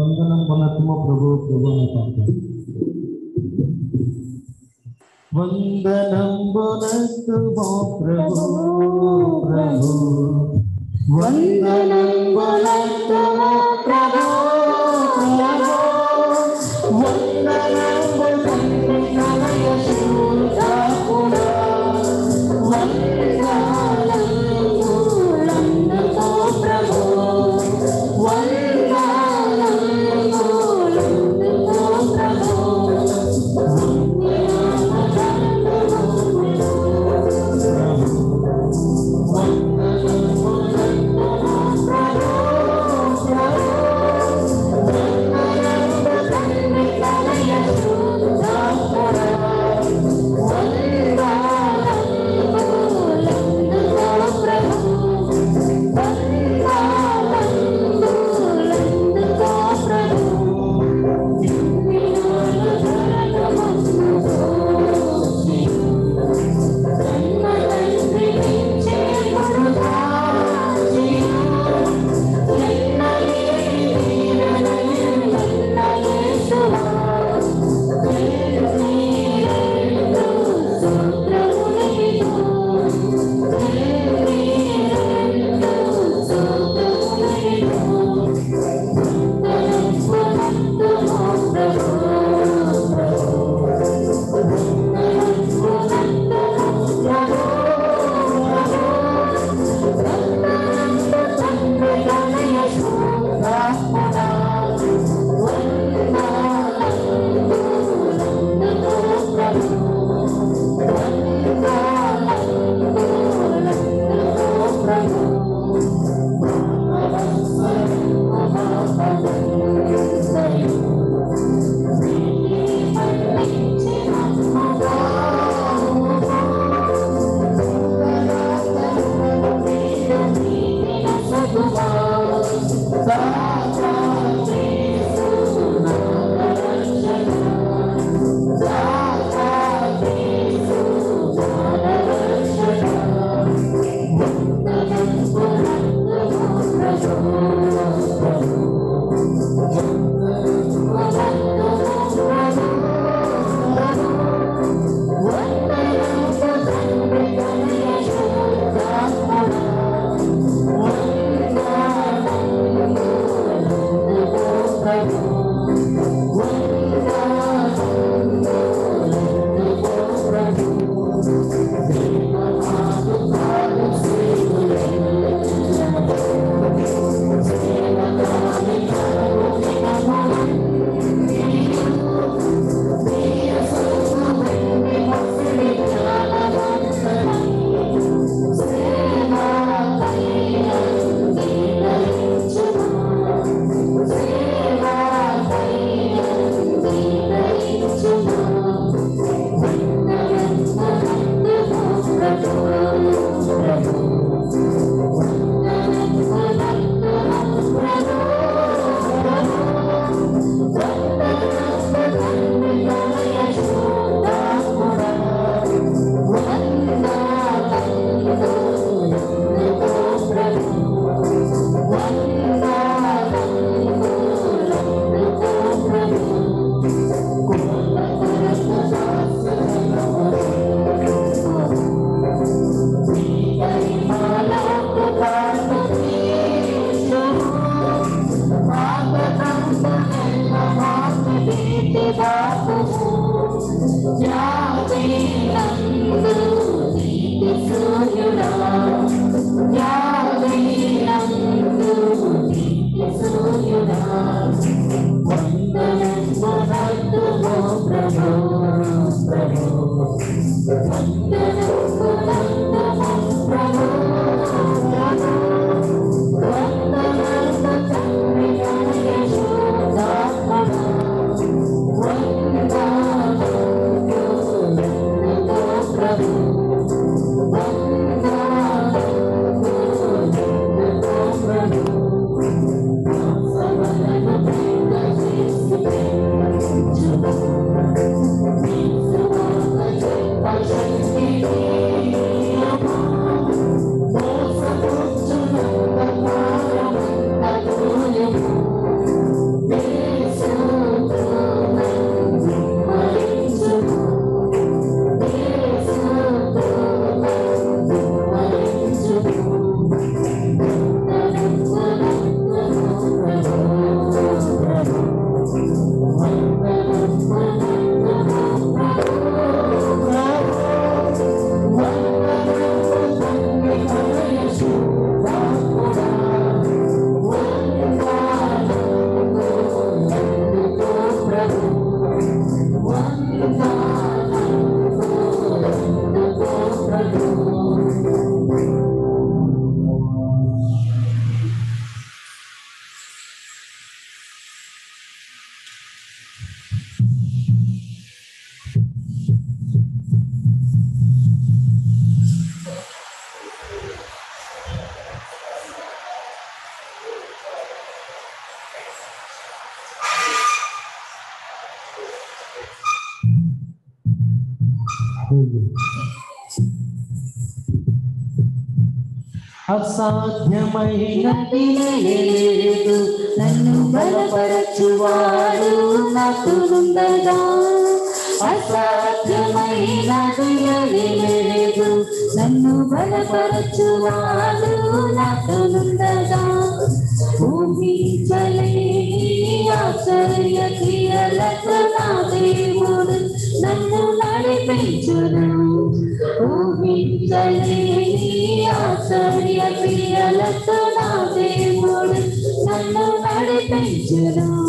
వందనం వనత్మ ప్రభు ప్రభు అని పాడతాం. వందనం వనత్మ ప్రభు ప్రభు వందనం అసాధ్యమైనది లేదు. నన్ను బలపరచువాడు నాకు ఉండగా అసాధ్యమైనది లేదు. నన్ను బలపరచువాడు నాకు ఉండగా ఊహించలేని ఆశ్చర్య క్రియలకు నా దేవుడు నన్ను నడిపించును. ఊహించలేని yalla thodaa thee mudu nanna nadai penjudaa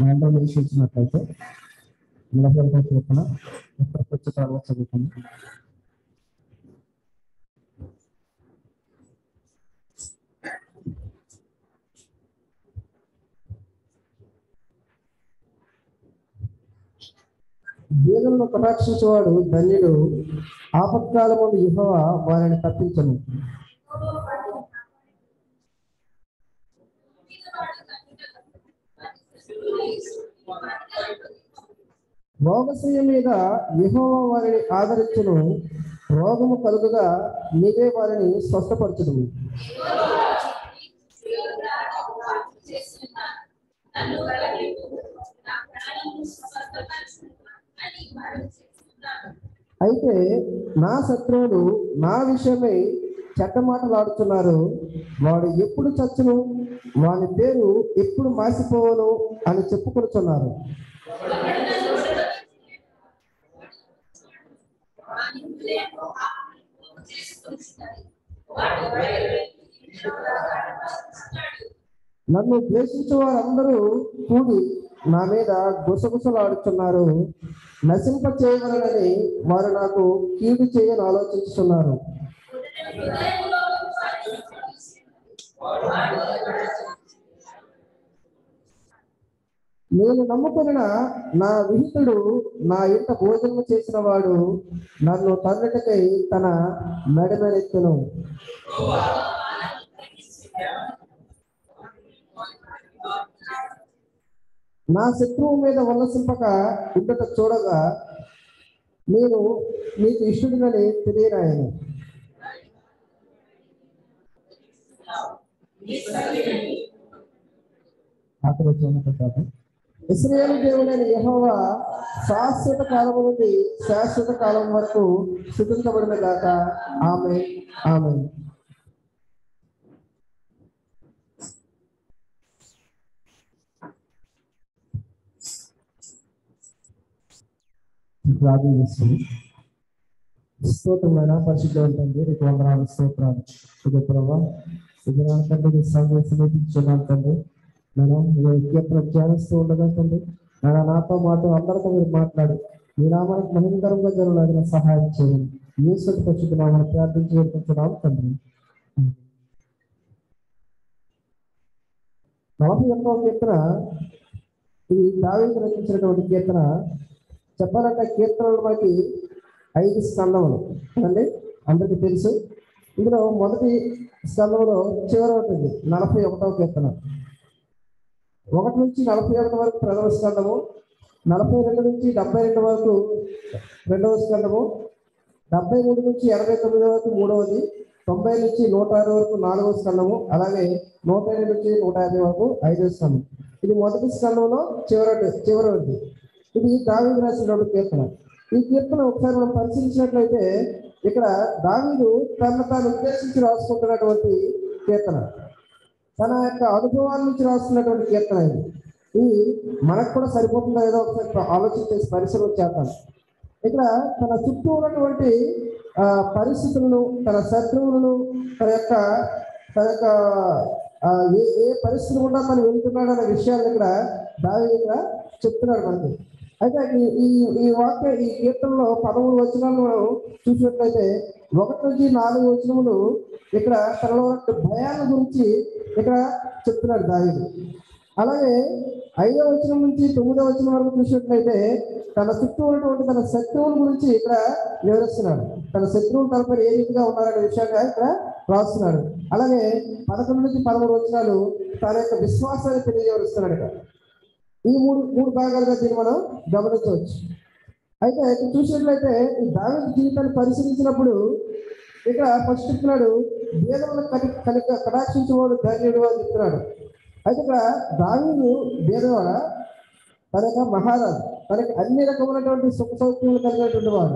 మైండ్లో నిలిచించినట్లయితే నలభై ఒకటో కీర్తన ముప్పై తర్వాత చదువుతాను దేవులను కటాక్షించేవాడు ధన్యుడు ఆపత్కాలముందు యుహవ వారిని తప్పించను. రోగశయ మీద యహోవ వారిని ఆదరించును. రోగము కలుగుగా నీవే వారిని స్వస్థపరచుదు అయితే నా శత్రువులు నా విషయమై చెడ్డ మాటలాడుతున్నారు వాడు ఎప్పుడు చచ్చును? వాని పేరు ఎప్పుడు మాసిపోవను అని చెప్పుకొనుచున్నారు. నన్ను ద్వేషించే వారందరూ కూడి నా మీద గుసగుసలాడుతున్నారు. నశింప చేయగలనని వారు నాకు కీడు చేయని ఆలోచిస్తున్నారు నేను నమ్ముకున్న నా విహితుడు నా ఇంట భోజనం చేసిన వాడు నన్ను తన్నుటకై తన మెడమెరెత్తును నా శత్రువు మీద ఉల్లసింపక ఉండట చూడగా నేను నీకు ఇష్టడునని తెలియరాయను ఆఖరి వచ్చిన తర్వాత ఇస్రాయేల్ దేవుడైన యెహోవా శాశ్వత కాలం నుండి శాశ్వత కాలం వరకు స్థుతించబడిన గాక. ఆమె ఆమె ప్రార్థన చేస్తుంది స్తోత్రమైన పరిశుద్ధం తండ్రి నీకు వందనాలు స్తోత్రాలు. శుభ ప్రభా శుభ్రాన్ని తండ్రి. నీ సంఘం సమీపించున్నాను తండ్రి నేను కీర్తన ధ్యానిస్తూ ఉండగా తండ్రి నేను నాతో మాతో అందరితో మీరు మాట్లాడి మీ నామానికి మహిమకరంగా జరగలాగిన సహాయం చేయండి. ఈశ్వరి పరిశుద్ధ నామాన్ని ప్రార్థించి వేడుకుంటున్నాను తండ్రి. నలభై ఒక్కవ కీర్తన ఇది దావేది రచించినటువంటి కీర్తన చెప్పాలంటే కీర్తనలు మనకి ఐదు స్కందములు. అండి అందరికీ తెలుసు. ఇందులో మొదటి సెలవులో చివరి ఉంటుంది నలభై ఒకటవ కీర్తన. ఒకటి నుంచి నలభై ఒకటి వరకు ప్రథమ స్కందము నలభై రెండు నుంచి డెబ్బై రెండు వరకు రెండవ స్కందము డెబ్బై మూడు నుంచి ఎనభై తొమ్మిది వరకు మూడవది తొంభై నుంచి నూట ఆరు వరకు నాలుగవ స్కందము అలాగే నూట ఎనిమిది నుంచి నూట యాభై వరకు ఐదవ స్కందం ఇది మొదటి స్కందంలో చివరి చివరిది ఇది దావి రాసినటువంటి కీర్తన ఈ కీర్తన ఒకసారి మనం పరిశీలించినట్లయితే ఇక్కడ దావీదు తను తాను ఉద్దేశించి రాసుకుంటున్నటువంటి కీర్తన. తన యొక్క అనుభవాల నుంచి రాస్తున్నటువంటి కీర్తన ఇది. ఇది మనకు కూడా సరిపోతుందో ఏదో ఒకసారి ఆలోచించే చేసి పరిశీలన చేద్దాం. ఇక్కడ తన చుట్టూ ఉన్నటువంటి ఆ, పరిస్థితులను తన శత్రువులను తన యొక్క తన యొక్క ఏ ఏ పరిస్థితి కూడా మనం వెళ్తున్నాడు అనే విషయాన్ని ఇక్కడ దావీదు ఇక్కడ చెప్తున్నాడు మనకి. అయితే ఈ- ఈ ఈ వాక్య ఈ కీర్తనలో పదమూడు వచనాలు మనం చూసినట్లయితే ఒకటి నుంచి నాలుగు వచనములు ఇక్కడ తనలో భయాన్ని భయాల గురించి ఇక్కడ చెప్తున్నాడు దాయుడు అలాగే ఐదవ వచనం నుంచి తొమ్మిదవ వచనం వరకు చూసినట్లయితే తన చుట్టూ ఉన్నటువంటి తన శత్రువుల గురించి ఇక్కడ వివరిస్తున్నాడు. తన శత్రువులు తనపై ఏ రీతిగా ఉన్నారనే విషయంగా ఇక్కడ రాస్తున్నాడు. అలాగే పదకొండు నుంచి పదమూడు వచనాలు తన యొక్క విశ్వాసాన్ని తెలియజేస్తున్నాడు ఇక్కడ. ఈ మూడు మూడు భాగాలుగా దీన్ని మనం గమనించవచ్చు. అయితే ఇక్కడ చూసినట్లయితే ఈ దావిత జీవితాన్ని పరిశీలించినప్పుడు ఇక్కడ ఫస్ట్ చెప్తున్నాడు భేదములను కని కనుక కటాక్షించేవాడు ధన్యుడు అని చెప్తున్నాడు. అయితే ఇక్కడ దావీదు భేదవాడ తన యొక్క మహారాజు తనకి అన్ని రకమైనటువంటి సుఖ సౌకర్యాలు కలిగినటువంటి వాడు.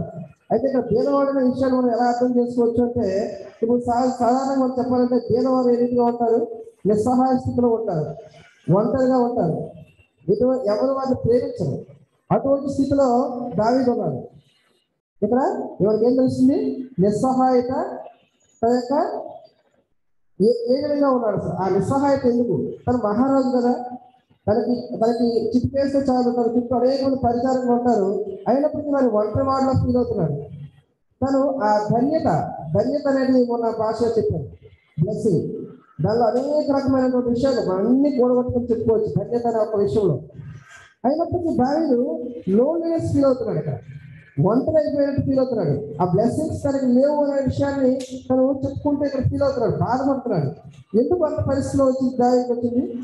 అయితే ఇక్కడ భేదవాడు అనే విషయాన్ని మనం ఎలా అర్థం చేసుకోవచ్చు అంటే ఇప్పుడు సా- సాధారణంగా మనం చెప్పాలంటే భేదవారు ఏ రీతిగా ఉంటారు? నిస్సహాయ స్థితిలో ఉంటారు. ఒంటరిగా ఉంటారు. ఇటు ఎవరు వారిని ప్రేమించరు. అటువంటి స్థితిలో దావీదు ఉన్నారు ఇక్కడ ఎవరికి ఏం తెలుస్తుంది? నిస్సహాయత తన యొక్క ఏ విధంగా ఉన్నాడు సార్? ఆ నిస్సహాయత ఎందుకు? తను మహారాజు కదా. తనకి తనకి చిటికేస్తే చాలు తన చుట్టూ అనేక మంది ఉంటారు. అయినప్పటికీ వారు ఒంటరి వాడిలో ఫీల్ అవుతున్నాడు తను ఆ ధన్యత ధన్యత అనేది మొన్న భాషలో చెప్పాను బ్లెస్సింగ్ దానిలో అనేక రకమైనటువంటి విషయాలు మనం అన్ని కూడగొట్టుకొని చెప్పుకోవచ్చు. ధన్యత అనే ఒక విషయంలో. అయినప్పటికీ దావీదు లోన్లీనెస్ ఫీల్ అవుతున్నాడు ఇక్కడ. ఒంటరి అయిపోయినట్టు ఫీల్ అవుతున్నాడు. ఆ బ్లెస్సింగ్స్ తనకి లేవు అనే విషయాన్ని తను చెప్పుకుంటే ఇక్కడ ఫీల్ అవుతున్నాడు. బాధపడుతున్నాడు. ఎందుకు అంత పరిస్థితిలో వచ్చింది దావీకి వచ్చింది?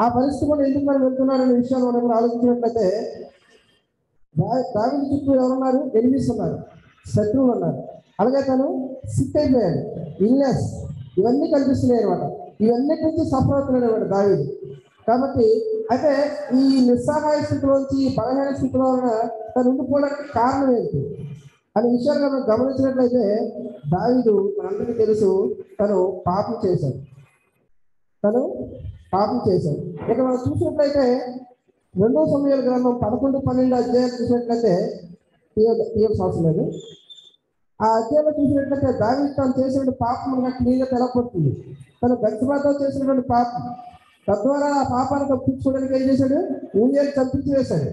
ఆ పరిస్థితి కూడా ఎందుకు మనం వెళ్తున్నాడు అనే విషయాన్ని మనం ఇప్పుడు ఆలోచించినట్లయితే దా- చుట్టూ ఎవరున్నారు? ఎనిమిస్ ఉన్నారు. శత్రువులు ఉన్నారు. అలాగే తను సిక్ అయిపోయాడు. ఇల్నెస్ ఇవన్నీ కనిపిస్తున్నాయి అనమాట ఇవన్నీ నుంచి సఫర్ అవుతున్నాడు అనమాట దావీదు. కాబట్టి అయితే ఈ నిస్సహాయ స్థితిలోంచి బలహీన స్థితిలో ఉన్న తను ఉండిపోవడానికి కారణం ఏంటి? అనే విషయాలు మనం గమనించినట్లయితే దావీదు మనందరికీ తెలుసు తను పాపం చేశాడు. తను పాపం చేశాడు. ఇక మనం చూసినట్లయితే రెండో సమయాల గ్రంథం పదకొండు పన్నెండు అధ్యాయాలు చూసినట్లయితే తీయ- తీయాల్సిన అవసరం లేదు. ఆ అధ్యాయంలో చూసినట్లయితే దావి తాను చేసినటువంటి పాపం మనకు క్లియర్గా తెలపడుతుంది తను గచ్చిబాతో చేసినటువంటి పాపం. తద్వారా ఆ పాపాన్ని తప్పించుకోవడానికి ఏం చేశాడు? ఊళ్ళని చంపించి వేశాడు.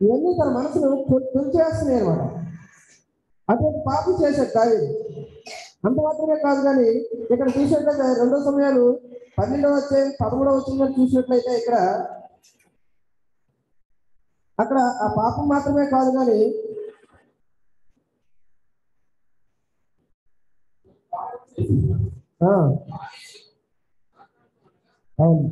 ఇవన్నీ తన మనసును తొలిచేస్తున్నాయి అనమాట అటువంటి పాపం చేశాడు దావి అంత మాత్రమే కాదు కానీ ఇక్కడ చూసినట్లయితే రెండో సమయాలు పన్నెండవ వచ్చే పదమూడవ వచ్చిన చూసినట్లయితే ఇక్కడ అక్కడ ఆ పాపం మాత్రమే కాదు కానీ ఆ, అవును.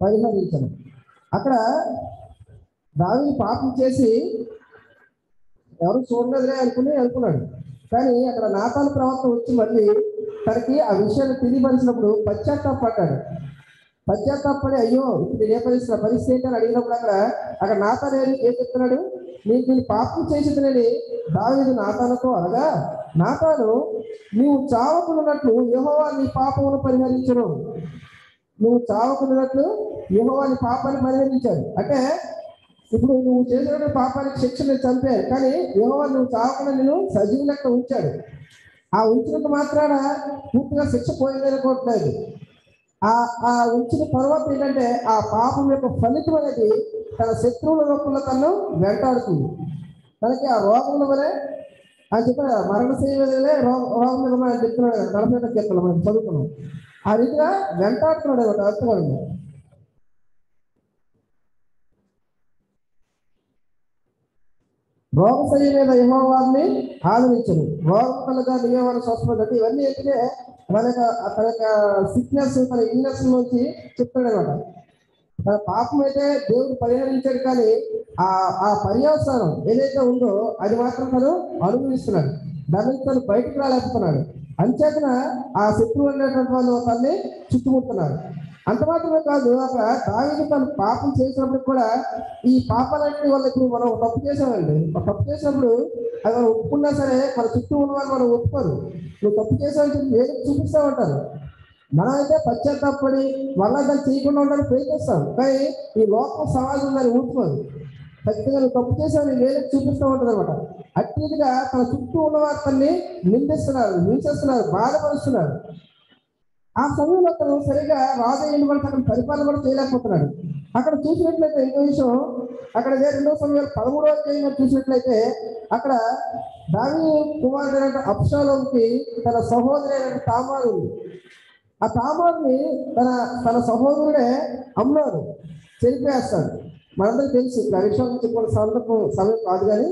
పరిహరించను అక్కడ దావి పాపం చేసి ఎవరు చూడలేదులే అనుకుని అనుకున్నాడు కానీ అక్కడ నాతాల ప్రవర్తన వచ్చి మళ్ళీ తనకి ఆ విషయాన్ని తెలియపరిచినప్పుడు పశ్చాత్తాపడ్డాడు. పశ్చాత్తాపడి అయ్యో ఇప్పుడు నేను ఏ పరిస్థితి పరిస్థితి అని అడిగినప్పుడు అక్కడ అక్కడ నాతాలు ఏం చెప్తున్నాడు? నీకు నేను పాపం చేసేదనని దావీదు నాతానతో అనగా నాతాను నీవు చావకున్నట్లు యహోవా నీ పాపమును పరిహరించను. నువ్వు చావకున్నట్లు యహోవా నీ పాపాన్ని పరిహరించాడు. అంటే ఇప్పుడు నువ్వు చేసిన పాపానికి శిక్షణ చంపాడు కానీ యహోవా నువ్వు చావకుండా నేను సజీవ ఉంచాడు. ఆ ఉంచినంత మాత్రాన పూర్తిగా శిక్ష పోయిందనుకోవట్లేదు ఆ ఆ ఉంచిన తర్వాత ఏంటంటే ఆ పాపం యొక్క ఫలితం అనేది తన శత్రువుల నొప్పుల తను వెంటాడుతుంది. తనకి ఆ రోగముల వలె అని చెప్పాడు మరణశైలి వలె రోగ రోగం నిర్మాణం అని చెప్తున్నాడు నలభై ఒకటి కీర్తనలో మనం చదువుకున్నాం. ఆ రీతిగా వెంటాడుతున్నాడు అనమాట అర్థమైంది. రోగశయ్య మీద యహోవాన్ని ఆదరించను. రోగం కలగా నియమాన్ని స్వస్థపడ్డట్టు ఇవన్నీ అయితే మన యొక్క తన యొక్క సిక్నెస్ తన ఇల్నెస్ నుంచి చెప్తాడు అనమాట పాపం అయితే దేవుడు పరిహరించాడు కానీ ఆ ఆ పర్యవసానం ఏదైతే ఉందో అది మాత్రం తను అనుభవిస్తున్నాడు. దాని నుంచి తను బయటకు రాలేకపోతున్నాడు. అంచేతన ఆ శత్రువు అనేటువంటి వాళ్ళు తన్ని చుట్టుముడుతున్నారు అంత మాత్రమే కాదు అక్కడ దావిది తను పాపం చేసినప్పుడు కూడా ఈ పాపాలన్నీ వల్ల ఇప్పుడు మనం తప్పు చేసామండి తప్పు చేసినప్పుడు అది మనం ఒప్పుకున్నా సరే మన చుట్టూ ఉన్న వాళ్ళు మనం ఒప్పుకోరు. నువ్వు తప్పు చేసావని ఏదో వేరే చూపిస్తా ఉంటారు మనం అయితే పశ్చాత్తాపడి మళ్ళా దాన్ని చేయకుండా ఉండాలని ప్రయత్నిస్తాం. కానీ ఈ లోకం సమాజం దాన్ని ఊపుతుంది ఖచ్చితంగా నువ్వు తప్పు చేసావు నేను వేరే చూపిస్తూ ఉంటుంది అనమాట అట్టిగా తన చుట్టూ ఉన్న వారిని తన్ని నిందిస్తున్నారు హింసిస్తున్నారు బాధపరుస్తున్నారు. ఆ సమయంలో అతను సరిగా రాజయ్యని కూడా అతను పరిపాలన కూడా చేయలేకపోతున్నాడు. అక్కడ చూసినట్లయితే ఇంకో విషయం అక్కడ రెండో సమయంలో పదమూడవ అధ్యాయంలో చూసినట్లయితే అక్కడ దాని కుమారుడైన అప్షాలోకి తన సహోదరి అయిన తామారు ఆ సామాన్ని తన తన సహోదరుడే అమ్మారు చెరిపేస్తాడు మనందరికీ తెలుసు ఆ విషయం చెప్పిన సందర్భం సమయం కాదు కానీ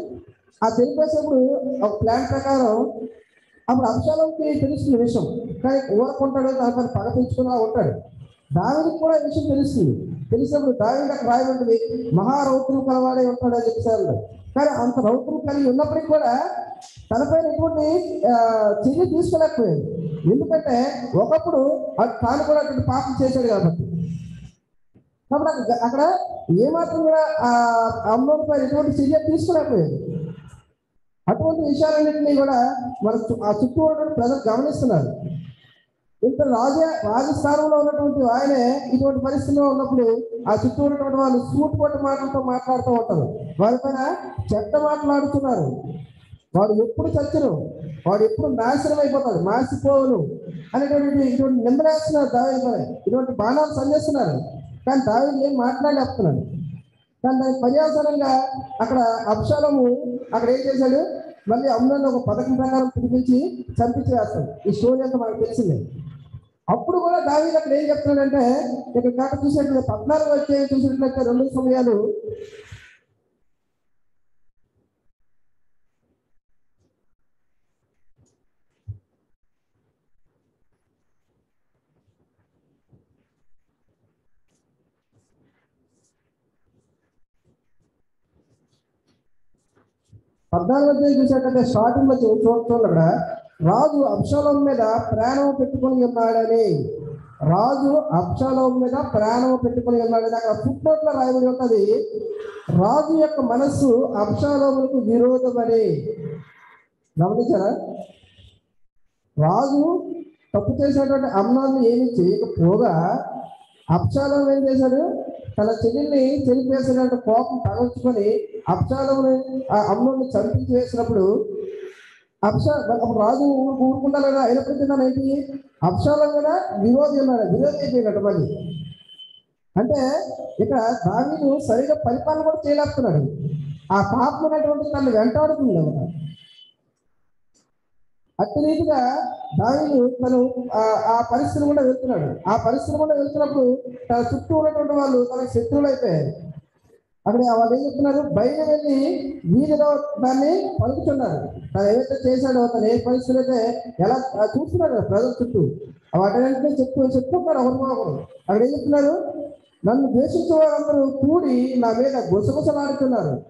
ఆ చెరిపేసినప్పుడు ఒక ప్లాన్ ప్రకారం అప్పుడు అంశాలకి తెలుస్తుంది విషయం. కానీ ఊరకుంటాడు దానిపైన పగ పెంచుకున్నా ఉంటాడు. దావికి కూడా ఈ విషయం తెలుస్తుంది. తెలిసినప్పుడు దావిడి అక్కడ రాయబడింది మహారౌతులు కలవాడే ఉంటాడు అని చెప్పారు కానీ అంత రౌతులు కలిగి ఉన్నప్పటికీ కూడా తనపైన ఎటువంటి చర్య తీసుకోలేకపోయాడు. ఎందుకంటే ఒకప్పుడు అది తాను కూడా అటువంటి పాపం చేశాడు కాబట్టి. కాబట్టి అక్కడ- ఏమాత్రం కూడా ఆ అమ్మోని పైన ఎటువంటి చర్య తీసుకోలేకపోయాడు. అటువంటి విషయాలన్నింటినీ కూడా మన ఆ చుట్టూ ఉన్నటువంటి ప్రజలు గమనిస్తున్నారు. ఇంత రాజ రాజస్థానంలో ఉన్నటువంటి ఆయనే ఇటువంటి పరిస్థితిలో ఉన్నప్పుడు ఆ చుట్టూ ఉన్నటువంటి వాళ్ళు సూట్ కొట్టి మాటలతో మాట్లాడుతూ ఉంటారు. వారిపైన చెత్త మాట్లాడుతున్నారు వాడు ఎప్పుడు చచ్చను? వాడు ఎప్పుడు నాశనం అయిపోతాడు? నాసిపోవును అనేటువంటి ఇటువంటి నిందలేస్తున్నారు దావి ఇటువంటి బాణాలు సందేస్తున్నారు కానీ దావి ఏం మాట్లాడలేస్తున్నాడు కానీ దానికి పర్యావసరంగా అక్కడ అప్షాలము అక్కడ ఏం చేశాడు? మళ్ళీ అమ్ములను ఒక పథకం ప్రకారం పిలిపించి చంపించి వేస్తాడు. ఈ స్టోరీ అంతా మనకు తెలిసిందే. అప్పుడు కూడా దావి అక్కడ ఏం చెప్తున్నాడంటే ఇక్కడ కాక చూసినట్లయితే పద్నాలుగు వచ్చే చూసినట్లయితే రెండు సమయాలు పద్నాలుగు అధ్యాయం చూసినట్లయితే స్టార్టింగ్లో చూడటం చూ- అక్కడ రాజు అప్షాలం మీద ప్రాణం పెట్టుకొని ఉన్నాడని. రాజు అబ్షాలం మీద ప్రాణం పెట్టుకొని ఉన్నాడని అక్కడ ఫుట్నోట్లో రాయబడి ఉన్నది. రాజు యొక్క మనస్సు అబ్షాలోములకు విరోధమని. గమనించారా? రాజు తప్పు చేసినటువంటి అమ్నాన్ని ఏమి చేయకపోగా అప్షాలం ఏం చేశాడు? తన చెల్లెల్ని చెరిపేసినట్టు కోపం తగల్చుకొని అప్సాలని ఆ అమ్ముని చంపించి వేసినప్పుడు అప్షా అప్పుడు రాజు ఊరు- ఊరుకుంటా లేదా? అయినప్పటికీ తను ఏంటి? అప్షాలం కూడా విరోధి ఉన్నాడు. విరోధి అయిపోయినట్టు మళ్ళీ. అంటే ఇక్కడ దావీదు సరిగా పరిపాలన కూడా చేయలేస్తున్నాడు ఆ పాపం అనేటువంటి తను వెంటాడుతుంది అన్నమాట అట్టి రీతిగా దావీదు తను ఆ- ఆ పరిస్థితి కూడా వెళ్తున్నాడు. ఆ పరిస్థితి కూడా వెళ్తున్నప్పుడు తన చుట్టూ ఉన్నటువంటి వాళ్ళు తన శత్రువులు అయిపోయారు అక్కడ వాళ్ళు ఏం చెప్తున్నారు? బయట వెళ్ళి వీధిలో దాన్ని పలుకుతున్నారు. తను ఏదైతే చేశాడో తను ఏ పరిస్థితులు అయితే ఎలా చూస్తున్నారు కదా ప్రజల చుట్టూ. వాటన్నింటినీ చెప్తూ చెప్పుకుంటున్నారు ఒకరు ఒకరు అక్కడ ఏం చెప్తున్నారు? నన్ను ద్వేషించే వారందరూ కూడి నా మీద గుసగుసలాడుతున్నారు.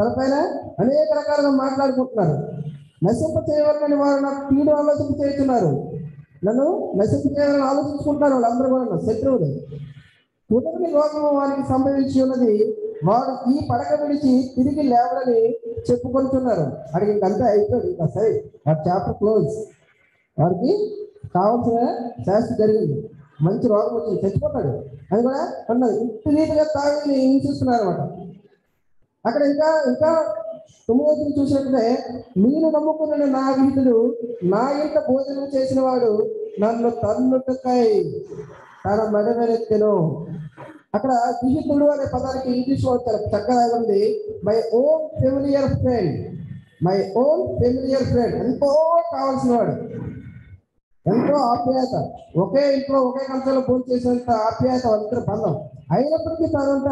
తనపైన అనేక రకాలుగా మాట్లాడుకుంటున్నారు. నశింప చేయవాలని వారు నాకు కీడు ఆలోచన చేస్తున్నారు. నన్ను నశింప చేయాలని ఆలోచించుకుంటున్నారు వాళ్ళందరూ కూడా శత్రువులు. కుటుంబ రోగము వారికి సంభవించి ఉన్నది. వారు ఈ పడక విడిచి తిరిగి లేవడని చెప్పుకొంటున్నారు. అడిగి ఇంకంతా అయిపోయింది. ఇంకా సరే ఆ చాప్టర్ క్లోజ్ వారికి కావాల్సిన శాస్త్ర జరిగింది. మంచి రోగం వచ్చింది. చచ్చిపోతాడు. అది కూడా అన్నది ఇంటి నీటిగా తాగి హింసిస్తున్నారు అనమాట అక్కడ ఇంకా ఇంకా తొమ్మిది చూసినట్లే మీరు నమ్ముకున్న నా వీధులు నా ఇంట భోజనం చేసిన వాడు నన్ను తన్నుటకై తన మెడవెనెత్తెను అక్కడ విహితుడు అనే పదానికి ఇంగ్లీష్ వచ్చారు చక్కగా ఉంది. My own familiar friend my own familiar friend ఎంతో కావాల్సిన వాడు ఎంతో ఆప్యాయత. ఒకే ఇంట్లో ఒకే కంచంలో పూజ చేసేంత ఆప్యాయత వాళ్ళిద్దరు బంధం. అయినప్పటికీ తనంట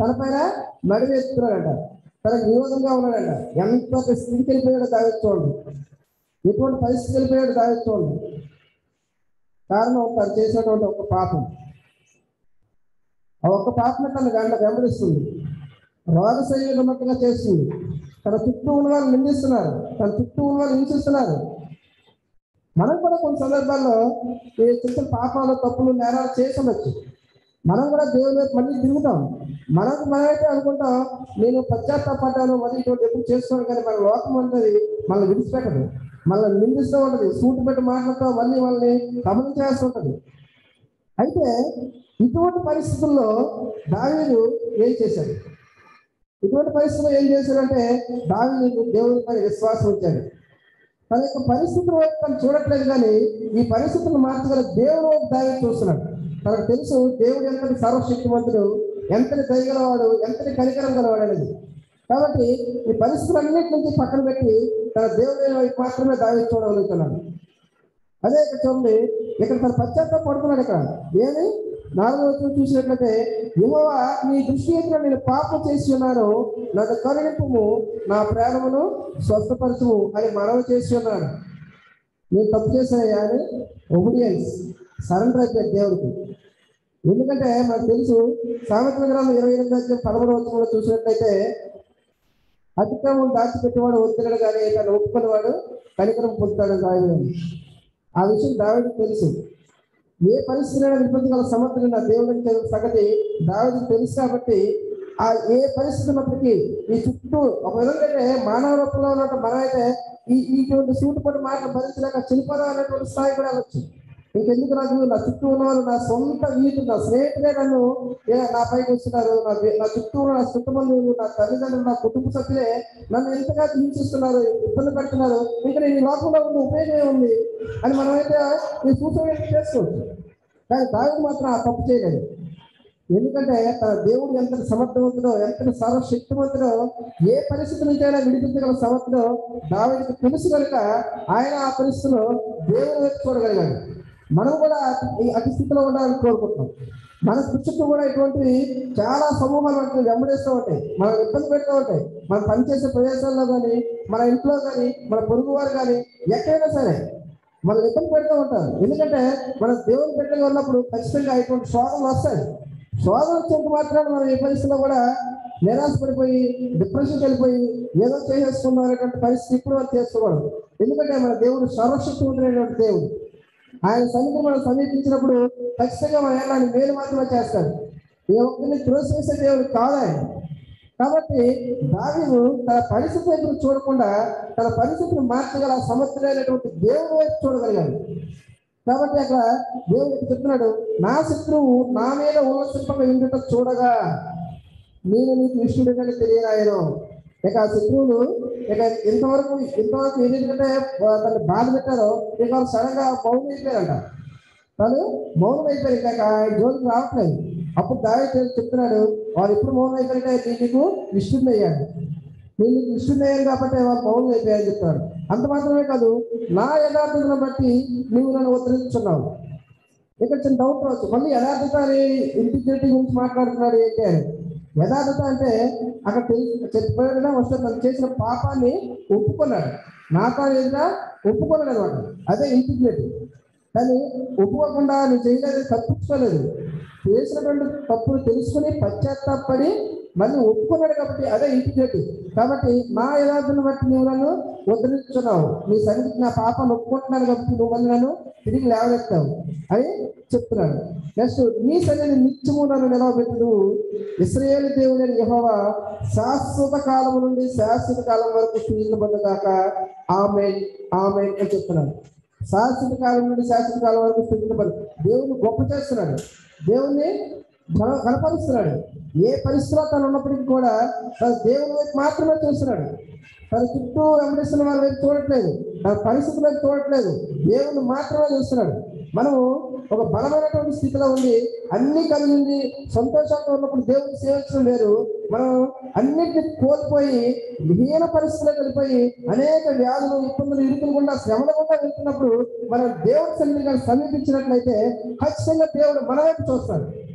తన పైన నడివి తనకు విరోధంగా ఉన్నాడంట. ఎంత స్థితికి వెళ్ళిపోయాడో దావించుకోండి ఎటువంటి పరిస్థితి వెళ్ళిపోయాడో దావించుకోండి కారణం తను చేసినటువంటి ఒక పాపం. ఆ ఒక్క పాపను తను గంట వెంబడిస్తుంది. రోగశైలిగా చేస్తుంది. తన చుట్టూ ఉన్న వాళ్ళు నిందిస్తున్నారు. తన చుట్టూ ఉన్న వాళ్ళు హింసిస్తున్నారు. మనం కూడా కొన్ని సందర్భాల్లో ఈ చిన్న పాపాలు తప్పులు నేరాలు చేసి ఉండొచ్చు. మనం కూడా దేవుని వైపు మళ్ళీ తిరుగుతాం. మనకు మనమైతే అనుకుంటాం నేను పశ్చాత్తాపడ్డాను మళ్ళీ ఇటువంటి ఎప్పుడు చేసుకోను కానీ మన లోకం ఉంటుంది మనల్ని విడిచిపెట్టదు. మనల్ని నిందిస్తూ ఉంటుంది. సూటు పెట్టి మాటలతో మళ్ళీ మనల్ని గమనించాల్సి అయితే ఇటువంటి పరిస్థితుల్లో దావీదు ఏం చేశాడు? ఇటువంటి పరిస్థితుల్లో ఏం చేశాడంటే దావీదు దేవుని పైన విశ్వాసం ఉంచాడు. తన యొక్క పరిస్థితుల వైపు తను చూడట్లేదు కానీ ఈ పరిస్థితులను మార్చగల దేవుడు వైపు చూస్తున్నాడు. తనకు తెలుసు దేవుడు ఎంతటి సర్వశక్తివంతుడు ఎంతటి దయగలవాడు ఎంతటి కనికరం గలవాడు అనేది కాబట్టి ఈ పరిస్థితులన్నిటి నుంచి పక్కన పెట్టి తన దేవుని వైపు మాత్రమే దావీదు చూడగలుగుతున్నాడు అదే ఇక్కడ చూడండి ఇక్కడ తన పశ్చాత్తాప పడుతున్నాడు ఇక్కడ. ఏమి? నాలుగో వచ్చిన చూసినట్లయితే యువవ నీ దృష్టి ఎదుట నేను పాపం చేసి ఉన్నాను నన్ను కరుణింపు నా ప్రేమను స్వస్థపరచుము అని మనవి చేసి ఉన్నాడు. నేను తప్పు చేశానయ్యా అని ఒబిడియన్స్ సరెండర్ అయిపోయాడు దేవుడికి. ఎందుకంటే మనకు తెలుసు సామెత విగ్రహం ఇరవై ఎనిమిది అధ్యాయం పదమూడు వచ్చంలో చూసినట్లయితే అతిక్రమం దాచిపెట్టేవాడు ఒత్తిడి కానీ తను ఒప్పుకునేవాడు కనికరం పొందుతాడు రాయలేదు ఆ విషయం దావిడికి తెలుసు. ఏ పరిస్థితిలో విపత్తుగల సమర్థుడు నా దేవుడికి సంగతి దావిడికి తెలుసు కాబట్టి ఆ ఏ పరిస్థితి ఉన్నప్పటికీ ఈ చుట్టూ ఒక విధంగా మానవ రూపంలో ఉన్నట్టు మనమైతే ఈ ఇటువంటి సూటుపడి మాటలు భరించలేక చనిపోదాం అనేటువంటి స్థాయి కూడా వెళ్ళొచ్చు నీకెందుకు నాకు నా చుట్టూ ఉన్న నా సొంత వీధి నా స్నేహితులే నన్ను. ఏ నా పైకి వస్తున్నారు? నా నా చుట్టూ ఉన్న నా కుటుంబంలో నా తల్లిదండ్రులు నా కుటుంబ సభ్యులే నన్ను ఎంతగా హింసిస్తున్నారు ఇబ్బంది పెడుతున్నారు. ఇంకా నేను రాకుండా లోకంలో ఉన్న ఉపయోగమే ఉంది అని మనమైతే ఈ సూచన చేసుకోవచ్చు కానీ దావిది మాత్రం ఆ తప్పు చేయలేదు. ఎందుకంటే తన దేవుడు ఎంత సమర్థవంతుడో ఎంత సర్వశక్తివంతుడో ఏ పరిస్థితి నుంచైనా విడిపించగల సమర్థుడో దావిడికి తెలుసు కనుక ఆయన ఆ పరిస్థితిలో దేవుడు వైపు మనం కూడా ఈ అతి స్థితిలో ఉండాలని కోరుకుంటున్నాం. మన చుట్టూ కూడా ఇటువంటి చాలా సమూహాలు అంటే వెంబడిస్తూ ఉంటాయి. మనం ఇబ్బంది పెడుతూ ఉంటాయి. మనం పనిచేసే ప్రదేశాల్లో కానీ మన ఇంట్లో కానీ మన పొరుగు వారు కానీ ఎక్కడైనా సరే మనం ఇబ్బంది పెడుతూ ఉంటారు ఎందుకంటే మన దేవుని బిడ్డగా ఉన్నప్పుడు ఖచ్చితంగా ఇటువంటి శోధనలు వస్తాయి. శోధన వచ్చినంత మాత్రాన మనం ఈ పరిస్థితిలో కూడా నిరాశపడిపోయి డిప్రెషన్కి వెళ్ళిపోయి ఏదో చేసేసుకున్నాం అనేటువంటి పరిస్థితి ఇప్పుడు మనం చేసుకోకూడదు ఎందుకంటే మన దేవుడు సర్వశక్తివంతుడైనటువంటి దేవుడు. ఆయన సన్నిధి మనం సమీపించినప్పుడు ఖచ్చితంగా మన ఆయన మేలు మాత్రమే చేస్తాడు. ఏ ఒక్కరిని త్రోసివేసే దేవుడు కాదు ఆయన. కాబట్టి దావిను తన పరిస్థితి వైపు చూడకుండా తన పరిస్థితిని మార్చగల సమర్థుడైనటువంటి దేవుడు వైపు చూడగలిగాడు. కాబట్టి అక్కడ దేవుడు చెప్తున్నాడు నా శత్రువు నా మీద ఉల్లసింపక ఉండుట చూడగా నేను నీకు ఇష్టడని తెలియరాయను ఇక ఆ శత్రువులు ఇక ఇంతవరకు ఇంతవరకు ఎందుకంటే తను బాధ పెట్టారో ఇక సడన్గా మౌనం అయిపోయారంట. తను మౌనం అయిపోయారు. ఇక ఆయన జోలికి రావట్లేదు. అప్పుడు దావి చెప్తున్నాడు? వారు ఎప్పుడు మౌనం అయిపోయారంటే నేను నీకు ఇష్టం నేను నీకు ఇష్టం కాబట్టి వాళ్ళు మౌనం అయిపోయాయని చెప్తాడు అంత మాత్రమే కాదు నా యథార్థతను బట్టి నువ్వు నన్ను ఉత్తరించున్నావు ఇక్కడ చిన్న డౌట్ రావచ్చు. మళ్ళీ యథార్థత అనే ఇంటిగ్రిటీ గురించి మాట్లాడుతున్నాడు ఏంటి అని. యథార్థత అంటే అక్కడ తెలిసి చెప్పబడిన వస్తే తను చేసిన పాపాన్ని ఒప్పుకున్నాడు. నాతో ఏదైనా ఒప్పుకున్నాడు అనమాట అదే ఇంటిగ్రేటివ్ కానీ ఒప్పుకోకుండా నువ్వు చేయలేదు తప్పించుకోలేదు. చేసినటువంటి తప్పులు తెలుసుకుని పశ్చాత్తాపడి మళ్ళీ ఒప్పుకున్నాడు కాబట్టి అదే ఇంటిగ్రిటీ. కాబట్టి నా యథార్థను బట్టి నువ్వు నన్ను ఉద్ధరించున్నావు నీ సన్నిధికి నా పాపను ఒప్పుకుంటున్నాను కాబట్టి నువ్వు మళ్ళీ నన్ను తిరిగి లేవనెత్తావు అని చెప్తున్నాడు. నెక్స్ట్ నీ సన్నిధి నిత్యము నన్ను నిలవబెట్టు ఇస్రాయేల్ దేవుడైన యెహోవా శాశ్వత కాలం నుండి శాశ్వత కాలం వరకు స్థితిబంధ కాక ఆమె ఆమె అని చెప్తున్నాడు. శాశ్వత కాలం నుండి శాశ్వత కాలం వరకు స్థితిబంధ దేవుని గొప్ప చేస్తున్నాడు. దేవుణ్ణి కనపరుస్తున్నాడు. ఏ పరిస్థితిలో తను ఉన్నప్పటికీ కూడా తన దేవుని వైపు మాత్రమే చూస్తున్నాడు. తన చుట్టూ వెంబడిస్తున్న వాళ్ళ వైపు చూడట్లేదు. తన పరిస్థితుల వైపు చూడట్లేదు. దేవుని మాత్రమే చూస్తున్నాడు. మనము ఒక బలమైనటువంటి స్థితిలో ఉండి అన్ని కలిగి సంతోషంగా ఉన్నప్పుడు దేవుని సేవించడం వేరు మనం అన్నిటిని కోల్పోయి హీన పరిస్థితులకు వెళ్ళిపోయి అనేక వ్యాధులు ఇబ్బందులు ఇరుకులు గుండా శ్రమల గుండా వెళ్తున్నప్పుడు మనం దేవుని సన్నిధిగా సమీపించినట్లయితే ఖచ్చితంగా దేవుడు మన వైపు చూస్తాడు.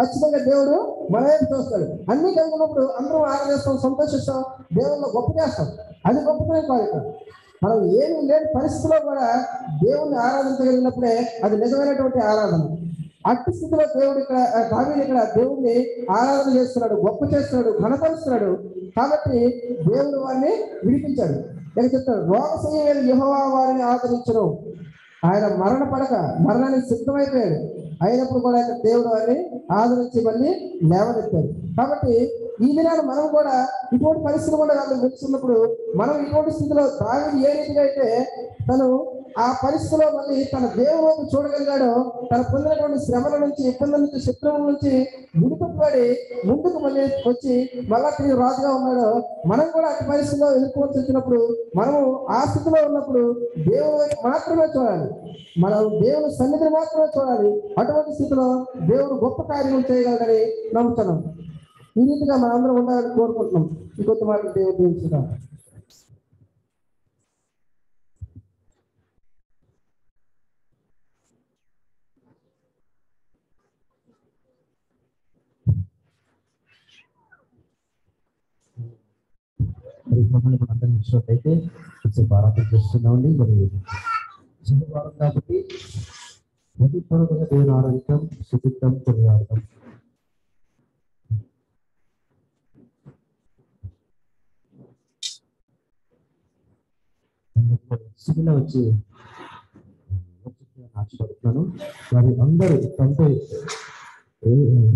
ఖచ్చితంగా దేవుడు మన వైపు చూస్తాడు. అన్ని కలిగినప్పుడు అందరూ అందరం ఆరాధిస్తాం సంతోషిస్తాం దేవుళ్ళు గొప్ప చేస్తాం. అది గొప్పతనే కాదు మనం ఏమీ లేని పరిస్థితిలో కూడా దేవుణ్ణి ఆరాధించగలిగినప్పుడే అది నిజమైనటువంటి ఆరాధన. అట్టి స్థితిలో దేవుడు ఇక్కడ ఆ ఇక్కడ దేవుణ్ణి ఆరాధన చేస్తున్నాడు గొప్ప చేస్తున్నాడు ఘనపరుస్తున్నాడు. కాబట్టి దేవుడు వారిని విడిపించాడు. నేను చెప్తాడు రోగశయ్య యెహోవా వారిని ఆదరించడం ఆయన మరణ పడక మరణానికి సిద్ధమైపోయాడు. అయినప్పుడు కూడా ఆయన దేవుడు వారిని ఆదరించి మళ్ళీ లేవనెత్తాడు. కాబట్టి ఈ దినాలు మనం కూడా ఇటువంటి పరిస్థితులు కూడా వాళ్ళు వెళ్తున్నప్పుడు మనం ఇటువంటి స్థితిలో దావిది ఏ రీతిగా అయితే తను ఆ పరిస్థితిలో మళ్ళీ తన దేవుడు చూడగలిగాడు. చూడగలిగాడో తన పొందినటువంటి శ్రమల నుంచి ఇబ్బందుల నుంచి శత్రువుల నుంచి విడిపడి ముందుకు మళ్ళీ వచ్చి మళ్ళా తిరిగి రాజుగా ఉన్నాడో. మనం కూడా అటు పరిస్థితిలో ఎదుర్కోవాల్సి వచ్చినప్పుడు మనము ఆ స్థితిలో ఉన్నప్పుడు దేవుడు మాత్రమే చూడాలి. మనం దేవుని సన్నిధిని మాత్రమే చూడాలి. అటువంటి స్థితిలో దేవుడు గొప్ప కార్యం చేయగలడని నమ్ముతున్నాం. ఈ రీతిగా మనందరం ఉండాలని కోరుకుంటున్నాం. ఇంకొంత మాట దేవుడు దీవించుదాం. మరి మనం అందరం ఇచ్చినట్లయితే కొంచెం ఆరాధన చేస్తున్నామండి మరి శుభవారం కాబట్టి మొదటి పూర్వకంగా దేవుని ఆరాధించడం శుద్ధిద్దాం కొనియాడతాం ఆడతాం వచ్చి ఆశపడుతున్నాను మరి అందరూ తనతో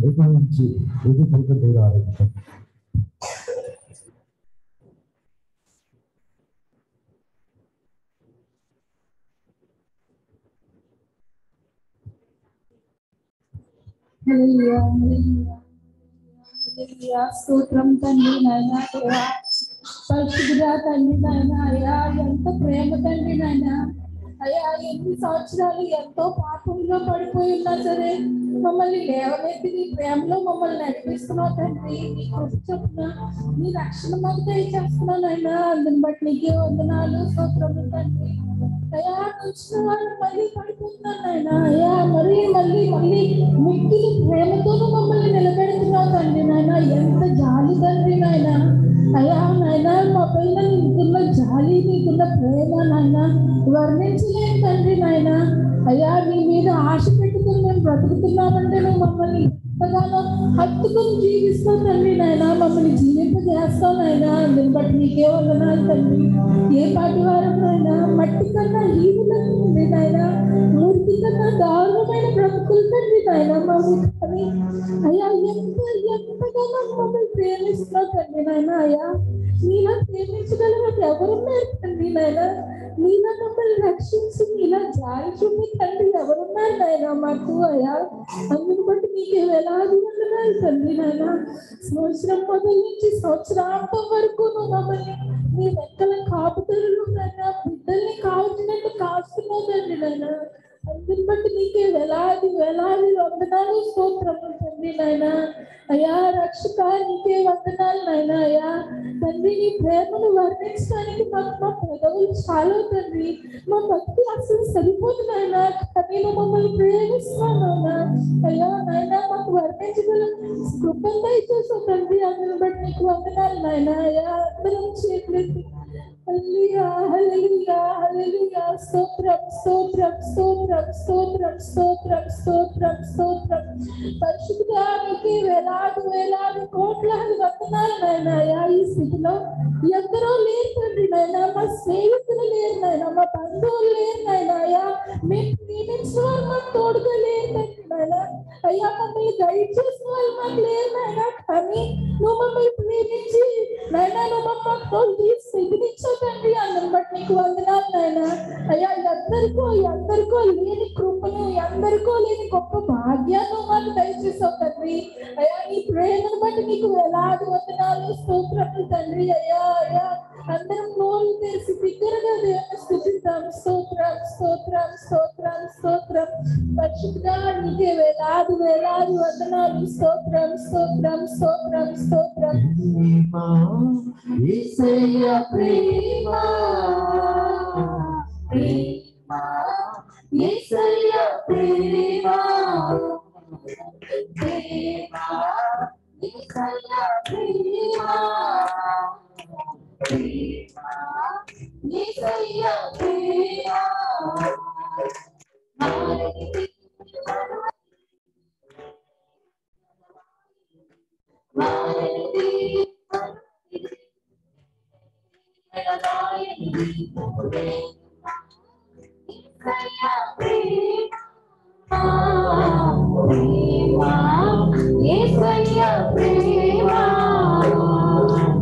ఏకాంచి ఎదుర్కొంటే దేవుడు ఆరాధించాం స్తోత్రం తండ్రి నాయనా దేవా. పరిశుద్ధుడా తండ్రి నాయన అయ్యా ఎంత ప్రేమ తండ్రి నాయన. అయ్యా ఎన్ని సంవత్సరాలు ఎంతో పాపంలో పడిపోయి ఉన్నా సరే మమ్మల్ని లేవనెత్తి నీ ప్రేమలో మమ్మల్ని నడిపిస్తున్నావు తండ్రి. నీ కృప చొప్పున నీ రక్షణ మాకు దయచేస్తున్నావు నాయన. అందుని బట్టి నీకే వందనాలు స్తోత్రములు తండ్రి. అయ్యా వచ్చిన వాళ్ళు మళ్ళీ పడుకుంటున్నాను నాయన. అయ్యా మళ్ళీ మళ్ళీ మళ్ళీ మిక్కిలి ప్రేమతోనూ మమ్మల్ని నిలబెడుతున్నావు తండ్రి నాయన. ఎంత జాలి తండ్రి నాయన. అయ్యా నాయన మా పైన నీకున్న జాలి నీకున్న ప్రేమ నాయన వర్ణించలేం తండ్రి నాయన. అయ్యా నీ మీద ఆశ పెట్టుకుని మేము బ్రతుకుతున్నామంటే నువ్వు మమ్మల్ని ఎంతగానో హత్తుకుని జీవిస్తావు తండ్రి నాయన మమ్మల్ని జీవింపజేస్తావు నాయన అందుని బట్టి నీకే వందనాలు తండ్రి ఏ పాటి వారం నాయన మట్టి కన్నా ఈవులకు ఉంది నాయన మూర్తి కన్నా దారుణమైన బ్రతుకులు తండ్రి నాయన మమ్మల్ని కానీ అయ్యా ఎంత ఎంతగానో మమ్మల్ని ప్రేమిస్తున్నావు తండ్రి నాయన అయ్యా. నీలా ప్రేమించగలవారు ఎవరున్నారు తండ్రి నాయన? నీలా మమ్మల్ని రక్షించి ఇలా జాలి చూపి తండ్రి ఎవరున్నారు నాయన? మాకు అయ్యా అందుకు బట్టి మీకు వేలాది వందనాలు తండ్రి నాయన. సంవత్సరం మొదలు నుంచి సంవత్సరాంతం వరకు నువ్వు మమ్మల్ని నీ రెక్కల కాపుతరులు నాయన బిడ్డల్ని కాల్చినట్టు కాస్తున్నావు తండ్రి నాయన. అందుని బట్టి నీకే వేలాది వేలాది వందనాలు స్తోత్రములు తండ్రి నాయన అయ్యా రక్షక నీకే వందనాలు నాయన అయ్యా తండ్రి నీ ప్రేమను వర్ణించడానికి మాకు మా పెదవులు చాలా తండ్రి మా భక్తి అసలు సరిపోదు నాయన కానీ నువ్వు మమ్మల్ని ప్రేమిస్తున్నావు నాయన అయ్యా నాయన మాకు వర్ణించగల కృపను దయచేసావు తండ్రి అందుని బట్టి నీకు వందనాలు నాయన అయ్యా అందరం చేతులెత్తి హల్లెలూయా హల్లెలూయా హల్లెలూయా స్తోత్రం స్తోత్రం స్తోత్రం స్తోత్రం స్తోత్రం స్తోత్రం స్తోత్రం పరిశుద్ధుడా నీకే వేలాది వేలాది కోట్లాది వందనాలు నాయన అయ్యా ఈ స్థితిలో ఎందరో లేరు తండ్రి నాయన మా స్నేహితులు లేరు నాయన మా బంధువులు లేరు నాయన అయ్యా మేము ప్రేమించిన వాళ్ళు మాకు తోడుగా లేరు తండ్రి నాయన అయ్యా మమ్మల్ని గైడ్ చేసిన వాళ్ళు మాకు లేరు నాయన కానీ నువ్వు మమ్మల్ని ప్రేమించి నాయన నువ్వు మమ్మల్ని స్థితినిచ్చావు తండ్రి అన్నం బట్టి నీకు వందనాలు నాయన. అయ్యా ఎందరికో ఎందరికో లేని కృపను ఎందరికో లేని గొప్ప భాగ్యాన్ని మాకు దయచేసావు తండ్రి. అయ్యా నీ ప్రేమను బట్టి నీకు ఎలాంటి వందనాలు స్తోత్రములు తండ్రి. అయ్యా అయ్యా. అందరం నోరు తెరిచి బిగ్గరగా దేవుని స్థుతిద్దాం స్తోత్రం స్తోత్రం స్తోత్రం స్తోత్రం పరిశుద్ధంగా నీకే వేలాది వేలాది వందనాలు స్తోత్రం స్తోత్రం స్తోత్రం స్తోత్రం ఈసయ్య ప్రేమ ప్రేమ యేసయ్య ప్రేమ ప్రేమ యేసయ్య ప్రేమ ప్రేమ యేసయ్య ప్రేమ నన్ను మరువనన్న ప్రేమ నన్ను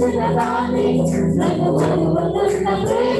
Thank you.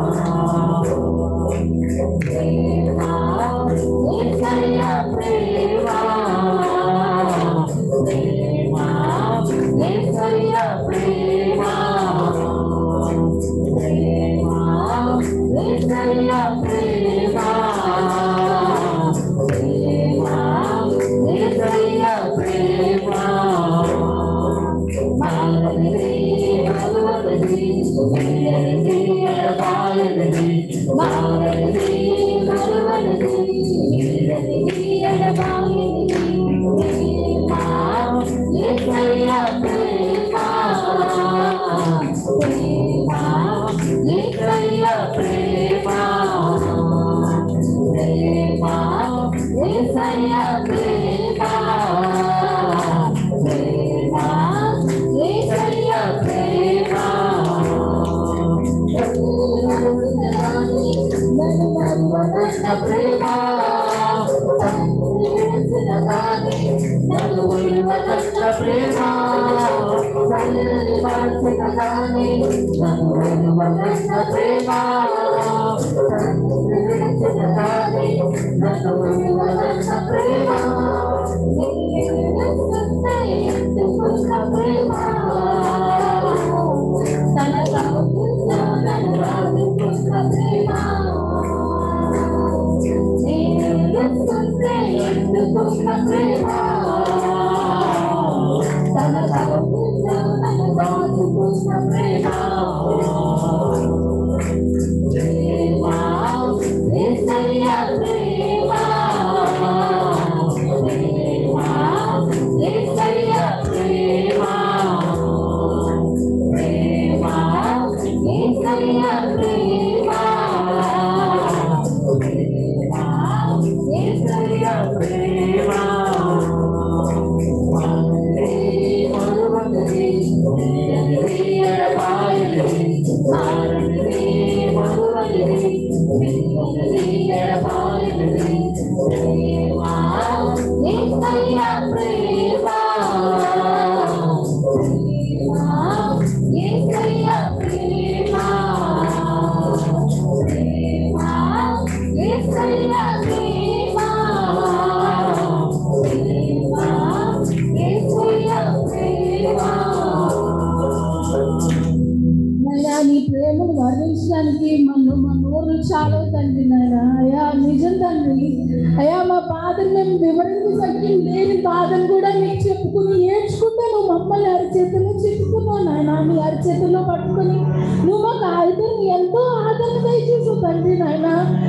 మా బాధను మేము వివరించి లేని బాధను కూడా మీకు చెప్పుకుని ఏడ్చుకుంటే నువ్వు మమ్మల్ని అరిచేతుల్లో చెప్పుకున్నావు నాయన. నీ అరిచేతుల్లో పట్టుకొని నువ్వు మాకు ఆదరణ ఎంతో ఆదరణ దయచేసి తండ్రి నాయన.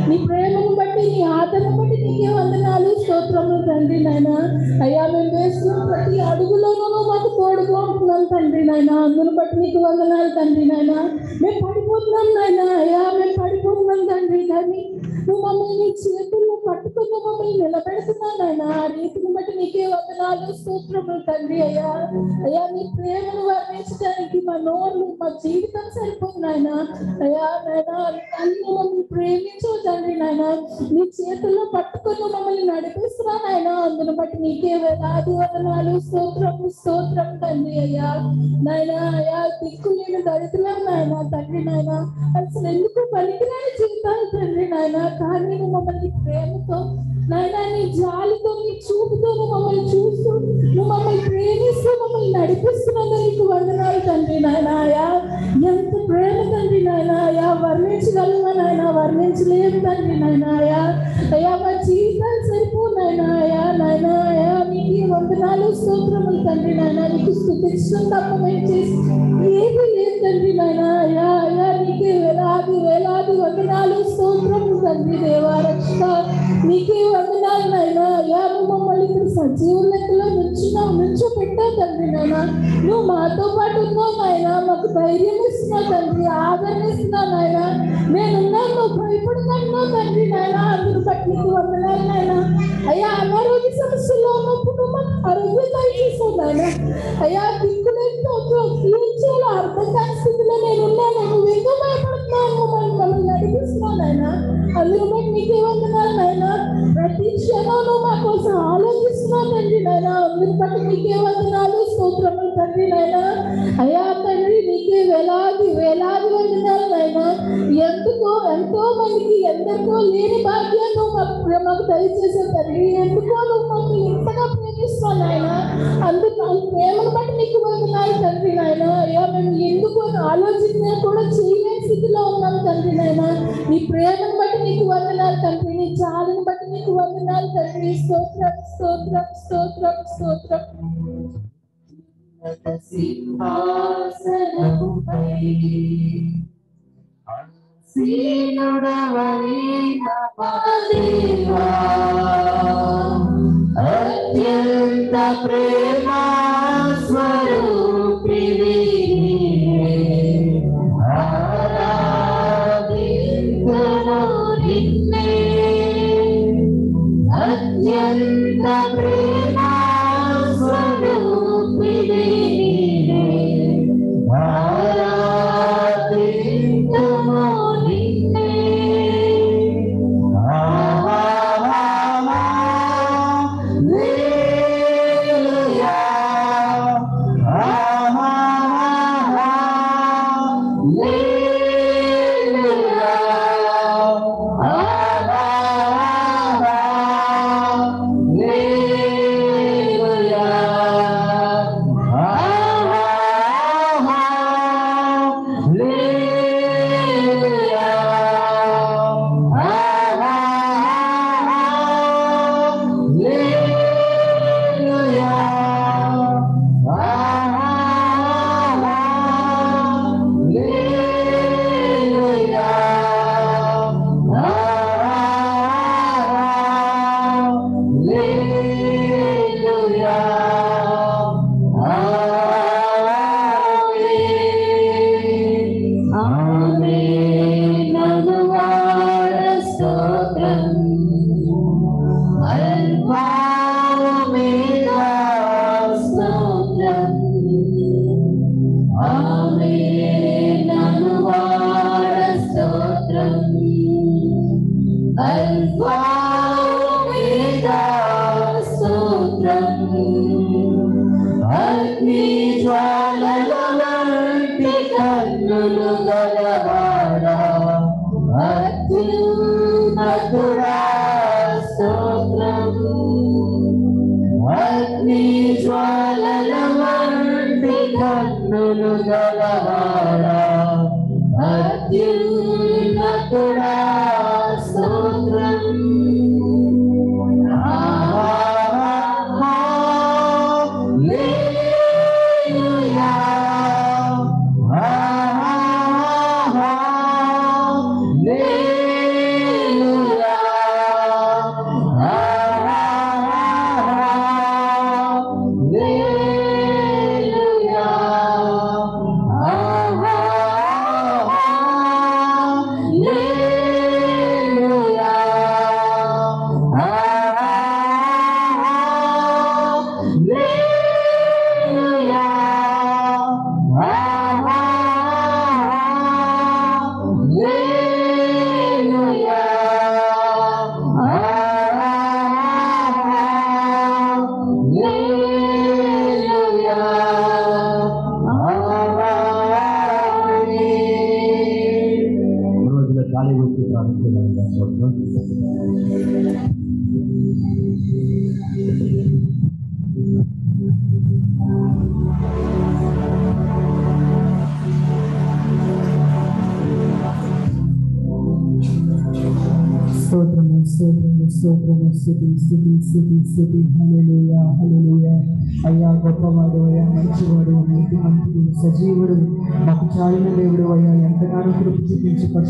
నీ ప్రేమను బట్టి నీ ఆదరణ బట్టి నీకే వందనాలు స్తోత్రము తండ్రి నాయన. అయ్యా మేము వేస్తున్న ప్రతి అడుగులోనూ నువ్వు మాకు తోడుగా ఉంటున్నాం తండ్రి నాయన. అందును బట్టి నీకు వందనాలు తండ్రి నాయన. మేము పడిపోతున్నాం నాయన. అయ్యా మేము పడిపోతున్నాం తండ్రి కానీ నువ్వు మమ్మల్ని చేతుల్లో పట్టుకుని మమ్మల్ని నిలబెడుతున్నాను నాయన. ఆ రీతిని బట్టి నీకే వందనాలు. సూత్రములు తండ్రి అయ్యా. అయ్యా నీ ప్రేమను వర్ణించడానికి మా నోళ్ళు మా జీవితం సరిపోదు నాయన. అయ్యా నాయన అన్ని మమ్మల్ని ప్రేమించవు తండ్రి నాయన. నీ చేతుల్లో పట్టుకుని మమ్మల్ని నడిపిస్తున్నా ఆయన అందును బట్టి నీకే వేలాది వందనాలు. స్తోత్రము స్తోత్రం తండ్రి అయ్యా. నాయన అయ్యా దిక్కులేని దరిద్రం నాయన తండ్రి నాయన. అసలు ఎందుకు పనికిరాని జీవితాలు తండ్రి నాయన? కానీ మమ్మల్ని మమ్మల్ని ప్రేమతో నాయన నీ జాలితో నీ చూపుతో నువ్వు మమ్మల్ని చూస్తూ నువ్వు మమ్మల్ని ప్రేమిస్తూ మమ్మల్ని నడిపిస్తున్నందుకు నీకు వందనాలు తండ్రి నాయనాయా ఎంత ప్రేమ తండ్రి నాయనాయా వర్ణించగలవా నాయన? వర్ణించలేదు తండ్రి నాయనాయా అయ్యా మా జీవితాలు సరిపో నాయనాయా నాయనాయా నీకు వందనాలు స్తోత్రములు తండ్రి నాయన. నీకు స్థుతించడం తప్ప మేము చేసి ఏది లేదు తండ్రి నాయనాయా అయ్యా వేలాది వేలాది వందనాలు స్తోత్రములు తండ్రి దేవా రక్ష నీకే వందనాలు నాయనా. అయ్యా నువ్వు మమ్మల్ని ఇక్కడ సజీవుల లెక్కలో నుంచున్నావు నుంచో పెట్టావు తండ్రి నాయన. నువ్వు మాతో పాటు ఉన్నావు నాయన. మాకు ధైర్యం ఇస్తున్నావు తండ్రి ఆదరణ ఇస్తున్నావు నాయన. నేనున్నాను నువ్వు భయపడుతున్నావు తండ్రి నాయన. అందుకు బట్టి నీకు వందనాలు నాయన. అయ్యా అనారోగ్య సమస్యల్లో ఉన్నప్పుడు మాకు ఆరోగ్యం దయచేసావు నాయన. అయ్యా దిక్కులేనితో ఏం చేయాలో అర్థం కాని స్థితిలో నేను ఉన్నాను. నువ్వు ఎందుకు భయపడుతున్నావు? మమ్మల్ని మమ్మల్ని నడిపిస్తున్నావు నాయన. అందుకు బట్టి నీకే వందనాలు నాయన. ప్రతి క్షణంలో మా కోసం ఆలోచిస్తున్నావు తండ్రి నాయన. మీరు బట్టి నీకే వందనాలు స్తోత్రములు తండ్రి నాయన. అయ్యా తండ్రి నీకే వేలాది వేలాది వందనాలు నాయన. ఎందుకో ఎంతో మందికి ఎందరికో లేని భాగ్యాన్ని మాకు మాకు దయచేసే తండ్రి. ఎందుకో నువ్వు మాకు ఇంతగా ప్రేమిస్తున్నావు నాయన. అందుకు ప్రేమను బట్టి నీకు వందనాలు తండ్రి నాయన. అయ్యా మేము ఎందుకు ఆలోచించిన కూడా చేయలేని స్థితిలో ఉన్నాం తండ్రి నాయన. నీ ప్రేమను బట్టి నీకు వందనాలు తండ్రి. నీ బట్టి నీకు వందనాలు తండ్రి. స్తోత్రం స్తోత్రం స్తోత్రం స్తోత్రం. సింహాసనముపై సీనుడవైన అత్యంత ప్రేమ స్వరూపిణి. అత్యంత ప్రేమ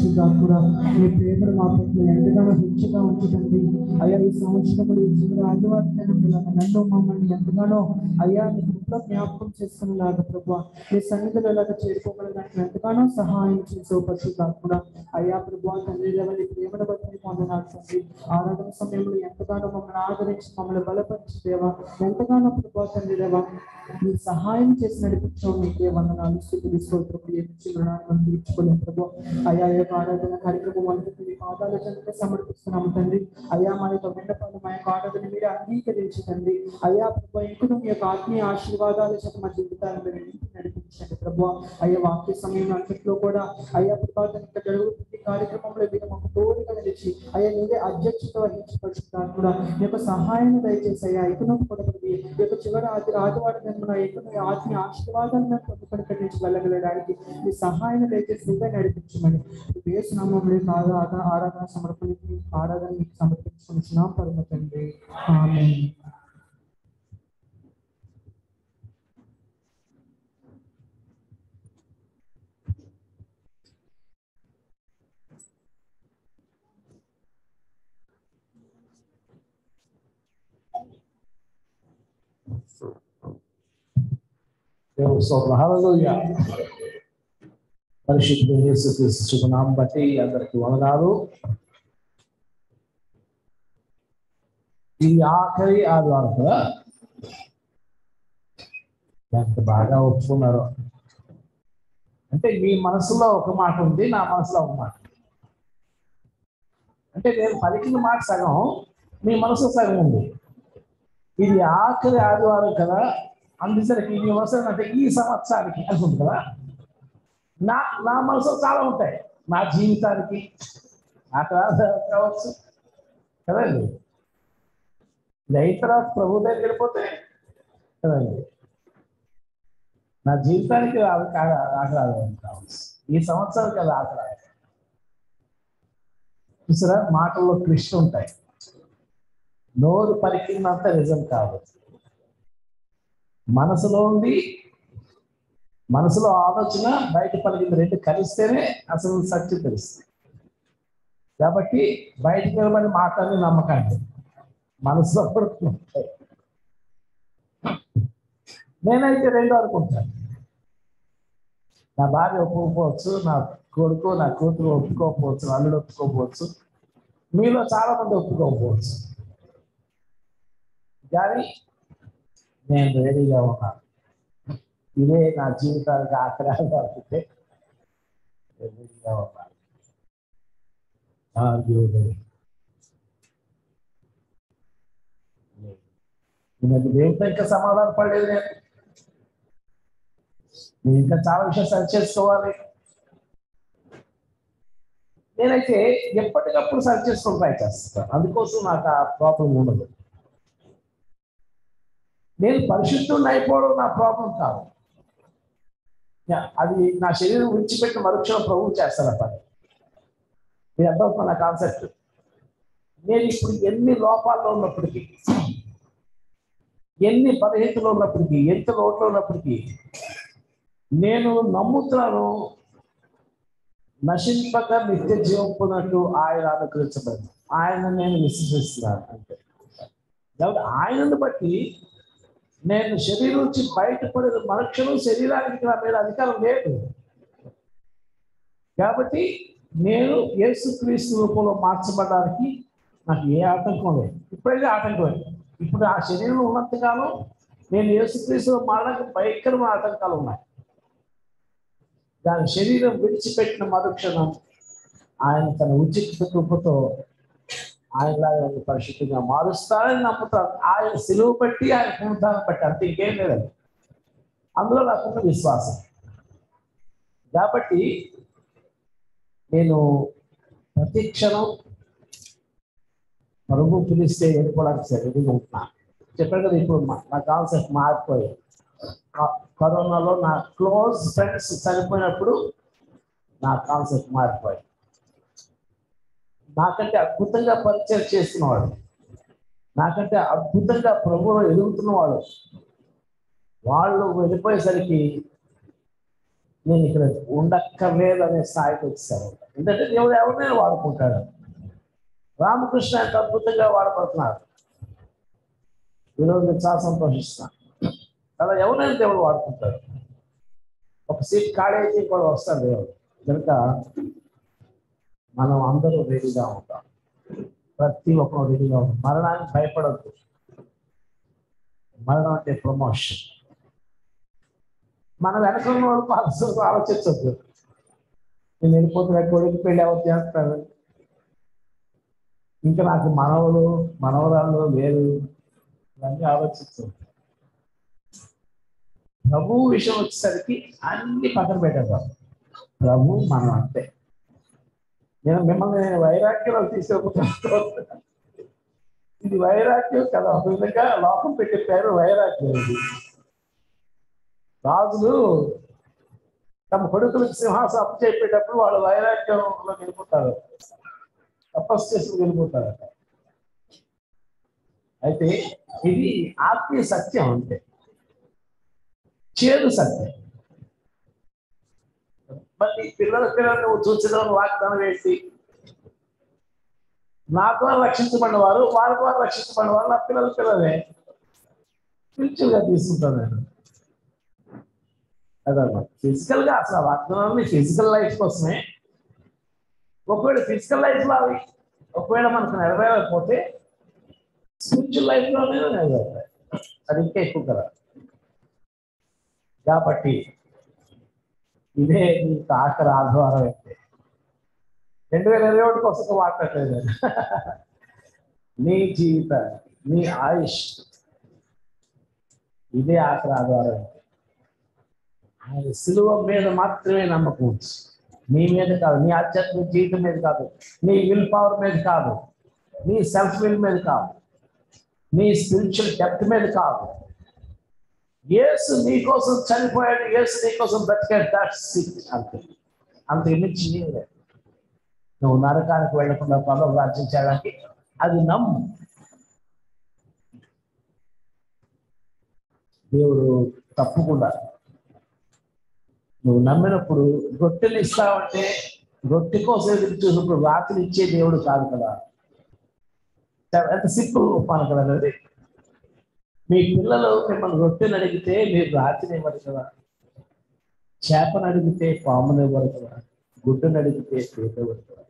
పరిశుద్ధాత్ముడా మీ ప్రేమను మా పట్ల ఎంతగానో హెచ్చుగా ఉంచుతండి అయ్యా ఈ సంవత్సరంలో ఈ చివరి ఆదివారం నన్ను మమ్మల్ని ఎంతగానో అయ్యా మీ కృపలో జ్ఞాపకం చేసుకునేలాగా ప్రభు మీ సన్నిధిలో ఇలాగ చేరుకోగలడానికి ఎంతగానో సహాయం చేసే పరిశుద్ధాత్ముడా అయ్యా ప్రభు తండ్రి దేవా, ప్రేమను బట్టి నీకు తండ్రి. ఆరాధన సమయంలో ఎంతగానో మమ్మల్ని ఆదరించి మమ్మల్ని బలపరిచి దేవా ఎంతగానో ప్రభు తండ్రి దేవా నీ సహాయం చేసి నడిపించావు మీకే వందనాలు. స్థితులు స్తోత్రములు ఎత్తి మృణాన్ని తీర్చుకోలేం ప్రభు. అయా యొక్క ఆరాధన కార్యక్రమం అంతటి మీ పాదాల చెంత సమర్పిస్తున్నాము తండ్రి. అయ్యా మా యొక్క విన్నపాలు మా యొక్క ఆరాధన మీరు అంగీకరించకండి తండ్రి. అయ్యా ప్రభు ఇంకుడు మీ యొక్క ఆత్మీయ ఆశీర్వాదాలు చెప్పి మా జీవితాలను మీరు నడిపించండి ప్రభు. అయ్యా వాక్య సమయం అంతట్లో కూడా అయ్యా ప్రభాతం ఇక్కడ జరుగుతుంది కార్యక్రమంలో మీరు మాకు తోడుగా నిలిచి అయ్యా మీరే అధ్యక్షత వహించి కూడా మీ యొక్క సహాయం దయచేసి అయ్యా ఇకను కూడా మీ యొక్క చివరి ఆది ఆదివారం జన్మన ఇకను ఆత్మీయ ఆశీర్వాదాలను మేము నుంచి వెళ్ళగలడానికి మీ సహాయం దయచేసి నువ్వే నడిపించమని. వేసునామంలో కాదు ఆరాధన సమర్పణకి ఆరాధన మీకు సమర్పించుకుంటున్నాం పరమ తండ్రి. దేవుని స్తోత్రం హల్లెలూయా పరిశుద్ధ శుభనాం బట్టి అందరికి వందనాలు. ఈ ఆఖరి ఆదివారం కదా? ఎంత బాగా ఒప్పుకున్నారు. అంటే మీ మనసులో ఒక మాట ఉంది నా మనసులో ఒక మాట. అంటే నేను పలికిన మాట సగం మీ మనసులో సగం ఉంది. ఇది ఆఖరి ఆదివారం కదా? అందుసరికి ఈ అవసరం అంటే ఈ సంవత్సరానికి అనుకుంది కదా? నా నా మనసులో చాలా ఉంటాయి. నా జీవితానికి నా కావచ్చు. కదండి? దయతరా ప్రభు దగ్గర వెళ్ళిపోతే కదండి? నా జీవితానికి ఆకలి కావచ్చు. ఈ సంవత్సరానికి అది ఆకరాదు చూసారా? మాటల్లో కృష్ణ ఉంటాయి. నోరు పరికినంత నిజం కావచ్చు మనసులో ఉంది. మనసులో ఆలోచన బయట పలికింది రెండు కలిస్తేనే అసలు సత్యం తెలుస్తుంది. కాబట్టి బయటకు వెళ్ళమని మాటని నమ్మకండి మనసులో పడుతుంటాయి నేనైతే రెండు అనుకుంటాను. నా భార్య ఒప్పుకోకపోవచ్చు నా కొడుకు నా కూతురు ఒప్పుకోకపోవచ్చు నా అల్లుడు ఒప్పుకోకపోవచ్చు మీలో చాలా మంది ఒప్పుకోకపోవచ్చు. కానీ నేను రెడీగా ఉన్నాను ఇదే నా జీవితానికి ఆఖరాలు అనుకుంటే రెడీగా ఉన్నాను Are దేవుడు ready? దేవుడితో ఇంకా సమాధానం పడలేదు నేను. నేను ఇంకా చాలా విషయం సరి చేసుకోవాలి. నేనైతే ఎప్పటికప్పుడు సరి చేసుకొని ట్రై చేస్తాను. అందుకోసం నాకు ఆ ప్రాబ్లం ఉండదు. నేను పరిశుద్ధుడిని అయిపోవడం నా ప్రాబ్లం కాదు. అది నా శరీరం విడిచిపెట్టిన మరుక్షణం ప్రభువు చేస్తాను పని. మీరు అర్థమవుతుంది నా కాన్సెప్ట్ నేను ఇప్పుడు ఎన్ని లోపాల్లో ఉన్నప్పటికీ ఎన్ని పరిహితులు ఉన్నప్పటికీ ఎంత లోట్లో ఉన్నప్పటికీ నేను నమ్ముతున్నాను నశింపక నిత్య జీవంపునట్టు ఆయన అనుకరించబడింది ఆయన నేను విశ్వసిస్తున్నాను. అంటే కాబట్టి ఆయనను బట్టి నేను శరీరం నుంచి బయటపడిన మనుక్షులు శరీరానికి నా మీద అధికారం లేదు. కాబట్టి నేను యేసుక్రీస్తు రూపంలో మార్చబడడానికి నాకు ఏ ఆటంకం లేదు. ఇప్పుడైతే ఆటంకం లేదు. ఇప్పుడు ఆ శరీరం ఉన్నంతకాలం నేను యేసుక్రీస్తు మారడానికి భయంకరమైన ఆటంకాలు ఉన్నాయి. దాని శరీరం విడిచిపెట్టిన మరుక్షణం ఆయన తన ఉచిత కృపతో ఆయనలాగా నన్ను పరిశుద్ధంగా మారుస్తారని నమ్ముతాను ఆయన సిలువ బట్టి ఆయన పునరుద్ధానం బట్టి అంతే ఇంకేం లేదండి అందులో నాకున్న విశ్వాసం. కాబట్టి నేను ప్రతి క్షణం ప్రభు పిలిస్తే ఏడుకోవడానికి సరిగ్గా ఉంటున్నాను చెప్పాను కదా ఇప్పుడు మా- నా కాన్సెప్ట్ మారిపోయాయి. కరోనాలో నా క్లోజ్ ఫ్రెండ్స్ చనిపోయినప్పుడు నా కాన్సెప్ట్ మారిపోయాయి. నాకంటే అద్భుతంగా పరిచయం చేస్తున్నవాడు నాకంటే అద్భుతంగా ప్రభువులో ఎదుగుతున్నవాడు. వాళ్ళు వెళ్ళిపోయేసరికి నేను ఇక్కడ ఉండక్కర్లేదనే స్థాయికి వచ్చేసాను. ఎందుకంటే దేవుడు ఎవరినైనా వాడుకుంటాడు? రామకృష్ణ ఎంత అద్భుతంగా వాడబడుతున్నారు ఈరోజు నేను చాలా సంతోషిస్తున్నాను అలా ఎవరైనా దేవుడు వాడుకుంటాడు. ఒక సీట్ ఖాళీ అయితే కూడా వస్తాడు దేవుడు. కనుక మనం అందరూ రెడీగా ఉంటాం. ప్రతి ఒక్కరు రెడీగా ఉంటాం. మరణానికి భయపడద్దు. మరణం అంటే ప్రమోషన్ మన వెనక ఉన్న వాళ్ళు పాలసీ ఆలోచించద్దు. నేను వెళ్ళిపోతున్నా కొడుకు పెళ్ళి ఎవరు చేస్తాడు ఇంకా నాకు మనవలు మనవరాళ్ళు లేరు. ఇవన్నీ ఆలోచిస్తుంది ప్రభు విషయం వచ్చేసరికి అన్ని పక్కన పెట్టేద్దాం. ప్రభు మనం అంతే. నేను మిమ్మల్ని నేను వైరాగ్యంలో ఇది వైరాగ్యం కదా. ఒక విధంగా లోపం పెట్టే పేరు వైరాగ్యం ఇది. రాజులు తమ కొడుకులకు సింహాసనం అప్పు చెప్పేటప్పుడు వాళ్ళు వైరాగ్యంలో వెళ్ళిపోతారు తపస్సు చేసి వెళ్ళిపోతారు అయితే ఇది ఆత్మీయ సత్యం అంటే. చేదు సత్యం. మరి పిల్లల పిల్లలు నువ్వు చూసిన వాగ్దానం వేసి నా ద్వారా రక్షించబడిన వారు వారి ద్వారా రక్షించబడిన వారు నా పిల్లల పిల్లలే. స్పిరిచువల్గా తీసుకుంటాను నేను. అదే ఫిజికల్గా అసలు ఆ వాగ్దానాన్ని ఫిజికల్ లైఫ్ కోసమే. ఒకవేళ ఫిజికల్ లైఫ్లో అవి ఒకవేళ మనకు నెరవేరకపోతే స్పిరిచువల్ లైఫ్లోనే నెరవేరుతాయి. అది ఇంకా ఎక్కువ కదా. కాబట్టి ఇదే నీకు ఆఖరి ఆధారం అయితే. రెండు వేల ఇరవై ఒకటి కోసం మాట్లాడలేదు నీ జీవితాన్ని నీ ఆయుష్. ఇదే ఆఖరి ఆధారం అయితే. ఆయన సిలువ మీద మాత్రమే నమ్మకం ఉంచు నీ మీద కాదు నీ ఆధ్యాత్మిక జీవితం మీద కాదు నీ విల్ పవర్ మీద కాదు నీ సెల్ఫ్ విల్ మీద కాదు నీ స్పిరిచువల్ డెప్త్ మీద కాదు. యేసు నీ కోసం చనిపోయాడు యేసు నీ కోసం బ్రతికాడు. దాట్స్ ఇట్ అంతే. అంత మించి ఏం లేదు. నువ్వు నరకానికి వెళ్ళకుండా పదవ రాజించడానికి అది నమ్ము. దేవుడు తప్పకుండా నువ్వు నమ్మినప్పుడు రొట్టెలు ఇస్తావంటే రొట్టె కోసం ఎదురు చూసినప్పుడు రాత్రి ఇచ్చే దేవుడు కాదు కదా. ఎంత సింపుల్ ఒప్పాను కదా మీ పిల్లలు మిమ్మల్ని రొట్టెలు అడిగితే మీరు రాత్రి ఇవ్వరు కదా. చేపను అడిగితే పామును ఇవ్వరు కదా. గుడ్డును అడిగితే పీట కదా.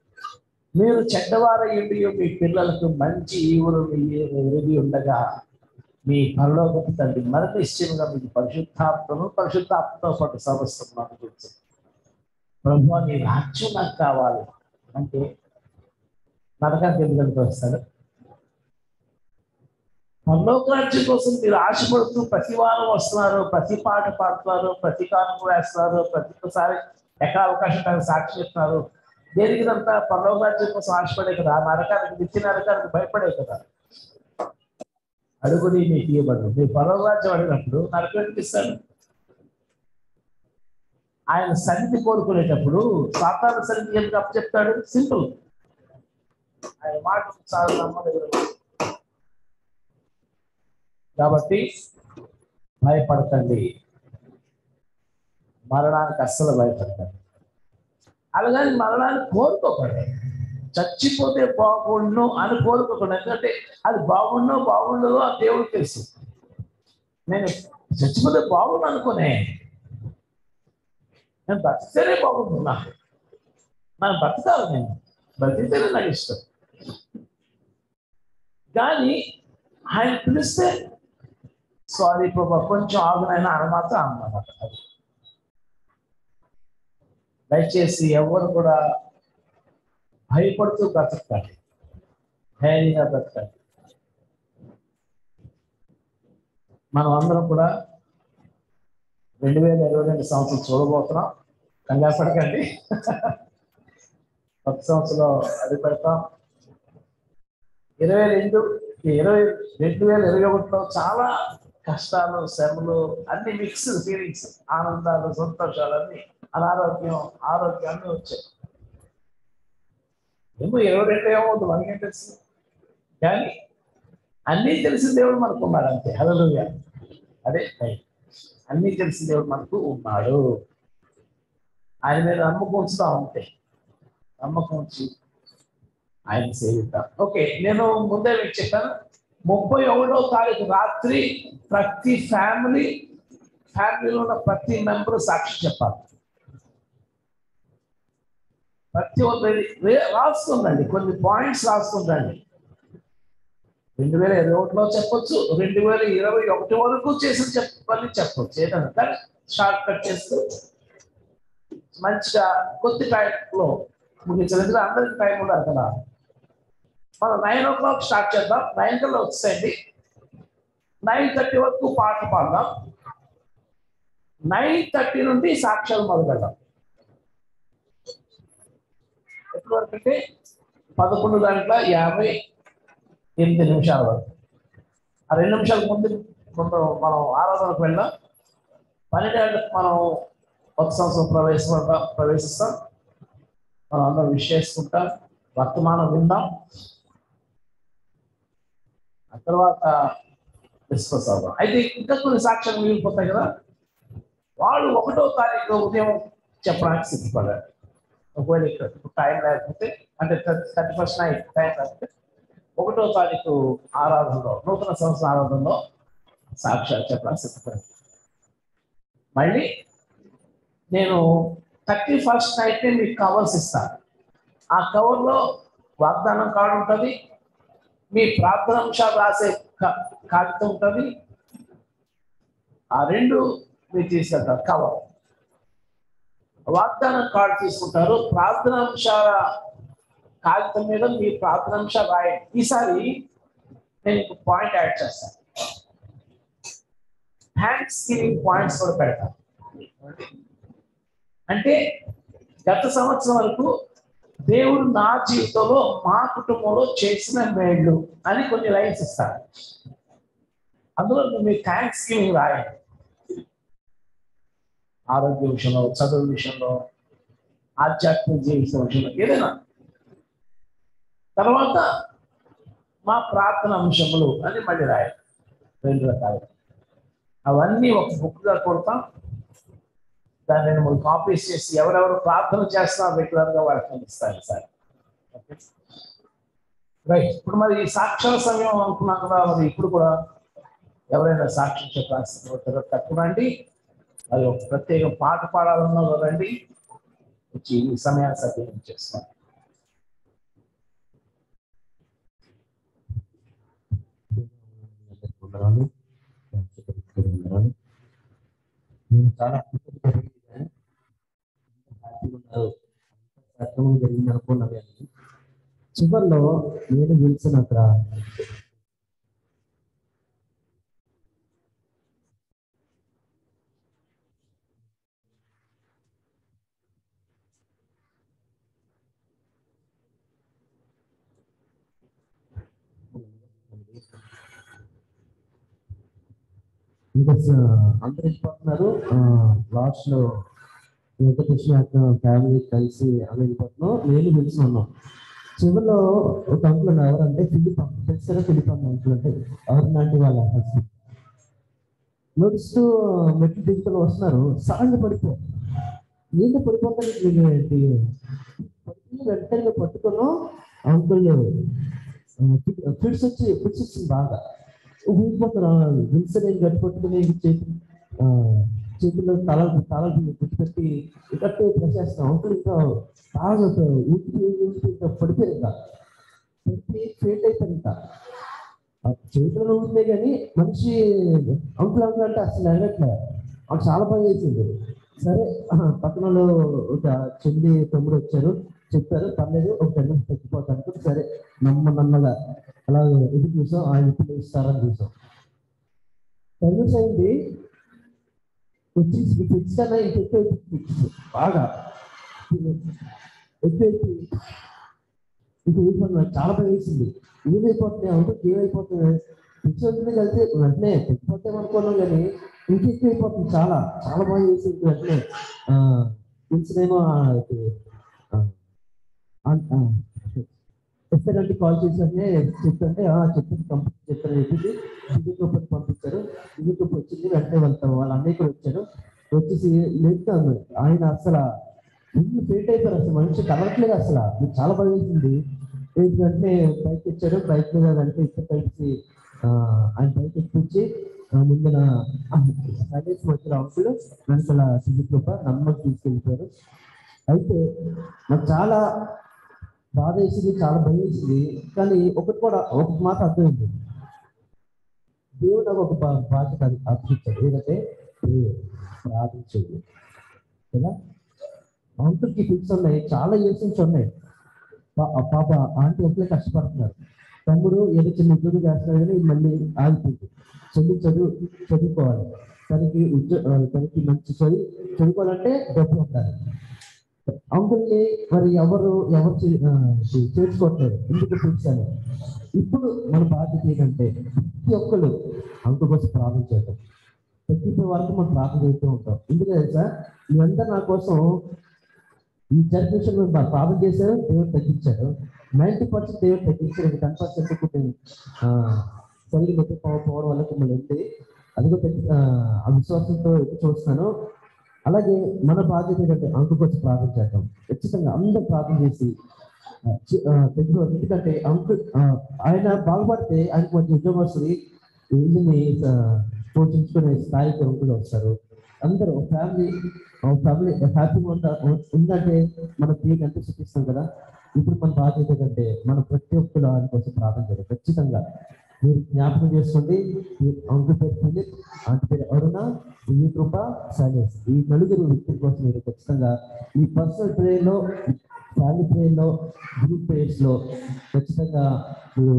మీరు చెడ్డవారయ్యుండి మీ పిల్లలకు మంచి ఈవులు ఎరిగి ఉండగా మీ పరలోకపు తండ్రి మరి నిశ్చయంగా మీకు పరిశుద్ధాత్మను పరిశుద్ధాత్మతో పాటు సమస్తం నాకు తెలుసు ప్రభు నీ రాజ్యం నాకు కావాలి. అంటే నరకానికి ఎందుకంటే వస్తాడు పరలోక రాజ్యం కోసం మీరు ఆశపడుతూ ప్రతి వారం వస్తున్నారు ప్రతి పాట పాడుతున్నారు ప్రతి కానుక వేస్తున్నారు ప్రతిసారి ఎక్కడ అవకాశం కానీ సాక్షి చెప్తున్నారు. దేనికి ఇదంతా రాజ్యం కోసం ఆశపడే కదా? నరకానికి నిత్య నరకానికి భయపడే కదా? అడుగుని మీకు ఇవ్వబడు మీరు పరలోక అడిగినప్పుడు నరకం ఇస్తాడు ఆయన సన్నిధి కోరుకునేటప్పుడు సాతాన సన్నిధి ఎందుకు అప్పచెప్తాడు? సింపుల్. ఆయన మాట చాలా నమ్మదగిన కాబట్టి భయపడకండి. మరణానికి అస్సలు భయపడకండి. అలాగని మరణాన్ని కోరుకోకండి చచ్చిపోతే బాగుండు అని కోరుకోకండి ఎందుకంటే అది బాగుండో బాగుండదో ఆ దేవుడు తెలుసు. నేను చచ్చిపోతే బాగుండు అనుకునే. నేను బతికితేనే బాగుంటున్నా. మనం బతకాలి నేను బతికితేనే నాకు ఇష్టం. కానీ ఆయన పిలిస్తే సారీ ప్రభా కొంచెం ఆగునైనా అని మాత్రం అన్నమాట దయచేసి ఎవరు కూడా భయపడుతూ బ్రతకాలి ధైర్యంగా బ్రతకాలి మనం అందరం కూడా రెండు వేల ఇరవై రెండు సంవత్సరం చూడబోతున్నాం. కంగారు పడకండి. కొత్త సంవత్సరంలో అది పెడతాం. ఇరవై రెండు ఇరవై రెండు వేల ఇరవై ఒకటిలో చాలా కష్టాలు శ్రమలు అన్ని మిక్స్డ్ ఫీలింగ్స్ ఆనందాలు సంతోషాలన్నీ అన్ని అనారోగ్యం ఆరోగ్యాన్ని వచ్చాయి. నువ్వు ఎవరైతే ఏమవుతుంది మనకేం తెలుసు? కానీ అన్నీ తెలిసిన దేవుడు మనకు ఉన్నాడు అంతే. హల్లెలూయా అదే అన్నీ తెలిసిన దేవుడు మనకు ఉన్నాడు. ఆయన మీద నమ్మకం ఉంచుతాం అంతే. నమ్మకం ఉంచి ఆయన సేవిద్దాం. ఓకే నేను ముందే మీకు చెప్పాను. ముప్పై ఒకటో తారీఖు రాత్రి ప్రతి ఫ్యామిలీ ఫ్యామిలీలో ఉన్న ప్రతి మెంబర్ సాక్షి చెప్పాలి. ప్రతి ఒక్కరి రాస్తుందండి కొన్ని పాయింట్స్ రాస్తుందండి. రెండు వేల ఇరవై ఒకటిలో చెప్పొచ్చు రెండు వేల ఇరవై ఒకటి వరకు చేసిన చెప్పని చెప్పొచ్చు ఏదైనా కానీ షార్ట్ కట్ చేస్తూ మంచిగా కొద్ది టైంలో ముగించలేదు అందరికి టైం ఉండదు కదా. మనం నైన్ ఓ క్లాక్ స్టార్ట్ చేద్దాం. నైన్ కల్లా వచ్చేయండి. నైన్ థర్టీ వరకు పాట పాడదాం. నైన్ థర్టీ నుండి సాక్ష్యాలు మొదలు పెడదాం ఎప్పటి వరకు అంటే పదకొండు గంటల యాభై ఎనిమిది నిమిషాల వరకు. ఆ రెండు నిమిషాల ముందు కొంత మనం ఆరాధనకు వెళ్దాం. పన్నెండు గంటలకు మనం కొత్త సంవత్సరం ప్రవేశిస్తాం ప్రవేశిస్తాం. మనం అందరం విష్ చేసుకుంటాం. వర్తమానం విందాం. ఆ తర్వాత క్రిస్మస్ అవ్వడం అయితే ఇంకా కొన్ని సాక్ష్యాలు మిగిలిపోతాయి కదా. వాళ్ళు ఒకటో తారీఖు ఉదయం చెప్పడానికి సిద్ధపడారు. ఒకవేళ ఇక్కడ టైం లేకపోతే అంటే థర్టీ ఫస్ట్ నైట్ టైం లేకపోతే ఒకటో తారీఖు ఆరాధనలో నూతన సంవత్సర ఆరాధనలో సాక్ష్యాలు చెప్పడానికి సిద్ధపడారు. మళ్ళీ నేను థర్టీ ఫస్ట్ నైట్ మీకు కవర్స్ ఇస్తాను. ఆ కవర్లో వాగ్దానం కార్డు ఉంటుంది మీ ప్రార్థనాంశాలు రాసే కాగితం ఉంటుంది. ఆ రెండు మీరు తీసుకెళ్తారు కవర్ వాగ్దానం కార్డు తీసుకుంటారు. ప్రార్థనాంశాల కాగితం మీద మీ ప్రార్థనాంశ రాయండి. ఈసారి నేను పాయింట్ యాడ్ చేస్తాను. థ్యాంక్స్ గివింగ్ పాయింట్స్ కూడా పెడతాను. అంటే గత సంవత్సరం వరకు దేవుడు నా జీవితంలో మా కుటుంబంలో చేసిన మేళ్ళు అని కొన్ని లైన్స్ ఇస్తాను అందులో మీ థ్యాంక్స్ గివింగ్ రాయండి ఆరోగ్య విషయంలో చదువు విషయంలో ఆధ్యాత్మిక జీవిత విషయంలో ఏదైనా. తర్వాత మా ప్రార్థన అంశములు అని మళ్ళీ రాయాలి. రెండు రకాలు. అవన్నీ ఒక బుక్గా కొడతాం. దాన్ని రెండు మూడు కాపీస్ చేసి ఎవరెవరు ప్రార్థన చేస్తున్నారు రెగ్యులర్గా వాళ్ళకి ఇస్తాను సార్. రైట్ ఇప్పుడు మరి ఈ సాక్ష్యాల సమయం అనుకున్నా కదా మరి ఇప్పుడు కూడా ఎవరైనా సాక్ష్యం చెప్పాల్సిన తక్కువండి అది ఒక ప్రత్యేక పాట పాడాలన్నా రండి. వచ్చి ఈ సమయాన్ని సద్వినియోగం చేస్తాం వందనాలు నేను చాలా హ్యాపీగా ఉన్నారు అంత జరిగింది అనుకున్నాను చివరిలో నేను గెలిచిన అక్కడ ఇంకా uh, అందరూ వెళ్ళిపోతున్నారు లాస్ట్లో వెంకటేశ్వర ఫ్యామిలీ కలిసి అలా వెళ్ళిపోతున్నాం నేను తెలిసి ఉన్నాం. చివరిలో ఒక అంకుల్ ఎవరంటే ఫిలిప్ అంకుల్ తెలుసా ఫిలిప్ అన్న అంకుల్ అంటే? ఎవరు లాంటి వాళ్ళ husband. నడుస్తూ మెట్లు దిగుతూ వస్తున్నారు. సడన్గా పడిపో ఏంటి పడిపోతానికి ఏంటి? పడిపోయి వెంటనే పట్టుకున్నాం. అంకుల్ ఫిట్స్ వచ్చి ఫిట్స్ వచ్చింది బాగా ఊగిపోతున్నారు విల్సన్ ఏం గట్టి చేతి చేతిలో తల తల గుర్తుపెట్టి ఇక్కడే ప్రశేస్తాం అంకుల్ ఇంకా బాగా ఊపి ఊపి ఇంకా పడిపోయారు ఇంకా. పడిపోయి ఫెయిల్ అయిపోయారు ఇంకా. చేతిలో ఉంటే కానీ మనిషి అంకుల్ అంకుల్ అంటే అసలు అడగట్లే మాకు చాలా బాగా చేసింది. సరే పక్కనలో ఒక చెల్లి తమ్ముడు వచ్చారు. చెప్పారు పర్లేదు ఒక టెన్ మినిట్స్ తగ్గిపోతాను సరే నమ్మ నమ్మగా అలా ఇది చూసాం ఆయన ఇప్పుడు ఇస్తారని చూసాం. టెన్ మినిట్స్ అయింది వచ్చి ఫిక్స్ కన్నా ఇంకెక్కువ ఫిక్స్ బాగా. ఎత్తేసి ఇది అయిపోతుంది చాలా భయం వేసింది ఏమైపోతున్నాయి అంటే ఏమైపోతున్నాయి ఫిక్స్ వెంటనే కలిసి వెంటనే తెచ్చిపోతే అనుకున్నాం కానీ ఇంకెక్కువ అయిపోతుంది చాలా. చాలా బాగా వేసింది వెంటనే. తెలిసినేమో ఎస్ఆర్ఎంటి కాల్ చేసి చెప్తుంటే చెప్పింది కంప్లీట్ చెప్తాను చెప్పింది విద్యుత్ రూపాయలు పంపించారు. విద్యుత్ రూపాయలు వచ్చింది వెంటనే వెళ్తాం వాళ్ళ అన్నయ్య కూడా వచ్చారు. వచ్చేసి లేపుతాను ఆయన అసలు ఇల్లు ఫేట్ అయిపోయారు అసలు. మనిషి కలవట్లేదు అసలు. మీకు చాలా భయం వేసింది. వెంటనే బైక్ ఇచ్చారు బైక్ మీద వెంటనే ఇద్దరు కలిసి ఆయన బైక్ ఎక్కించి ముందర సైలెన్స్ వచ్చిన అంకుల్ వెనకాల సిద్ధి కృప నమ్మకం తీసుకెళ్ళిపోయారు. అయితే నాకు చాలా బాధ వేసింది చాలా భయం వేసింది కానీ ఒకటి కూడా ఒకటి మాట అర్థమైంది దేవుడు నాకు ఒక బాధ్యత అది అర్పించాడు. ఏదంటే ప్రార్థించేది. కదా? అంకుల్కి ఫిక్స్ ఉన్నాయి చాలా ఇయర్స్ నుంచి ఉన్నాయి. పాప ఆంటీ ఒకటే కష్టపడుతున్నారు. తమ్ముడు ఏదో చిన్న ఉద్యోగం చేస్తున్నాడు కానీ మళ్ళీ ఆగిపోయింది. చదువు చదువు చదువుకోవాలి. తనకి ఉద్యోగ తనకి మంచి చదువు చదువుకోవాలంటే డబ్బు ఉండాలి. అంకుల్ని మరి ఎవరు ఎవరు చే- చేర్చుకోవట్లేదు ఎందుకు పిలిచాను ఇప్పుడు మన బాధ్యత ఏంటంటే ప్రతి ఒక్కరు అంకుల్ కోసం ప్రార్థన చేయటం ప్రతి వరకు మనం ప్రార్థన చేస్తూ ఉంటాం. ఎందుకంటే సార్ మీరందరూ నా కోసం ఈ చర్చ్ విషయంలో ప్రార్థన చేశారు దేవుడు తగ్గించారు నైంటీ పర్సెంట్ దేవుడు తగ్గించారు టెన్ పర్సెంట్ సరిగ్గా మెట్టి పోవడం వల్ల మిమ్మల్ని ఉంది. అది కూడా తగ్గి- ఆ, ఎదురు చూస్తున్నాను. అలాగే మన బాధ్యత ఏంటంటే అంకు కోసం ప్రార్థన చేద్దాం. ఖచ్చితంగా అందరూ ప్రార్థన చేసి ఆ, ఎందుకంటే అంకు ఆయన బాగుపడితే ఆయనకు మంచి ఉద్యోగం వస్తుంది ఇల్లుని పోషించుకునే స్థాయికి అంకులు వస్తారు. అందరూ ఫ్యామిలీ ఫ్యామిలీ హ్యాపీగా ఉందా ఉందంటే మన దేవుడు ఎంత చూపిస్తాం కదా. ఇప్పుడు మన బాధ్యత ఏంటంటే మనం ప్రతి ఒక్కరు ఆయన కోసం ప్రార్థన చేయాలి. ఖచ్చితంగా మీరు జ్ఞాపకం చేసుకోండి. అంకు పేరు ఫిలిప్ అంకు పేరు అరుణ ఈ కృప సైలెన్స్ ఈ నలుగురు వ్యక్తుల కోసం మీరు ఖచ్చితంగా మీ పర్సనల్ ప్రేయర్లో ఫ్యామిలీ ప్రేయర్లో గ్రూప్ ప్రేయర్స్లో ఖచ్చితంగా మీరు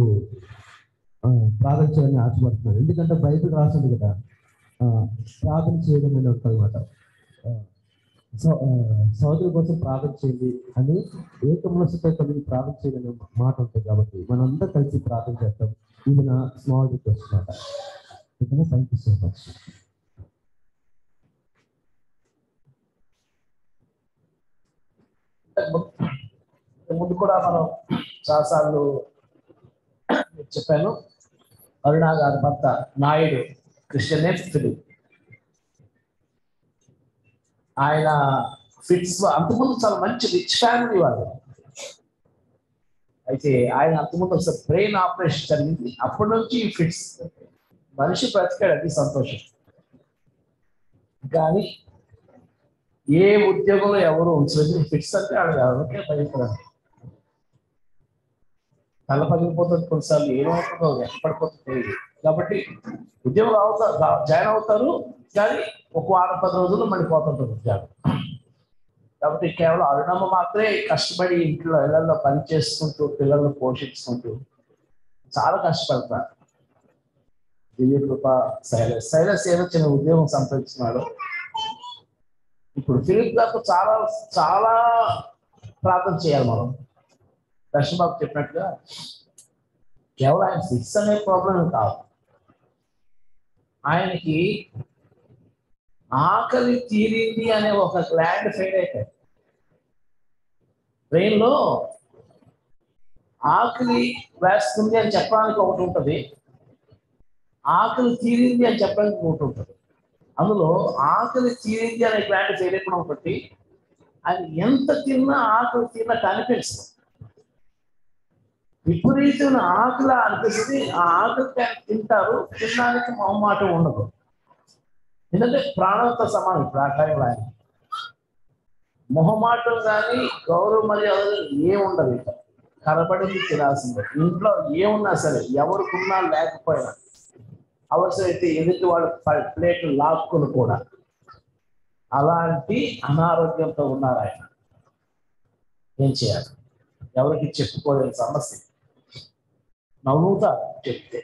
ప్రార్థన చేయాలని ఆశపడుతున్నారు. ఎందుకంటే బైబిల్ రాసింది కదా ప్రార్థన చేయడం అని ఉంటుంది అనమాట సోదరు కోసం ప్రార్థన చేయండి అని ఏకమనసుతో కలిగి ప్రార్థన చేయడం మాట ఉంటుంది కాబట్టి మనందరం కలిసి ప్రార్థన చేస్తాం ఇది నా స్మాల్ రిక్వెస్ట్ మాట. ఓకేనా థ్యాంక్ యూ సో మచ్ ముందు కూడా మనం చాలాసార్లు చెప్పాను. అరుణ గారి భర్త నాయుడు క్రిస్టియన్ ఫిలిప్ ఆయన ఫిట్స్ అంతకుముందు చాలా మంచి రిచ్ ఫ్యామిలీ వాళ్ళు. అయితే ఆయన అంతకుముందు ఒకసారి బ్రెయిన్ ఆపరేషన్ జరిగింది. అప్పటి నుంచి ఫిట్స్ మనిషి బ్రతికాడు అది సంతోషం. కానీ ఏ ఉద్యోగంలో ఎవరు ఉంచలేదు. ఫిట్స్ అంటే వాళ్ళు ఎవరికే భయపడాలి తల పగిలిపోతుంది కొన్నిసార్లు ఏమవుతుందో ఎక్కడ కాబట్టి ఉద్యోగం అవుతారు జాయిన్ అవుతారు కానీ ఒక వారం పది రోజుల్లో మళ్ళీ పోతుంటారు ఉద్యోగం. కాబట్టి కేవలం అరుణమ్మ మాత్రమే కష్టపడి ఇంట్లో ఇళ్ళలో పని చేసుకుంటూ పిల్లలను పోషించుకుంటూ చాలా కష్టపడతారు దివ్య కృప శైలస్. శైలస్ ఏదో చిన్న ఉద్యోగం సంపాదించినాడు ఇప్పుడు ఫిలిప్ గారు చాలా చాలా ప్రార్థన చేయాలి మనం. దర్శనబాబు చెప్పినట్టుగా కేవలం ఆయన సిక్స్ అనే ప్రాబ్లం కాదు. ఆయనకి ఆకలి తీరింది అనే ఒక గ్లాండ్ ఫెయిల్ అయిపోయింది. ట్రైన్లో లో ఆకలి వేస్తుంది అని చెప్పడానికి ఒకటి ఉంటుంది. ఆకలి తీరింది అని చెప్పడానికి ఒకటి ఉంటుంది. అందులో ఆకలి తీరింది అనే ప్లాంట్ ఫెయిల్ ఒకటి అది ఎంత తిన్నా ఆకలి తిన్నా కనిపిస్తుంది విపరీతమైన ఆకలి అనిపిస్తుంది. ఆ ఆకలి తింటారు తినడానికి మొహమాటం ఉండదు. ఎందుకంటే ప్రాణంతో సమానం. ఇప్పుడు ఆ టైంలో ఆయన మొహమాటం కానీ గౌరవ మర్యాదలు ఏముండదు. ఇక కనపడింది తినాల్సిందే. ఇంట్లో ఏమున్నా సరే ఎవరికున్నా లేకపోయినా అవసరమైతే ఎదుటి వాళ్ళ ప్లేట్లు లాక్కుని కూడా అలాంటి అనారోగ్యంతో ఉన్నారు ఆయన. ఏం చేయాలి? ఎవరికి చెప్పుకోలేని సమస్య. నవ్వుతా చెప్తే.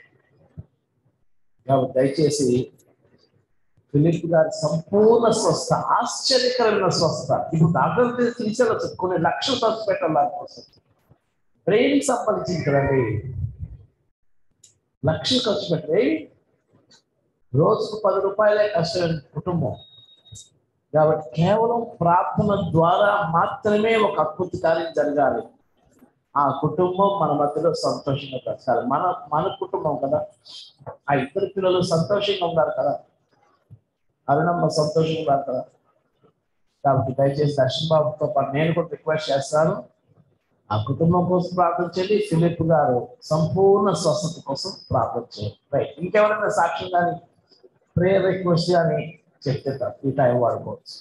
దయచేసి ఫిలిప్ గారి సంపూర్ణ స్వస్థ ఆశ్చర్యకరమైన స్వస్థ. ఇప్పుడు డాక్టర్ తీసుకెళ్ళచ్చు కొన్ని లక్షలు ఖర్చు పెట్టాలి దానికోసం బ్రెయిన్ సంబంధించింది కదండి. లక్షలు ఖర్చు పెట్టి రోజుకు పది రూపాయలే కష్టమైన కుటుంబం. కాబట్టి కేవలం ప్రార్థన ద్వారా మాత్రమే ఒక అద్భుత కార్యం జరగాలి. ఆ కుటుంబం మన మధ్యలో సంతోషంగా బ్రతకాలి. మన మన కుటుంబం కదా. ఆ ఇద్దరు పిల్లలు సంతోషంగా ఉన్నారు కదా. అరుణమ్మ సంతోషంగా ఉన్నారు కాబట్టి దయచేసి దర్శన్ బాబుతో పాటు నేను కూడా రిక్వెస్ట్ చేస్తాను. ఆ కుటుంబం కోసం ప్రార్థన చేయండి. ఫిలిప్ గారు సంపూర్ణ స్వస్థత కోసం ప్రార్థన చేయండి. రైట్ ఇంకెవరైనా సాక్ష్యం కానీ ప్రేయర్ రిక్వెస్ట్ కానీ చెప్తే ఈ టైం వాడుకోవచ్చు.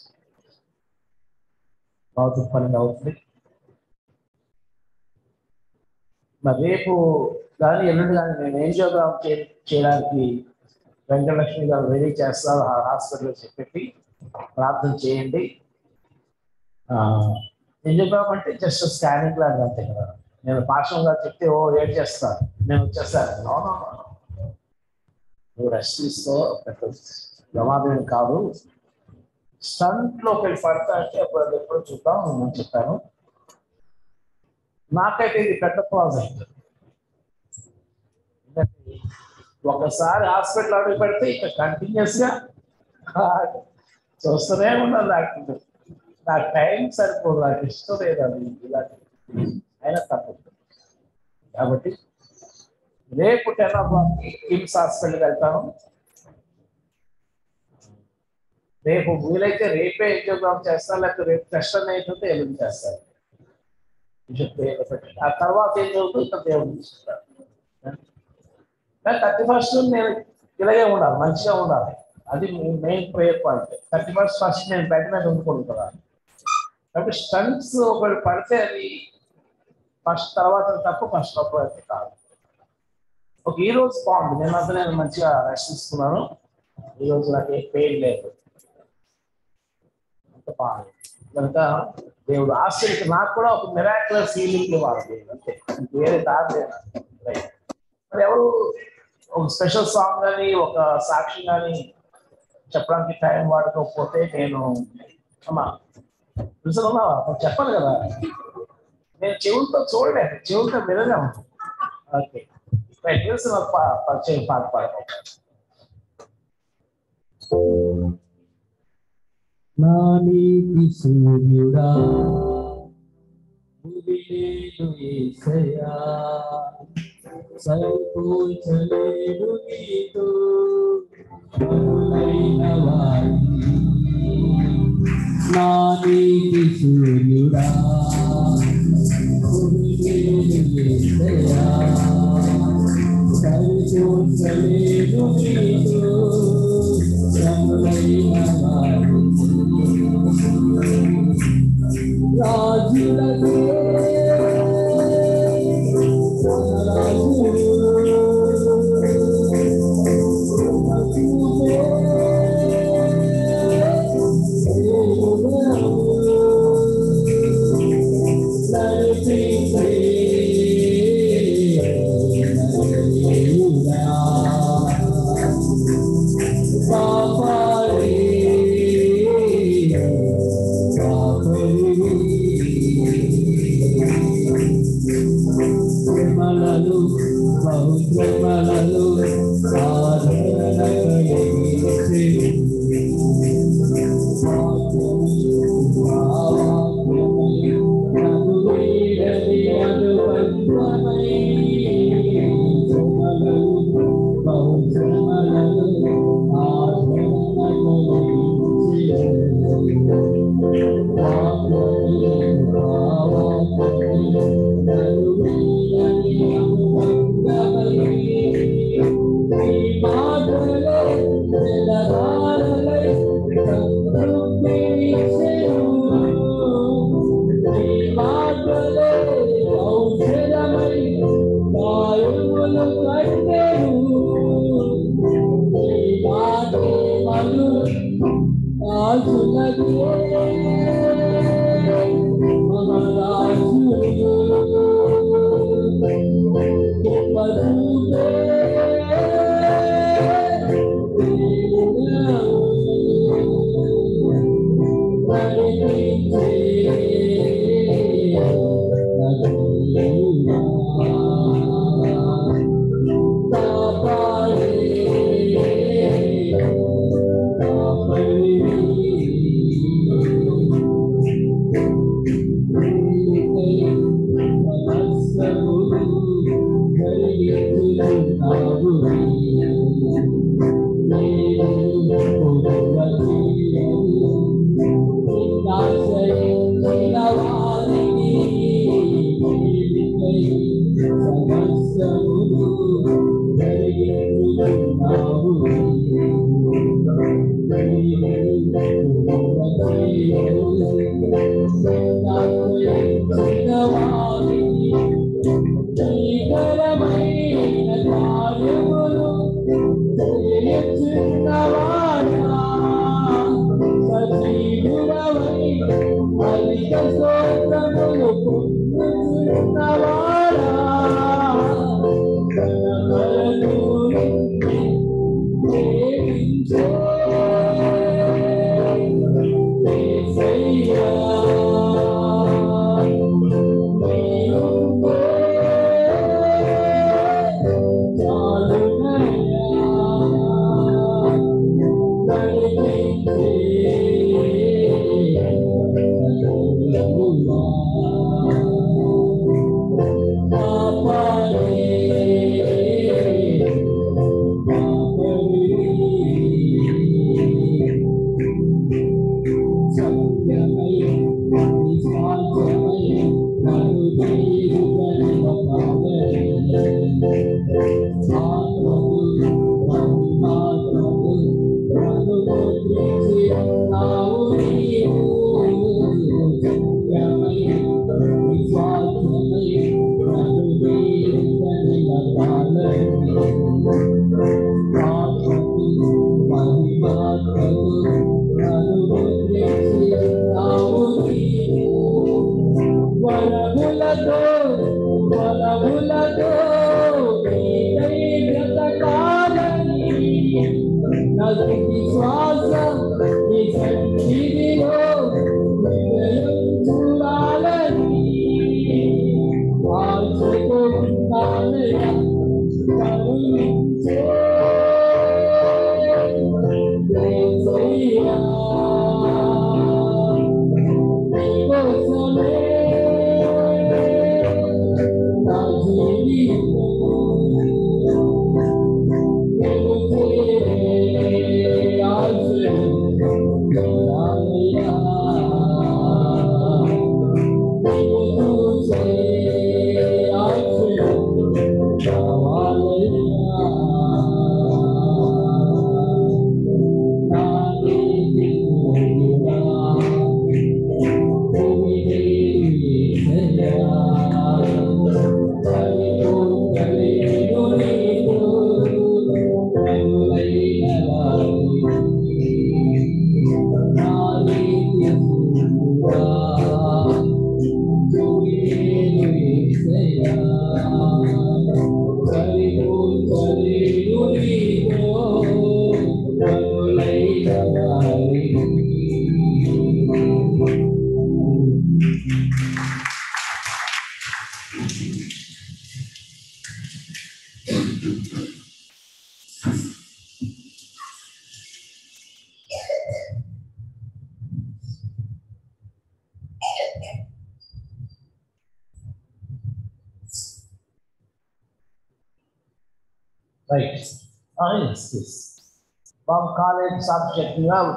భౌతిక పని అవుతుంది. మరి రేపు కానీ ఎల్లుండి కానీ నేను ఏం చేద్దాం చేయడానికి వెంకటలక్ష్మి గారు రెడీ చేస్తారు ఆ హాస్పిటల్లో చెప్పి ప్రార్థన చేయండి. ఎందుకు అంటే జస్ట్ స్కానింగ్ లాగా అంతే కదా. నేను పార్శ్వంగా చెప్తే ఓ ఏం చేస్తాను నేను వచ్చేస్తాను. నో నువ్వు రెస్ట్ తీసుకో పెద్ద ప్రమాదం కాదు. స్టంట్లోకి వెళ్ళి పడతా అంటే అప్పుడు అది ఎప్పుడు చూద్దాం నేను చెప్పాను. నాకైతే ఇది పెద్ద ప్రాజెక్ట్ ఒకసారి హాస్పిటల్ అడుగు పెడితే ఇక కంటిన్యూస్గా చూస్తూనే ఉండాలి నాకు నా టైం సరిపోదు నాకు ఇష్టం లేదు అది ఇలాంటి అయినా తప్పదు. కాబట్టి రేపు టెన్ ఓ క్లాక్కి కిమ్స్ హాస్పిటల్కి వెళ్తాను. రేపు వీలైతే రేపే ఎంజోగ్రామ్ చేస్తాను లేకపోతే రేపు టెస్ట్ అనేది అయిపోతే చేస్తాను. ఆ తర్వాత ఏం జరుగుతుందో ఇంకా దేవుడు చూసుకుంటారు కానీ థర్టీ ఫస్ట్ నేను ఇలాగే ఉండాలి మంచిగా ఉండాలి. అది main prayer point thirty first first నేను బెడ్ మీద కాబట్టి స్టంట్స్ ఒకటి పడితే అది ఫస్ట్ తర్వాత తప్పు ఫస్ట్ తప్పు అయితే కాదు. ఒక ఈ రోజు బాగుంది. నేను అంతా నేను మంచిగా రెస్ట్ తీసుకున్నాను. ఈ రోజు నాకు ఏ పెయిన్ లేదు. అంత బాగుంది. కనుక దేవుడు ఆశ్చర్య నాకు కూడా ఒక మిరాకులర్ ఫీలింగ్ ఇవ్వాలి అంతే. వేరే దారి లేదు మరి ఎవరు ఒక స్పెషల్ సాంగ్ కానీ ఒక సాక్షి కానీ చెప్పడానికి టైం వాడకపోతే నేను అమ్మా తెలుసుకున్నావా నువ్వు చెప్పాలి కదా. నేను చెవులతో చూడలేదు చెవులతో వినలేము. ఓకే. రైట్ తెలుసు నాకు పా- పరిచయం పాట పాడుకుంటాను నా నీతి సూర్యుడా భూమినేను యేసయ్యా సరిపోల్చలేడు నీతో కరుణైన వారిని. నా నీతి సూర్యుడా భూమినేను యేసయ్యా సరిపోల్చలేడు నీతో కరుణైన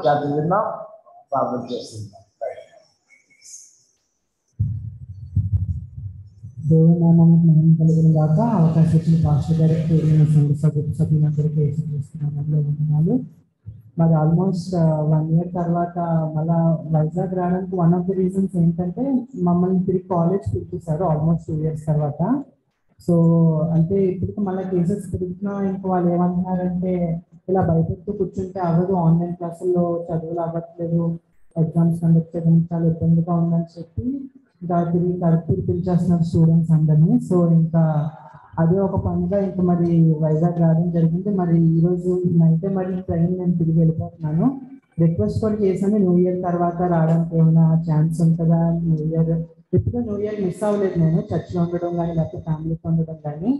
సాబ్జెక్ట్గా చదివినాం ప్రాబ్లం చేస్తున్నాం కలిగిన గాక అవకాశం ఇచ్చిన పాస్టర్ గారికి సంఘ సభ్యు సభ్యులందరికీ యేసుక్రీస్తునామంలో వందనాలు మరి ఆల్మోస్ట్ వన్ ఇయర్ తర్వాత మళ్ళా వైజాగ్ రావడానికి వన్ ఆఫ్ ద రీజన్స్ ఏంటంటే మమ్మల్ని తిరిగి కాలేజ్ పిలిపిస్తారు ఆల్మోస్ట్ టూ ఇయర్స్ తర్వాత. సో అంటే ఇప్పటికి మళ్ళీ కేసెస్ పెరుగుతున్నా ఇంకా వాళ్ళు ఏమంటున్నారంటే ఇలా భయపెడుతూ కూర్చుంటే అవ్వదు ఆన్లైన్ క్లాసుల్లో చదువులు అవ్వట్లేదు ఎగ్జామ్స్ కండక్ట్ చేయడం చాలా ఇబ్బందిగా ఉందని చెప్పి ఇంకా కరెక్ట్ పిలిచేస్తున్నారు స్టూడెంట్స్ అందరినీ. సో ఇంకా అదే ఒక పనిగా ఇంకా మరి వైజాగ్ రావడం జరిగింది. మరి ఈరోజు నైతే మరి ట్రైన్ నేను తిరిగి వెళ్ళిపోతున్నాను. రిక్వెస్ట్ కూడా చేశాను. న్యూ ఇయర్ తర్వాత రావడానికి ఏమైనా ఛాన్స్ ఉంటుందా? న్యూ ఇయర్ ఇప్పుడు న్యూ ఇయర్ మిస్ అవ్వలేదు నేను. చర్చిలో ఉండడం కానీ లేకపోతే ఫ్యామిలీతో ఉండడం కానీ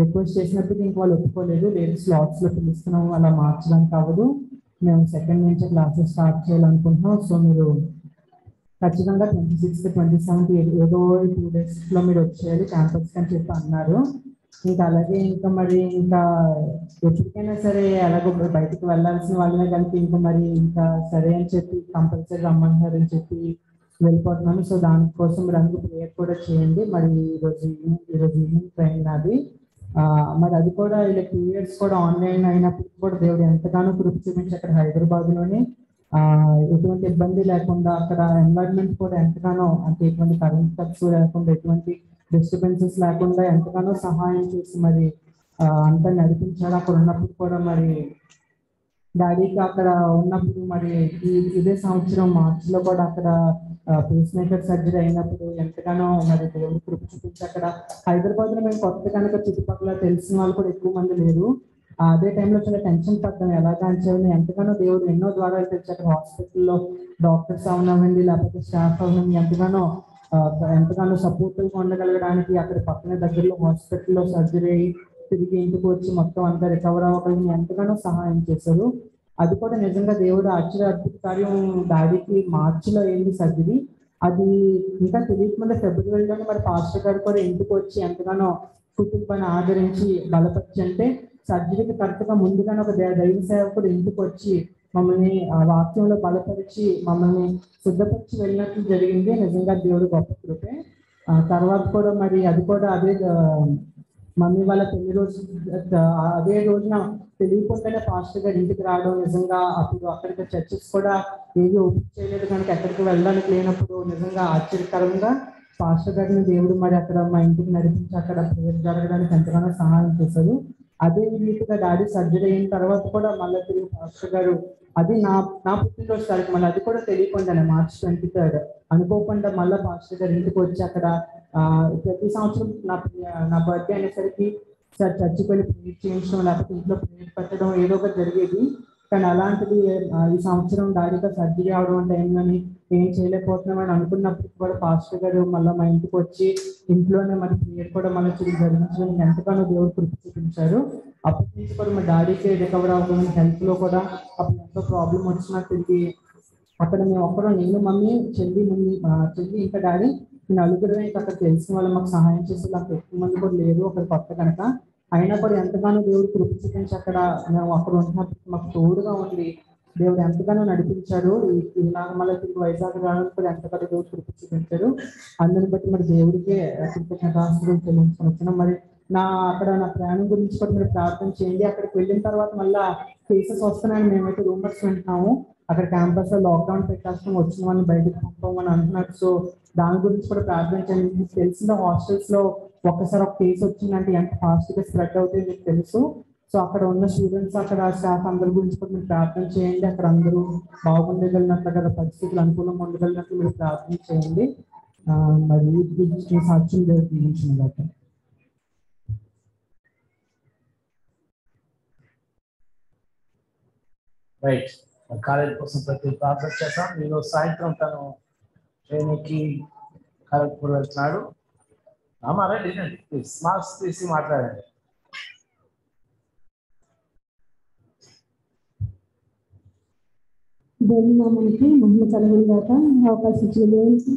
రిక్వెస్ట్ చేసినప్పుడు ఇంక వాళ్ళు ఒప్పుకోలేదు. లేదు స్లాట్స్లో పిలుస్తున్నాము. అలా మార్చడానికి అవ్వదు మేము సెకండ్ నుంచి క్లాసెస్ స్టార్ట్ చేయాలనుకుంటున్నాం. సో మీరు ఖచ్చితంగా ట్వంటీ సిక్స్త్ ట్వంటీ సెవెంత్ ఏదో టూ డేస్లో మీరు వచ్చేయాలి. క్యాంపస్ అని చెప్పి అన్నారు. ఇంకా అలాగే ఇంకా మరి ఇంకా ఎప్పటికైనా సరే ఎలాగో బయటకు వెళ్ళాల్సిన వాళ్ళనే కలిపి ఇంకా మరి ఇంకా సరే అని చెప్పి కంపల్సరీ రమ్మంటున్నారు అని చెప్పి వెళ్ళిపోతున్నాను. సో దానికోసం రంగు ప్రేయర్ కూడా చేయండి. మరి ఈరోజు ఈవినింగ్ ఈరోజు ఈవినింగ్ ట్రైన్ నాది. మరి అది కూడా ఇలా టూ ఇయర్స్ కూడా ఆన్లైన్ అయినప్పుడు కూడా దేవుడు ఎంతగానో కృప చూపించి అక్కడ హైదరాబాద్లోనే ఎటువంటి ఇబ్బంది లేకుండా అక్కడ ఎన్వైరన్మెంట్ కూడా ఎంతగానో అంటే ఎటువంటి కరెంట్ కట్స్ లేకుండా ఎటువంటి డిస్టర్బెన్సెస్ లేకుండా ఎంతగానో సహాయం చేసి మరి అంతా నడిపించాడు అక్కడ ఉన్నప్పుడు కూడా మరి డాడీకి అక్కడ ఉన్నప్పుడు మరి ఈ ఇదే సంవత్సరం మార్చిలో కూడా అక్కడ పేస్ మేకర్ సర్జరీ అయినప్పుడు ఎంతగానో మరి దేవుడు కృప చూపించి అక్కడ హైదరాబాద్లో మేము కొత్త కనుక చుట్టుపక్కల తెలిసిన వాళ్ళు కూడా ఎక్కువ మంది లేరు. అదే టైంలో చాలా టెన్షన్ పడ్డాం. ఎలా అని ఎంతగానో దేవుడు ఎన్నో ద్వారాలు తెచ్చి అక్కడ హాస్పిటల్లో డాక్టర్స్ అవనివ్వండి లేకపోతే స్టాఫ్ అవనివ్వండి ఎంతగానో ఎంతగానో సపోర్టివ్గా ఉండగలగడానికి అక్కడ పక్కన దగ్గరలో హాస్పిటల్లో సర్జరీ అయ్యి తిరిగి ఇంటికి వచ్చి మొత్తం అంతా రికవర్ అవ్వగలిగి ఎంతగానో సహాయం చేశారు. అది కూడా నిజంగా దేవుడు ఆశ్చర్య అద్భుత కార్యం డాడీకి మార్చిలో అయింది సర్జరీ. అది ఇంకా తెలియకుండా ఫిబ్రవరిలోనే మరి పాస్టర్ గారు కూడా ఇంటికి వచ్చి ఎంతగానో కుటుంబాన్ని ఆదరించి బలపరిచి అంటే సర్జరీకి కరెక్ట్గా ముందుగానే ఒక దైవ సేవకుడు ఇంటికి వచ్చి మమ్మల్ని ఆ వాక్యంలో బలపరిచి మమ్మల్ని శుద్ధపరిచి వెళ్ళినట్లు జరిగింది. నిజంగా దేవుడు గొప్ప కృపే. తర్వాత కూడా మరి అది కూడా అదే మమ్మీ వాళ్ళ పెళ్ళి రోజు అదే రోజున తెలియకుండానే పాస్టర్ గారు ఇంటికి రావడం నిజంగా అప్పుడు అక్కడికి చర్చెస్ కూడా ఏది ఓపెన్ చేయలేదు. కనుక ఎక్కడికి వెళ్ళడానికి లేనప్పుడు నిజంగా ఆశ్చర్యకరంగా పాస్టర్ గారిని దేవుడు మరి అక్కడ మా ఇంటికి నడిపించి అక్కడ ప్రేయర్ జరగడానికి ఎంతగానో సహాయం చేశారు. అదే రీతిగా డాడీ సర్జరీ అయిన తర్వాత కూడా మళ్ళీ తిరిగి పాస్టర్ గారు అది నా నా పుట్టినరోజు తారీఖు మళ్ళీ అది కూడా తెలియకుండానే మార్చ్ ట్వంటీ థర్డ్ అనుకోకుండా మళ్ళీ పాస్టర్ గారి ఇంటికి వచ్చి అక్కడ ప్రతి సంవత్సరం నా నా బర్త్డే అనేసరికి సార్ చర్చికి వెళ్ళి ప్రేయర్ చేయించడం లేకపోతే ఇంట్లో ప్రేయర్ పెట్టడం ఏదో ఒకటి జరిగేది. కానీ అలాంటిది ఈ సంవత్సరం డాడీగా సర్జరీ అవడం అంటే ఏందని ఏం చేయలేకపోతున్నామని అనుకున్నప్పుడు కూడా పాస్టర్ గారు మళ్ళీ మా ఇంటికి వచ్చి ఇంట్లోనే మరి ప్రేయర్ కూడా మళ్ళీ తిరిగి జరిగించడం ఎంతగానో దేవుడు కృప చూపించారు. అప్పటి నుంచి కూడా మా డాడీకి రికవర్ అవ్వడం హెల్త్లో కూడా అప్పుడు ఎంతో ప్రాబ్లం వచ్చినట్టు అక్కడ మేము ఒక్కరు నేను మమ్మీ చెల్లి మమ్మీ చెల్లి ఇంకా డాడీ నలుగురు అక్కడ తెలిసిన వాళ్ళు మాకు సహాయం చేసి నాకు ఎక్కువ మంది కూడా లేరు. అక్కడ కొత్త కనుక. అయినా కూడా ఎంతగానో దేవుడు కృప చూపించి అక్కడ మేము అక్కడ ఉంటున్నప్పుడు మాకు తోడుగా ఉండి దేవుడు ఎంతగానో నడిపించాడు. ఈ- ఈ మళ్ళీ తిరిగి వైజాగ్ రావడానికి కూడా ఎంతగానో దేవుడు కృప చూపించాడు. అందరిని బట్టి మరి దేవుడికే కృతజ్ఞతాస్తులు వచ్చినాం. మరి నా అక్కడ నా ప్రయాణం గురించి కూడా మీరు ప్రార్థన చేయండి. అక్కడికి వెళ్ళిన తర్వాత మళ్ళా కేసెస్ వస్తున్నాయని మేమైతే రూమర్స్ వింటున్నాము. అక్కడ క్యాంపస్లో లాక్డౌన్ పెట్టేస్తాం. వచ్చిన వాళ్ళని బయటకు పంపమని అంటున్నారు. సో దాని గురించి కూడా ప్రార్థించండి మీకు తెలిసిన హాస్టల్స్లో ఒక్కసారి ఒక కేసు వచ్చిందంటే ఎంత ఫాస్ట్గా స్ప్రెడ్ అవుతుంది మీకు తెలుసు. సో అక్కడ ఉన్న స్టూడెంట్స్ అక్కడ స్టాఫ్ అందరి గురించి కూడా మీరు ప్రార్థన చేయండి. అక్కడ అందరూ బాగుండగలిగినట్లు అక్కడ పరిస్థితులు అనుకూలంగా ఉండగలిగినట్లు మీరు ప్రార్థన చేయండి. మరి గురించి సాక్ష్యం దీవించిన రైట్ కాలేజ్ కోసం ప్రతి ప్రార్థన చేస్తాం. నేను సాయంత్రం తను ట్రైన్కి ఖరగ్పూర్ వెళ్తున్నాడు ప్లీజ్ మార్క్స్ తీసి మాట్లాడండి. దేవుని నామానికి మహిమ కలుగును గాక. అవకాశం ఇచ్చిన దేవునికి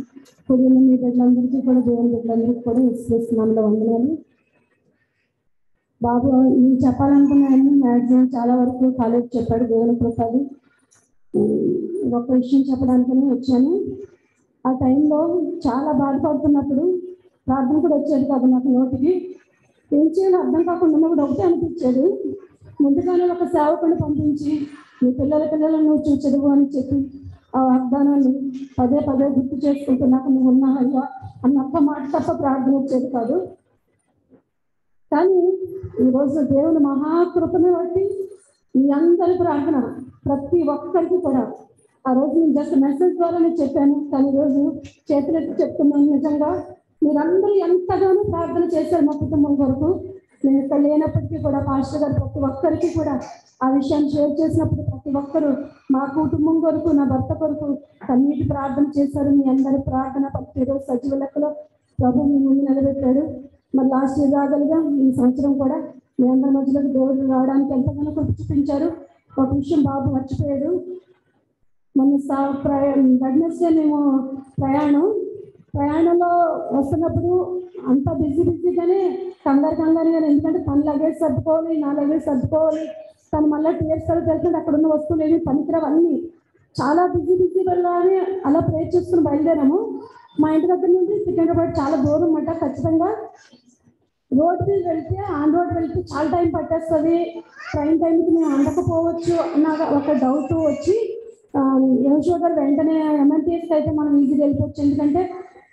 పొద్దున్న మీ బిడ్డలందరికీ కూడా దేవుని బిడ్డలందరికీ కూడా ఎక్స్ప్రెస్ నామలో వందనాలు. బాబు నేను చెప్పాలనుకున్నాను మ్యాక్సిమం చాలా వరకు కాలేజ్ చెప్పాడు దేవుని ప్రసాద్ ఒక విషయం చెప్పడానికనే వచ్చాను. ఆ టైంలో చాలా బాధపడుతున్నప్పుడు ప్రార్థన కూడా వచ్చేది కాదు నాకు నోటికి. ఏం చేయాలో అర్థం కాకుండా ఉన్నప్పుడు ఒకటే అనిపించేది. ముందుగానే ఒక సేవకుని పంపించి మీ పిల్లల పిల్లలను నువ్వు చదువు అని చెప్పి ఆ వాగ్దానాన్ని పదే పదే గుర్తు చేసుకుంటూ నాకు నువ్వు ఉన్నావయ్యా అన్న ఒక్క మాట తప్ప ప్రార్థన వచ్చేది కాదు. కానీ ఈరోజు దేవుని మహాకృపను బట్టి మీ అందరి ప్రార్థన ప్రతి ఒక్కరికి కూడా ఆ రోజు నేను జస్ట్ మెసేజ్ ద్వారానే చెప్పాను. కానీ ఈరోజు చేతులెత్తి చెప్తున్నాను నిజంగా. మీరందరూ ఎంతగానో ప్రార్థన చేశారు మా కుటుంబం కొరకు. నేను ఇక్కడ లేనప్పటికీ కూడా పాస్టర్ గారు ప్రతి ఒక్కరికి కూడా ఆ విషయాన్ని షేర్ చేసినప్పుడు ప్రతి ఒక్కరు మా కుటుంబం కొరకు నా భర్త కొరకు కన్నీటి ప్రార్థన చేశారు. మీ అందరి ప్రార్థన ప్రతి ఈరోజు సజీవ లెక్కలో ప్రభు మీ ముందు నిలబెట్టాడు. మరి లాస్ట్ ఇయర్ ఈ సంవత్సరం కూడా మీ అందరి మధ్యలోకి దేవుడు రావడానికి ఎంతగానో కృషి చూపించారు. ఒక విషయం బాబు మర్చిపోయాడు. మన సా ప్రయాణం వెడ్నెస్డే మేము ప్రయాణం. ప్రయాణంలో వస్తున్నప్పుడు అంత బిజీ బిజీగానే కంగారు కంగారుగానే ఎందుకంటే తన లగేజ్ సర్దుకోవాలి నా లగేజ్ సర్దుకోవాలి. తను మళ్ళీ టీఎస్ఎల్ వెళ్తుంటే అక్కడ ఉన్న వస్తువులు ఏమి పనికిరావు అన్నీ. చాలా బిజీ బిజీ వెళ్ళాలని అలా ప్రే చేసుకుని బయలుదేరాము. మా ఇంటి దగ్గర నుండి సికింద్రాబాద్ చాలా దూరం అన్నమాట ఖచ్చితంగా. రోడ్ మీద వెళ్తే ఆన్ రోడ్ వెళ్తే చాలా టైం పట్టేస్తుంది. ట్రైన్ టైంకి మేము అందకపోవచ్చు అన్న ఒక డౌట్ వచ్చి యశో గారు వెంటనే ఎంఎంటీఎస్కి అయితే మనం ఈజీగా వెళ్ళిపోవచ్చు. ఎందుకంటే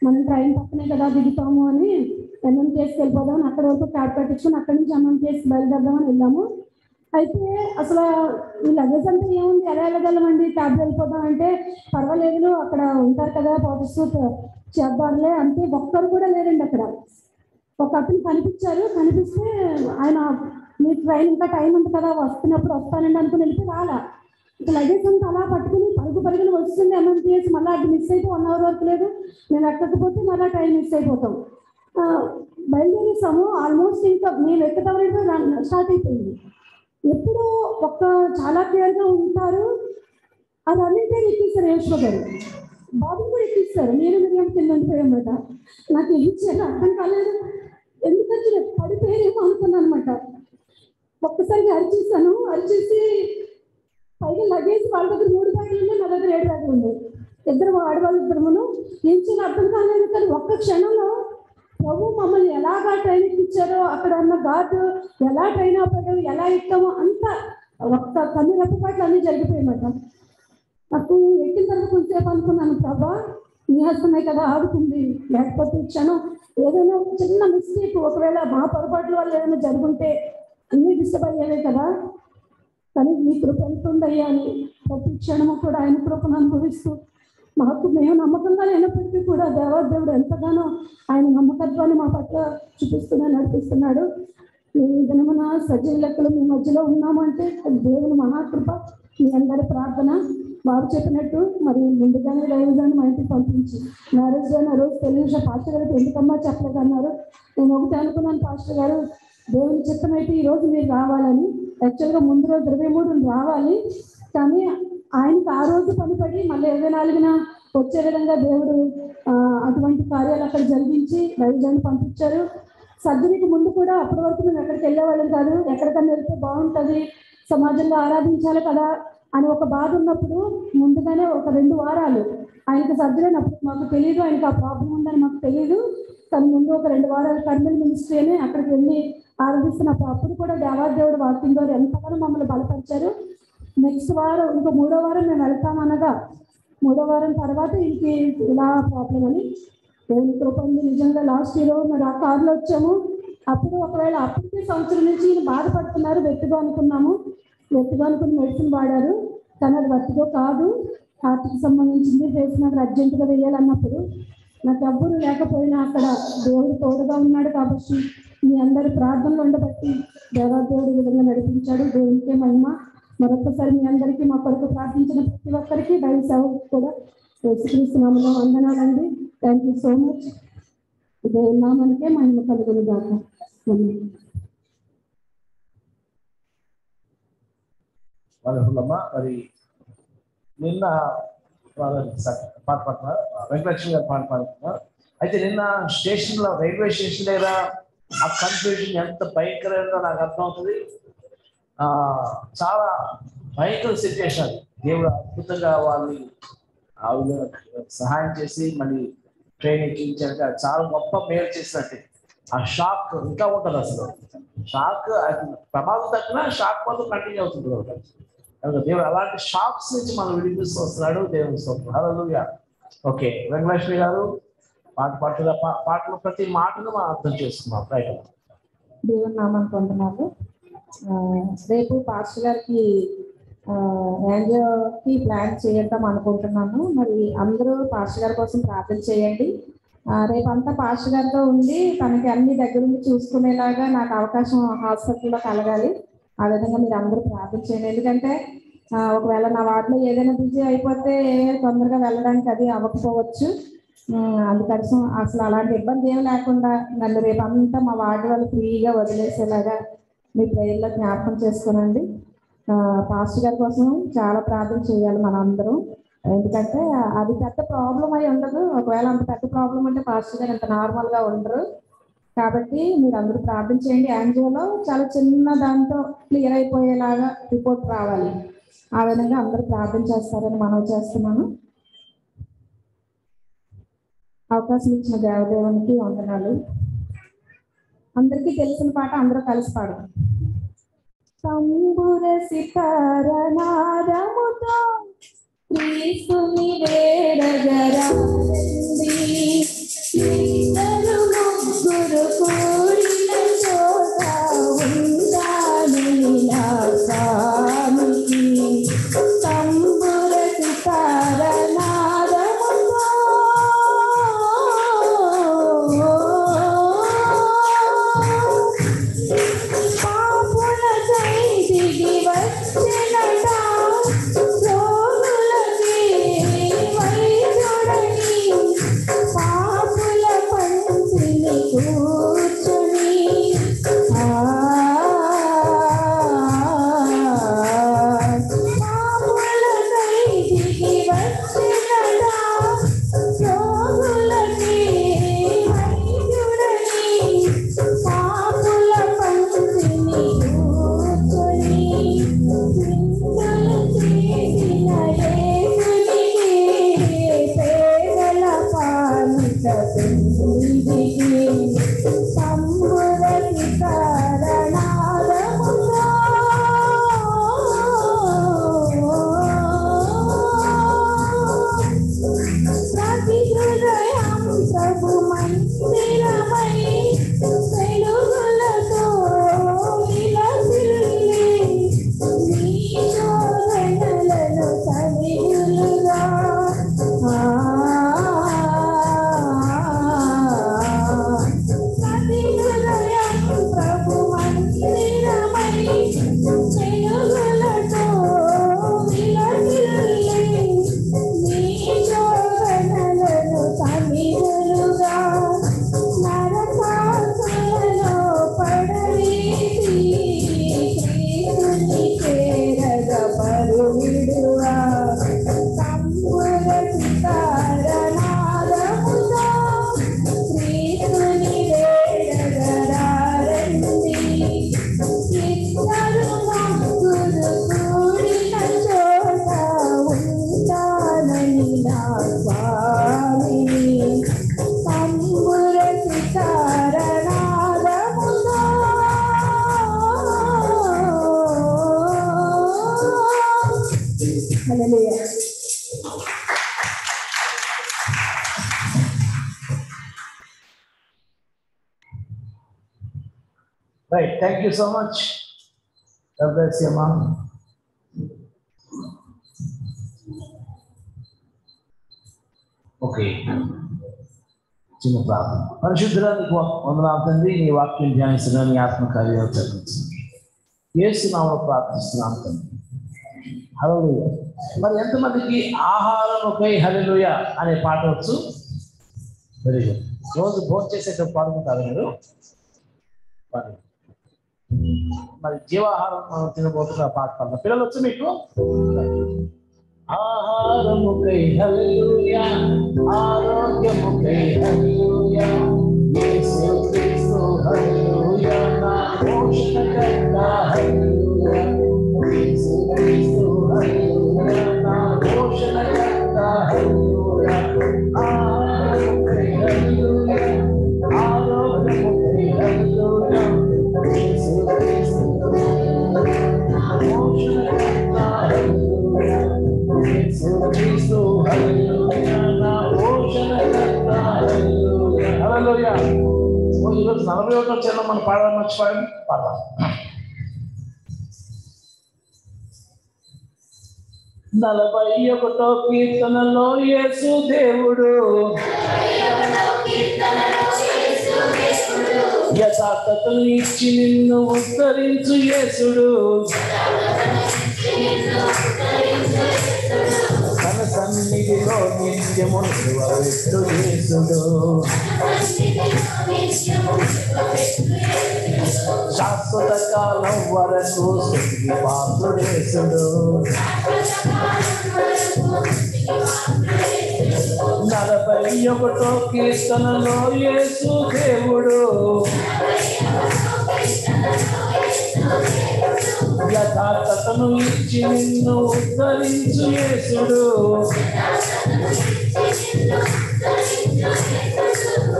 మనం ట్రైన్ పక్కనే కదా దిగుతాము అని ఎంఎంటీఎస్కి వెళ్ళిపోదామని అక్కడ వరకు క్యాబ్ కట్టించుకుని అక్కడి నుంచి ఎంఎంటీఎస్కి బయలుదేరదామని వెళ్ళాము. అయితే అసలు ఈ లగేజ్ అంతా ఏముంది? ఎలా వెళ్ళగలమండి క్యాబ్ వెళ్ళిపోదాం అంటే పర్వాలేదు అక్కడ ఉంటారు కదా పోలీసు చేద్దాంలే అంటే ఒక్కరు కూడా లేరండి అక్కడ. ఒక అతను కనిపించారు. కనిపిస్తే ఆయన మీ ట్రైన్ ఇంకా టైం ఉంది కదా వస్తున్నప్పుడు వస్తానండి అనుకుని వెళ్ళిపోయి రాలా. ఇక లగేజ్ అంతా అలా పట్టుకుని పరుగు పరుగులు వస్తుంది ఎంఎంపీఎస్ మళ్ళీ అది మిస్ అయితే వన్ అవర్ వరకు లేదు. నేను ఎక్కకపోతే మళ్ళీ టైం మిస్ అయిపోతాం. బయలుదేరేసాము. ఆల్మోస్ట్ ఇంకా మేము ఎక్కుతామంటే స్టార్ట్ అయిపోయింది. ఎప్పుడూ ఒక్క చాలా క్లియర్గా ఉంటారు అది అన్నింటే ఎక్కిస్తారు యశ్వ గారు బాబు కూడా ఎక్కిస్తారు. నేను మిరియం కింద నాకు ఏం చేయాలో అర్థం కాలేదు. ఎందుకంటే పడిపోయారేమో అనుకున్నాను అనమాట ఒక్కసారి అరిచేసాను. అరిచేసి పైగా లగేజ్ వాళ్ళ దగ్గర మూడు బ్యాగులు ఉన్నాయి నా దగ్గర ఏడు బ్యాగులు ఉన్నాయి ఇద్దరు ఆడవాళ్ళు ఇద్దరును ఏం అర్థం కాలేదు కానీ ఒక్క క్షణంలో ప్రభు మమ్మల్ని ఎలాగా ట్రైన్ ఇచ్చారో అక్కడ ఉన్న ఘాటు ఎలా ట్రైన్ అవ్వడం ఎలా ఎక్కామో అంతా ఒక్క కన్ను రెప్పపాట్లు అన్నీ జరిగిపోయామట నాకు ఎక్కిన తర్వాత కొంచెంసేపు అనుకున్నాను ప్రభా నీ హస్తమే కదా ఆడుతుంది లేకపోతే క్షణం ఏదైనా చిన్న మిస్టేక్ ఒకవేళ మా పొరపాట్ల వల్ల ఏదైనా జరుగుంటే అన్నీ డిస్టర్బ్ అయ్యేవే కదా. కానీ మీ కృప ఎంత ఉందయ్యా అని ప్రతి క్షణము కూడా ఆయన కృపను అనుభవిస్తూ మాకు మేము నమ్మకంగా లేనప్పటికీ కూడా దేవాదేవుడు ఎంతగానో ఆయన నమ్మకత్వాన్ని మా పట్ల చూపిస్తున్నా నడిపిస్తున్నాడు. ఈ దినమున సజీవ లెక్కలు మీ మధ్యలో ఉన్నామంటే దేవుని మహాకృప మీ అందరి ప్రార్థన. వారు చెప్పినట్టు మరి ముందుగానే దైవజాన్ని మా ఇంటికి పంపించి. మ్యారేజ్ గారు ఆ రోజు తెలుగు పాస్టర్ గారికి ఎందుకమ్మా చెప్పలేదు అన్నారు నేను ఒకటి అనుకున్నాను పాస్టర్ గారు దేవుని చిత్తమైతే ఈ రోజు మీరు రావాలని. యాక్చువల్గా ముందు రోజు ఇరవై మూడు రావాలి. కానీ ఆయనకి ఆ రోజు పనిపడి మళ్ళీ ఇరవై నాలుగున వచ్చే విధంగా దేవుడు అటువంటి కార్యాలు అక్కడ జరిగించి వైద్యాన్ని పంపించారు. సర్జరీకి ముందు కూడా అప్పటి వరకు మేము ఎక్కడికి వెళ్ళేవాళ్ళం కాదు. ఎక్కడికన్నా వెళ్తే బాగుంటుంది. సమాజంలో ఆరాధించాలి కదా అని ఒక బాధ ఉన్నప్పుడు ముందుగానే ఒక రెండు వారాలు ఆయనకి సర్జరీ అయినప్పుడు మాకు తెలియదు ఆయనకి ఆ ప్రాబ్లం ఉందని మాకు తెలియదు తను ముందు ఒక రెండు వారాలు కర్మల్ మినిస్ట్రీ అక్కడికి వెళ్ళి ఆరాధిస్తున్నప్పుడు అప్పుడు కూడా దేవాదేవుడు వాక్యం ద్వారా ఎంతగానో మమ్మల్ని బలపరిచారు. నెక్స్ట్ వారం ఇంకో మూడో వారం మేము వెళ్తామనగా మూడో వారం తర్వాత ఇంకే ఇలా ప్రాబ్లం అని. దేవుని కృపంది నిజంగా లాస్ట్ ఇయర్ మరి ఆ కారులో వచ్చాము. అప్పుడు ఒకవేళ అప్పటికే సంవత్సరం నుంచి ఈయన బాధపడుతున్నారు వెట్టుగా అనుకున్నాము. వెట్టుగా అనుకుని మెడిసిన్ వాడారు. కానీ అది వట్టిగా కాదు. హార్ట్కి సంబంధించింది. చేసినప్పుడు అర్జెంటుగా వేయాలన్నప్పుడు నాకు డబ్బులు లేకపోయినా అక్కడ దేవుడు తోడుగా ఉన్నాడు కాబట్టి మీ అందరి ప్రార్థనలు ఉండబట్టి దేవాదేవుడు విధంగా నడిపించాడు. దేవునికే మహిమ. మరొకసారి మీ అందరికీ మా కొరకు ప్రార్థించిన ప్రతి ఒక్కరికి దైవ సేవకు కూడా యేసుక్రీస్తునామలో వందనాలండి. థ్యాంక్ యూ సో మచ్ దేవుని నామానికే మహిమ కలుగును గాక. మరి నిన్న పాట పాడుతున్నారు. వెంకటలక్ష్మి గారు పాట పాడుతున్నారు. అయితే నిన్న స్టేషన్లో రైల్వే స్టేషన్ దగ్గర ఆ కన్ఫ్యూజన్ ఎంత భయంకరంగా నాకు అర్థమవుతుంది. ఆ చాలా భయంకర సిచ్యువేషన్ అది. దేవుడు అద్భుతంగా వాళ్ళని ఆవిడ సహాయం చేసి మళ్ళీ ట్రైన్ ఎక్కించాక చాలా గొప్ప మేలు చేసినట్టు. ఆ షాక్ ఇంకా ఉంటుంది అసలు. షాక్ అది ప్రమాదం తగ్గినా షాక్ మాత్రం కంటిన్యూ అవుతుంది. కనుక దేవుడు అలాంటి షాప్స్ నుంచి మనం విడిపిస్తూ వస్తున్నాడు దేవుని స్తోత్రం. హల్లెలూయా ఓకే వెంకటలక్ష్మి గారు పాట పాటల పాటలు ప్రతి మాటను మనం అర్థం చేసుకున్నాం రైట్ దేవుని నామాన్ని పొందున్నాము రేపు పాస్టర్ గారికి యాంజియోకి ప్లాన్ చేద్దాం అనుకుంటున్నాను. మరి అందరూ పాస్టర్ గారి కోసం ప్రార్థన చేయండి. రేపంతా పాస్టర్ గారితో ఉండి తనకి అన్ని దగ్గరుండి చూసుకునేలాగా నాకు అవకాశం హాస్పిటల్లో కలగాలి. ఆ విధంగా మీరు అందరూ ప్రార్థన చేయండి. ఎందుకంటే ఒకవేళ నా వార్డులో ఏదైనా బిజీ అయిపోతే తొందరగా వెళ్ళడానికి అది అవ్వకపోవచ్చు. అందుకోసం అసలు అలాంటి ఇబ్బంది ఏం లేకుండా నన్ను రేపు అంతా మా వార్డు వాళ్ళు ఫ్రీగా వదిలేసేలాగా మీ ప్రేయర్లో జ్ఞాపకం చేసుకోనండి. పాస్టర్ గారి కోసం చాలా ప్రార్థన చేయాలి మనందరం ఎందుకంటే అది పెద్ద ప్రాబ్లం అయి ఉండదు. ఒకవేళ అంత పెద్ద ప్రాబ్లం అంటే పాస్టర్ గారు అంత నార్మల్గా ఉండరు. కాబట్టి మీరు అందరూ ప్రార్థన చేయండి. యాంజియోలో చాలా చిన్న దాంతో క్లియర్ అయిపోయేలాగా రిపోర్ట్ రావాలి. ఆ విధంగా అందరూ ప్రార్థన చేస్తారని మనవి చేస్తున్నాను. అవకాశం ఇచ్చిన దేవదేవునికి వందనాలు. అందరికీ తెలిసిన పాట అందరూ కలిసి పాడదాం. తంబుర సితార క్రీస్తుని ఇద్దరు right thank you so much అమ్మా ఓకే చిన్న ప్రార్థన పరిశుద్ధురానికి వందనాలు తండ్రి నీ వాక్యం ధ్యానిస్తున్నా నీ ఆత్మకార్యాలు చదివించింది ఏసునామలో ప్రార్థిస్తున్నాను తండ్రి హలోయ మరి ఎంతమందికి ఆహారం ఒకే హలోయ అనే పాట వచ్చు వెరీ గుడ్ రోజు భోజనం చేసేటప్పుడు పాడుకుంటారు మీరు. మరి జీవాహారం మనం తినబోతున్న పాట పాడదాం. పిల్లలు వచ్చి మీకు ఆహారముకై హల్లెలూయా. ఆరోగ్యముకై హల్లెలూయా. యేసు క్రీస్తు హల్లెలూయా. నా పోషణకర్త హల్లెలూయా. యేసు క్రీస్తు హల్లెలూయా. నా పోషణకర్త హల్లెలూయా. ఈరోజు నలభై ఒకటో చరణం మనం పాడాలి మర్చిపోయాం. పాడదాం నలభై ఒకటో కీర్తనలో యేసు దేవుడు. యథార్థతను ఇచ్చి నిన్ను ఉద్ధరించు యేసుడు. సన్నిధిలో నిత్యము నిలువబెట్టు యేసుడు శాశ్వత కాలం వరకు స్థుతి పాత్రుడేసుడు నలభై ఒకటో కీర్తనలో యేసు దేవుడు యథార్థతను ఇచ్చి నిన్ను ఉద్ధరించు యేసుడు.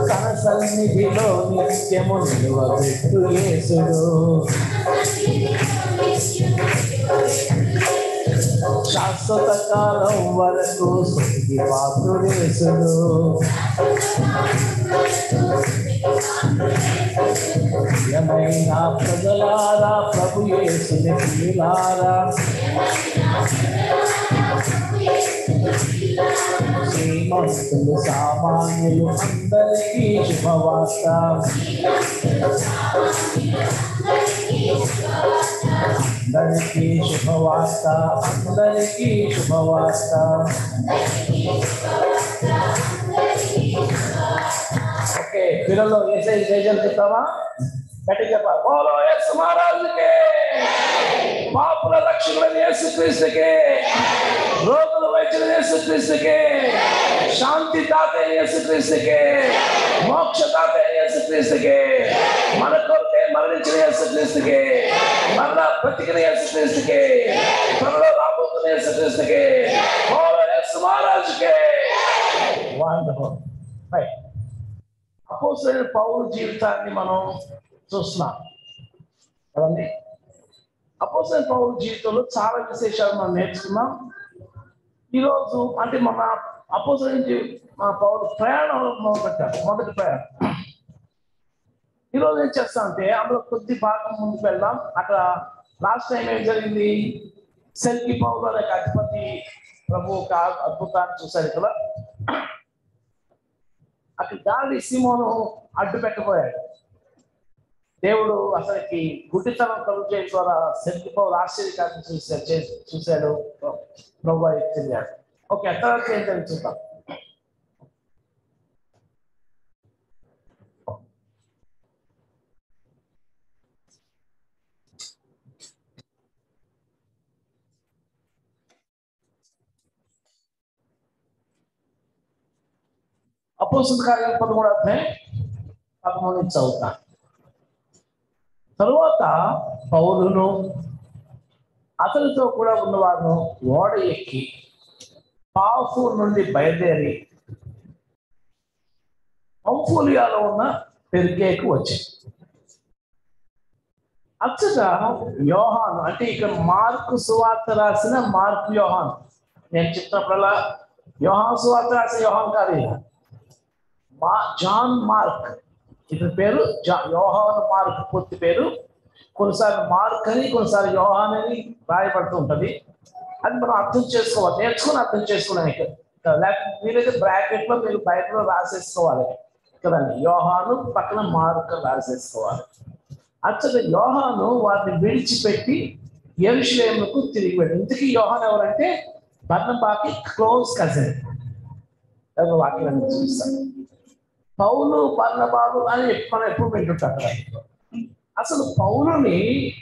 తన సన్నిధిలో నిత్యము నిలువబెట్టు యేసుడు. శాశ్వత కాలం వరకు స్థుతికి పాత్రుడేసుడు ప్రియమైన ప్రజలారా ప్రభు యేసుని ప్రియులారా శ్రీమంతులు సామాన్యులు అందరికీ శుభవార్త అందరికీ శుభవార్త అందరికీ శుభవార్త ఓకే పిల్లలు ఏసై జయజలు చెప్తావా గట్టి చెప్పాలి బోలో యేసు మహారాజుకే పాపుల రక్షకుల యేసు క్రీస్తుకే రోగుల వైద్యుల యేసు క్రీస్తుకే శాంతి దాత యేసు క్రీస్తుకే మోక్ష దాత యేసు క్రీస్తుకే మన కొరకే మరణించిన యేసు క్రీస్తుకే మరలా బ్రతికిన యేసు క్రీస్తుకే త్వరలో రాబోతున్న యేసు క్రీస్తుకే బోలో యేసు మహారాజుకే వండర్ఫుల్ రైట్ అపోసైన పౌరు జీవితాన్ని మనం చూస్తున్నాం. కదండి? అపోసైన పౌరు జీవితంలో చాలా విశేషాలు మనం నేర్చుకున్నాం. ఈరోజు అంటే మన అపోసరైన జీ- మా పౌరు ప్రయాణం మొదలుపెట్టారు. మొదటి ప్రయాణం. ఈరోజు ఏం చేస్తామంటే అందులో కొద్ది భాగం ముందుకు వెళ్దాం. అక్కడ లాస్ట్ టైం ఏం జరిగింది? సెల్కి పౌరు అనే అధిపతి ప్రభు ఒక అద్భుతాన్ని చూశారు ఇక్కడ. అటు దాన్ని సీమోను అడ్డు పెట్టబోయాడు. దేవుడు అతనికి గుడ్డితనం కలుగు చేయడం ద్వారా శక్తిపౌరు ఆశ్చర్యకారం చూశాడు చూశాడు. ప్రభు చెందాడు ఓకే ఆ తర్వాత ఏం చూద్దాం. అపోసిన కార్యాలు పదమూడు అధ్యాయం పదమూడు నుంచి చదువుతాను తరువాత పౌరును అతనితో కూడా ఉన్నవారు ఓడ ఎక్కి పాఫు నుండి బయలుదేరి పంఫూలియాలో ఉన్న పెరిగేకు వచ్చింది అచ్చగా యోహాను అంటే ఇక్కడ మార్కు సువార్త రాసిన మార్కు యోహాను నేను చెప్పినప్పుడల్లా యోహాన్ సువార్త రాసిన యోహాన్ కాదు ఈయన. మా జాన్ మార్క్. ఇతని పేరు జా యోహాన్ మార్క్ పూర్తి పేరు. కొన్నిసార్లు మార్క్ అని కొన్నిసార్లు యోహాన్ అని రాయబడుతూ ఉంటుంది. అది మనం అర్థం చేసుకోవాలి నేర్చుకుని అర్థం చేసుకోవడానికి లేకపోతే మీరైతే బ్రాకెట్లో మీరు బయటలో రాసేసుకోవాలి. కదండి? యోహాను పక్కన మార్క్ రాసేసుకోవాలి. అచ్చట యోహాను వారిని విడిచిపెట్టి ఎరుషులేముకు తిరిగి వెళ్ళి ఇంతకీ యోహాన్ ఎవరంటే? బర్ణబాకి క్లోజ్ కజిన్. వాక్యాన్ని చూస్తాను పౌలు పర్ణబాబు అని ఎప్పుడు- మనం ఎప్పుడు వింటుంటాం అసలు పౌలుని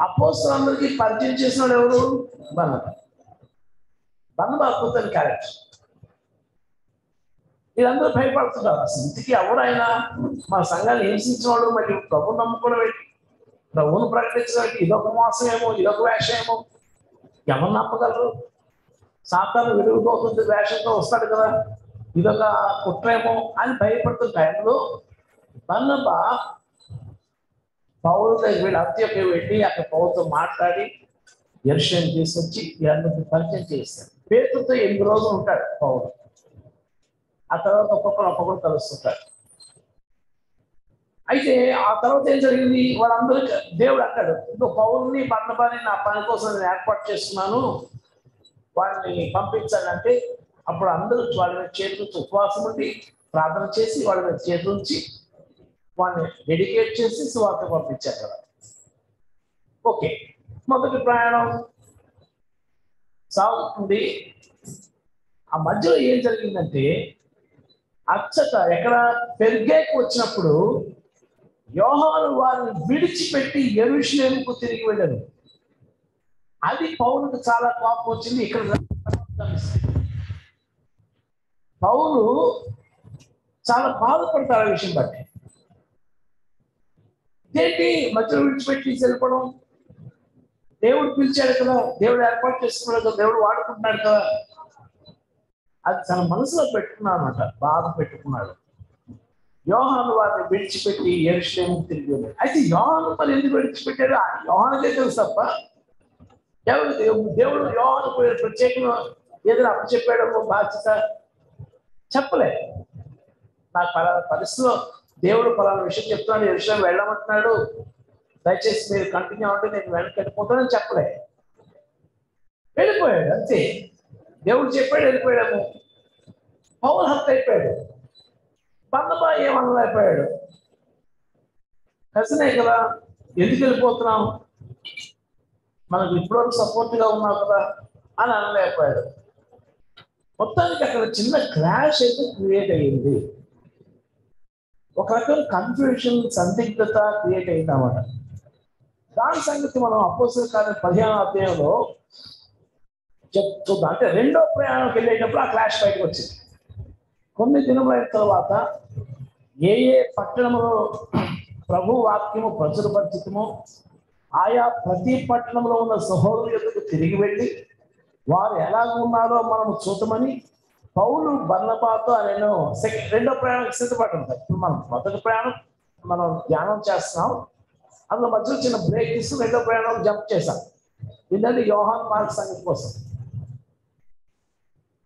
అపోస్తులందరికీ పరిచయం చేసిన ఎవరు? బర్ణబా బర్ణబా అద్భుతమైన క్యారెక్టర్. వీళ్ళందరూ భయపడుతున్నారు అసలు ఇంటికి ఎవరైనా మన సంఘాన్ని హింసించిన వాడు మళ్ళీ ప్రభు నమ్ముకోవడం ఏంటి ప్రభువును ప్రకటించడానికి ఇదొక మోసమేమో ఇదొక వేషమేమో. ఎవరు నమ్మగలరు? సాతాను విరుగుతోతుంది వేషంతో వస్తాడు కదా. ఇదొక కుట్రేమో అని భయపడుతున్న టైంలో బన్నబా పౌరు దగ్గర వెళ్ళి వెళ్ళి అక్కడ పౌరుతో మాట్లాడి ఎరుషన్ తీసుకొచ్చి వీళ్ళందరికీ పరిచయం చేస్తాడు పేరుతో ఎనిమిది రోజులు ఉంటాడు పౌరు ఆ తర్వాత ఒక్కొక్కరు ఒక్కొక్కరు కలుస్తుంటాడు అయితే ఆ తర్వాత ఏం జరిగింది? వాళ్ళందరూ దేవుడు అంటాడు ఇంకో పౌరుని బండబాని నా పని కోసం నేను ఏర్పాటు చేస్తున్నాను. వాళ్ళని పంపించాలంటే అప్పుడు అందరూ వాళ్ళ మీద చేతులతో ఉపవాసం ఉండి ప్రార్థన చేసి వాళ్ళ మీద చేతులు వాళ్ళని డెడికేట్ చేసి సువార్త పంపించారు కదా. ఓకే మొదటి ప్రయాణం. సాగుతుంది ఆ మధ్యలో ఏం జరిగిందంటే అచ్చట ఎక్కడ పెరిగేకి వచ్చినప్పుడు యోహాను వారిని విడిచిపెట్టి ఎరుషులేముకు తిరిగి వెళ్ళారు. అది పౌరుకు చాలా కోపం వచ్చింది. ఇక్కడ పౌలు చాలా బాధపడతారు ఆ విషయం బట్టి. ఇదేంటి? మధ్యలో విడిచిపెట్టి వెళ్ళిపోవడం దేవుడు పిలిచాడు కదా దేవుడు ఏర్పాటు చేసుకున్నాడు కదా దేవుడు వాడుకుంటున్నాడు కదా. అది తన మనసులో పెట్టుకున్నాడు అనమాట బాధ పెట్టుకున్నాడు. యోహాను వారిని విడిచిపెట్టి ఎరుషలేము తిరిగి వెళ్ళాడు. అయితే యోహాను మరి ఎందుకు విడిచిపెట్టాడు ఆ తెలుసు తప్ప. ఎవరు దేవుడు దేవుడు యోహాను ప్రత్యేకంగా ఏదైనా అప్పచెప్పాడో బాధ్యత చెప్పలే. నాకు పలానా పరిస్థితిలో దేవుడు పలానా విషయం చెప్తున్నాడు ఈ విషయం వెళ్ళమంటున్నాడు. దయచేసి మీరు కంటిన్యూ అవ్వండి నేను వెనక్కి వెళ్ళిపోతానని చెప్పలే. వెళ్ళిపోయాడు అంతే. దేవుడు చెప్పాడు వెళ్ళిపోయాము పౌరు హత్య అయిపోయాడు. బంధబా ఏమనలేకపోయాడు. కసినే కదా ఎందుకు వెళ్ళిపోతున్నాం మనకు ఇప్పటివరకు సపోర్ట్గా ఉన్నావు కదా అని అనలేకపోయాడు. మొత్తానికి అక్కడ చిన్న క్రాష్ అయితే క్రియేట్ అయ్యింది. ఒక రకం కన్ఫ్యూషన్ సందిగ్ధత క్రియేట్ అయింది అన్నమాట దాని సంగతి మనం అపోసల కానీ పదిహేను అధ్యాయంలో చెప్తుందా అంటే రెండో ప్రయాణంకి వెళ్ళేటప్పుడు ఆ క్లాష్ బయటకు వచ్చింది. కొన్ని దినములైన తర్వాత ఏ ఏ పట్టణంలో ప్రభు వాక్యము ప్రచురపరిచితమో ఆయా ప్రతి పట్టణంలో ఉన్న సహోదరు తిరిగి వెళ్ళి వారు ఎలా ఉన్నారో మనం చూడమని పౌలు బర్ణబాతో నేను సెకండ్ రెండో ప్రయాణం సిద్ధపడ్డాం ఇప్పుడు మనం మొదటి ప్రయాణం మనం ధ్యానం చేస్తున్నాం. అందులో మధ్యలో చిన్న బ్రేక్ ఇస్తూ రెండో ప్రయాణం జంప్ చేశాం. ఏంటంటే యోహాన్ మార్క్ సంగతి కోసం.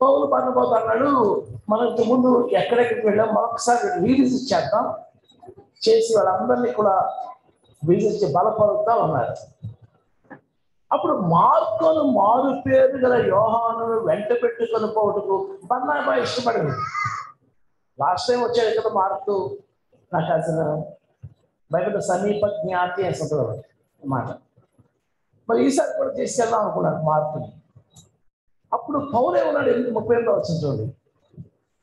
పౌలు బర్ణబాతో అన్నాడు మనం ముందు ఎక్కడెక్కడికి వెళ్ళాం? మరొకసారి రీవిజిట్ చేద్దాం. చేసి వాళ్ళందరినీ కూడా విజిట్ బలపరుస్తా ఉన్నారు అప్పుడు మార్కులు మారు పేరు గల యోహాను వెంట పెట్టుకొని పోవటకు బన్నాబా ఇష్టపడింది లాస్ట్ టైం వచ్చాడు కదా మార్కు. నాకు అసలు బయట సమీప జ్ఞాతి అసలు అన్నమాట మరి ఈసారి కూడా తీసుకెళ్దాం అనుకున్నాను మార్కుని. అప్పుడు పౌలే ఉన్నాడు ఎందుకు ముప్పై ఎనిమిది వచ్చింది చూడండి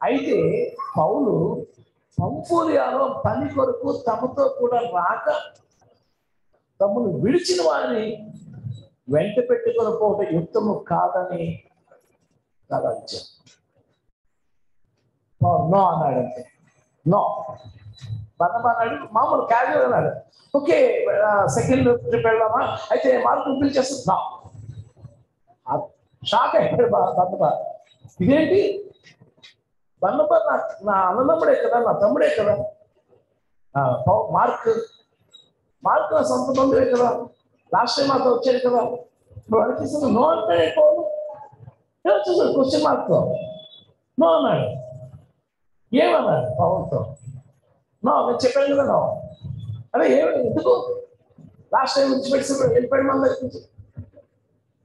అయితే పౌలు పంపూరియాలో పని కొరకు తమతో కూడా రాక తమను విడిచిన వారిని వెంట పెట్టుకొని పోవటం యుక్తము కాదని తలంచారు నో అన్నాడు అంతే నో బన్నమ్మ అన్నాడు మామూలు క్యాజువల్ అన్నాడు ఓకే సెకండ్ ట్రిప్ వెళ్దామా అయితే మార్పు పిలిచేస్తున్నా షాక్ అయ్యాడు బన్నమ్మ ఇదేంటి బన్నమ్మ నా నా అన్నదమ్ముడే కదా నా తమ్ముడే కదా ఆ, పౌ- మార్క్ మార్క్ నా సొంత బంధువే కదా లాస్ట్ టైం మాతో వచ్చాడు కదా ఇప్పుడు అనిపిస్తుంది నో అంటే పౌలు చూసాడు క్వశ్చన్ మార్క్తో నో అన్నాడు ఏమన్నాడు పవన్తో నో నేను చెప్పాను కదా నో అదే ఏమి ఎందుకు లాస్ట్ టైం విడిచిపెట్టి వెళ్ళిపోయాడు మన దగ్గర నుంచి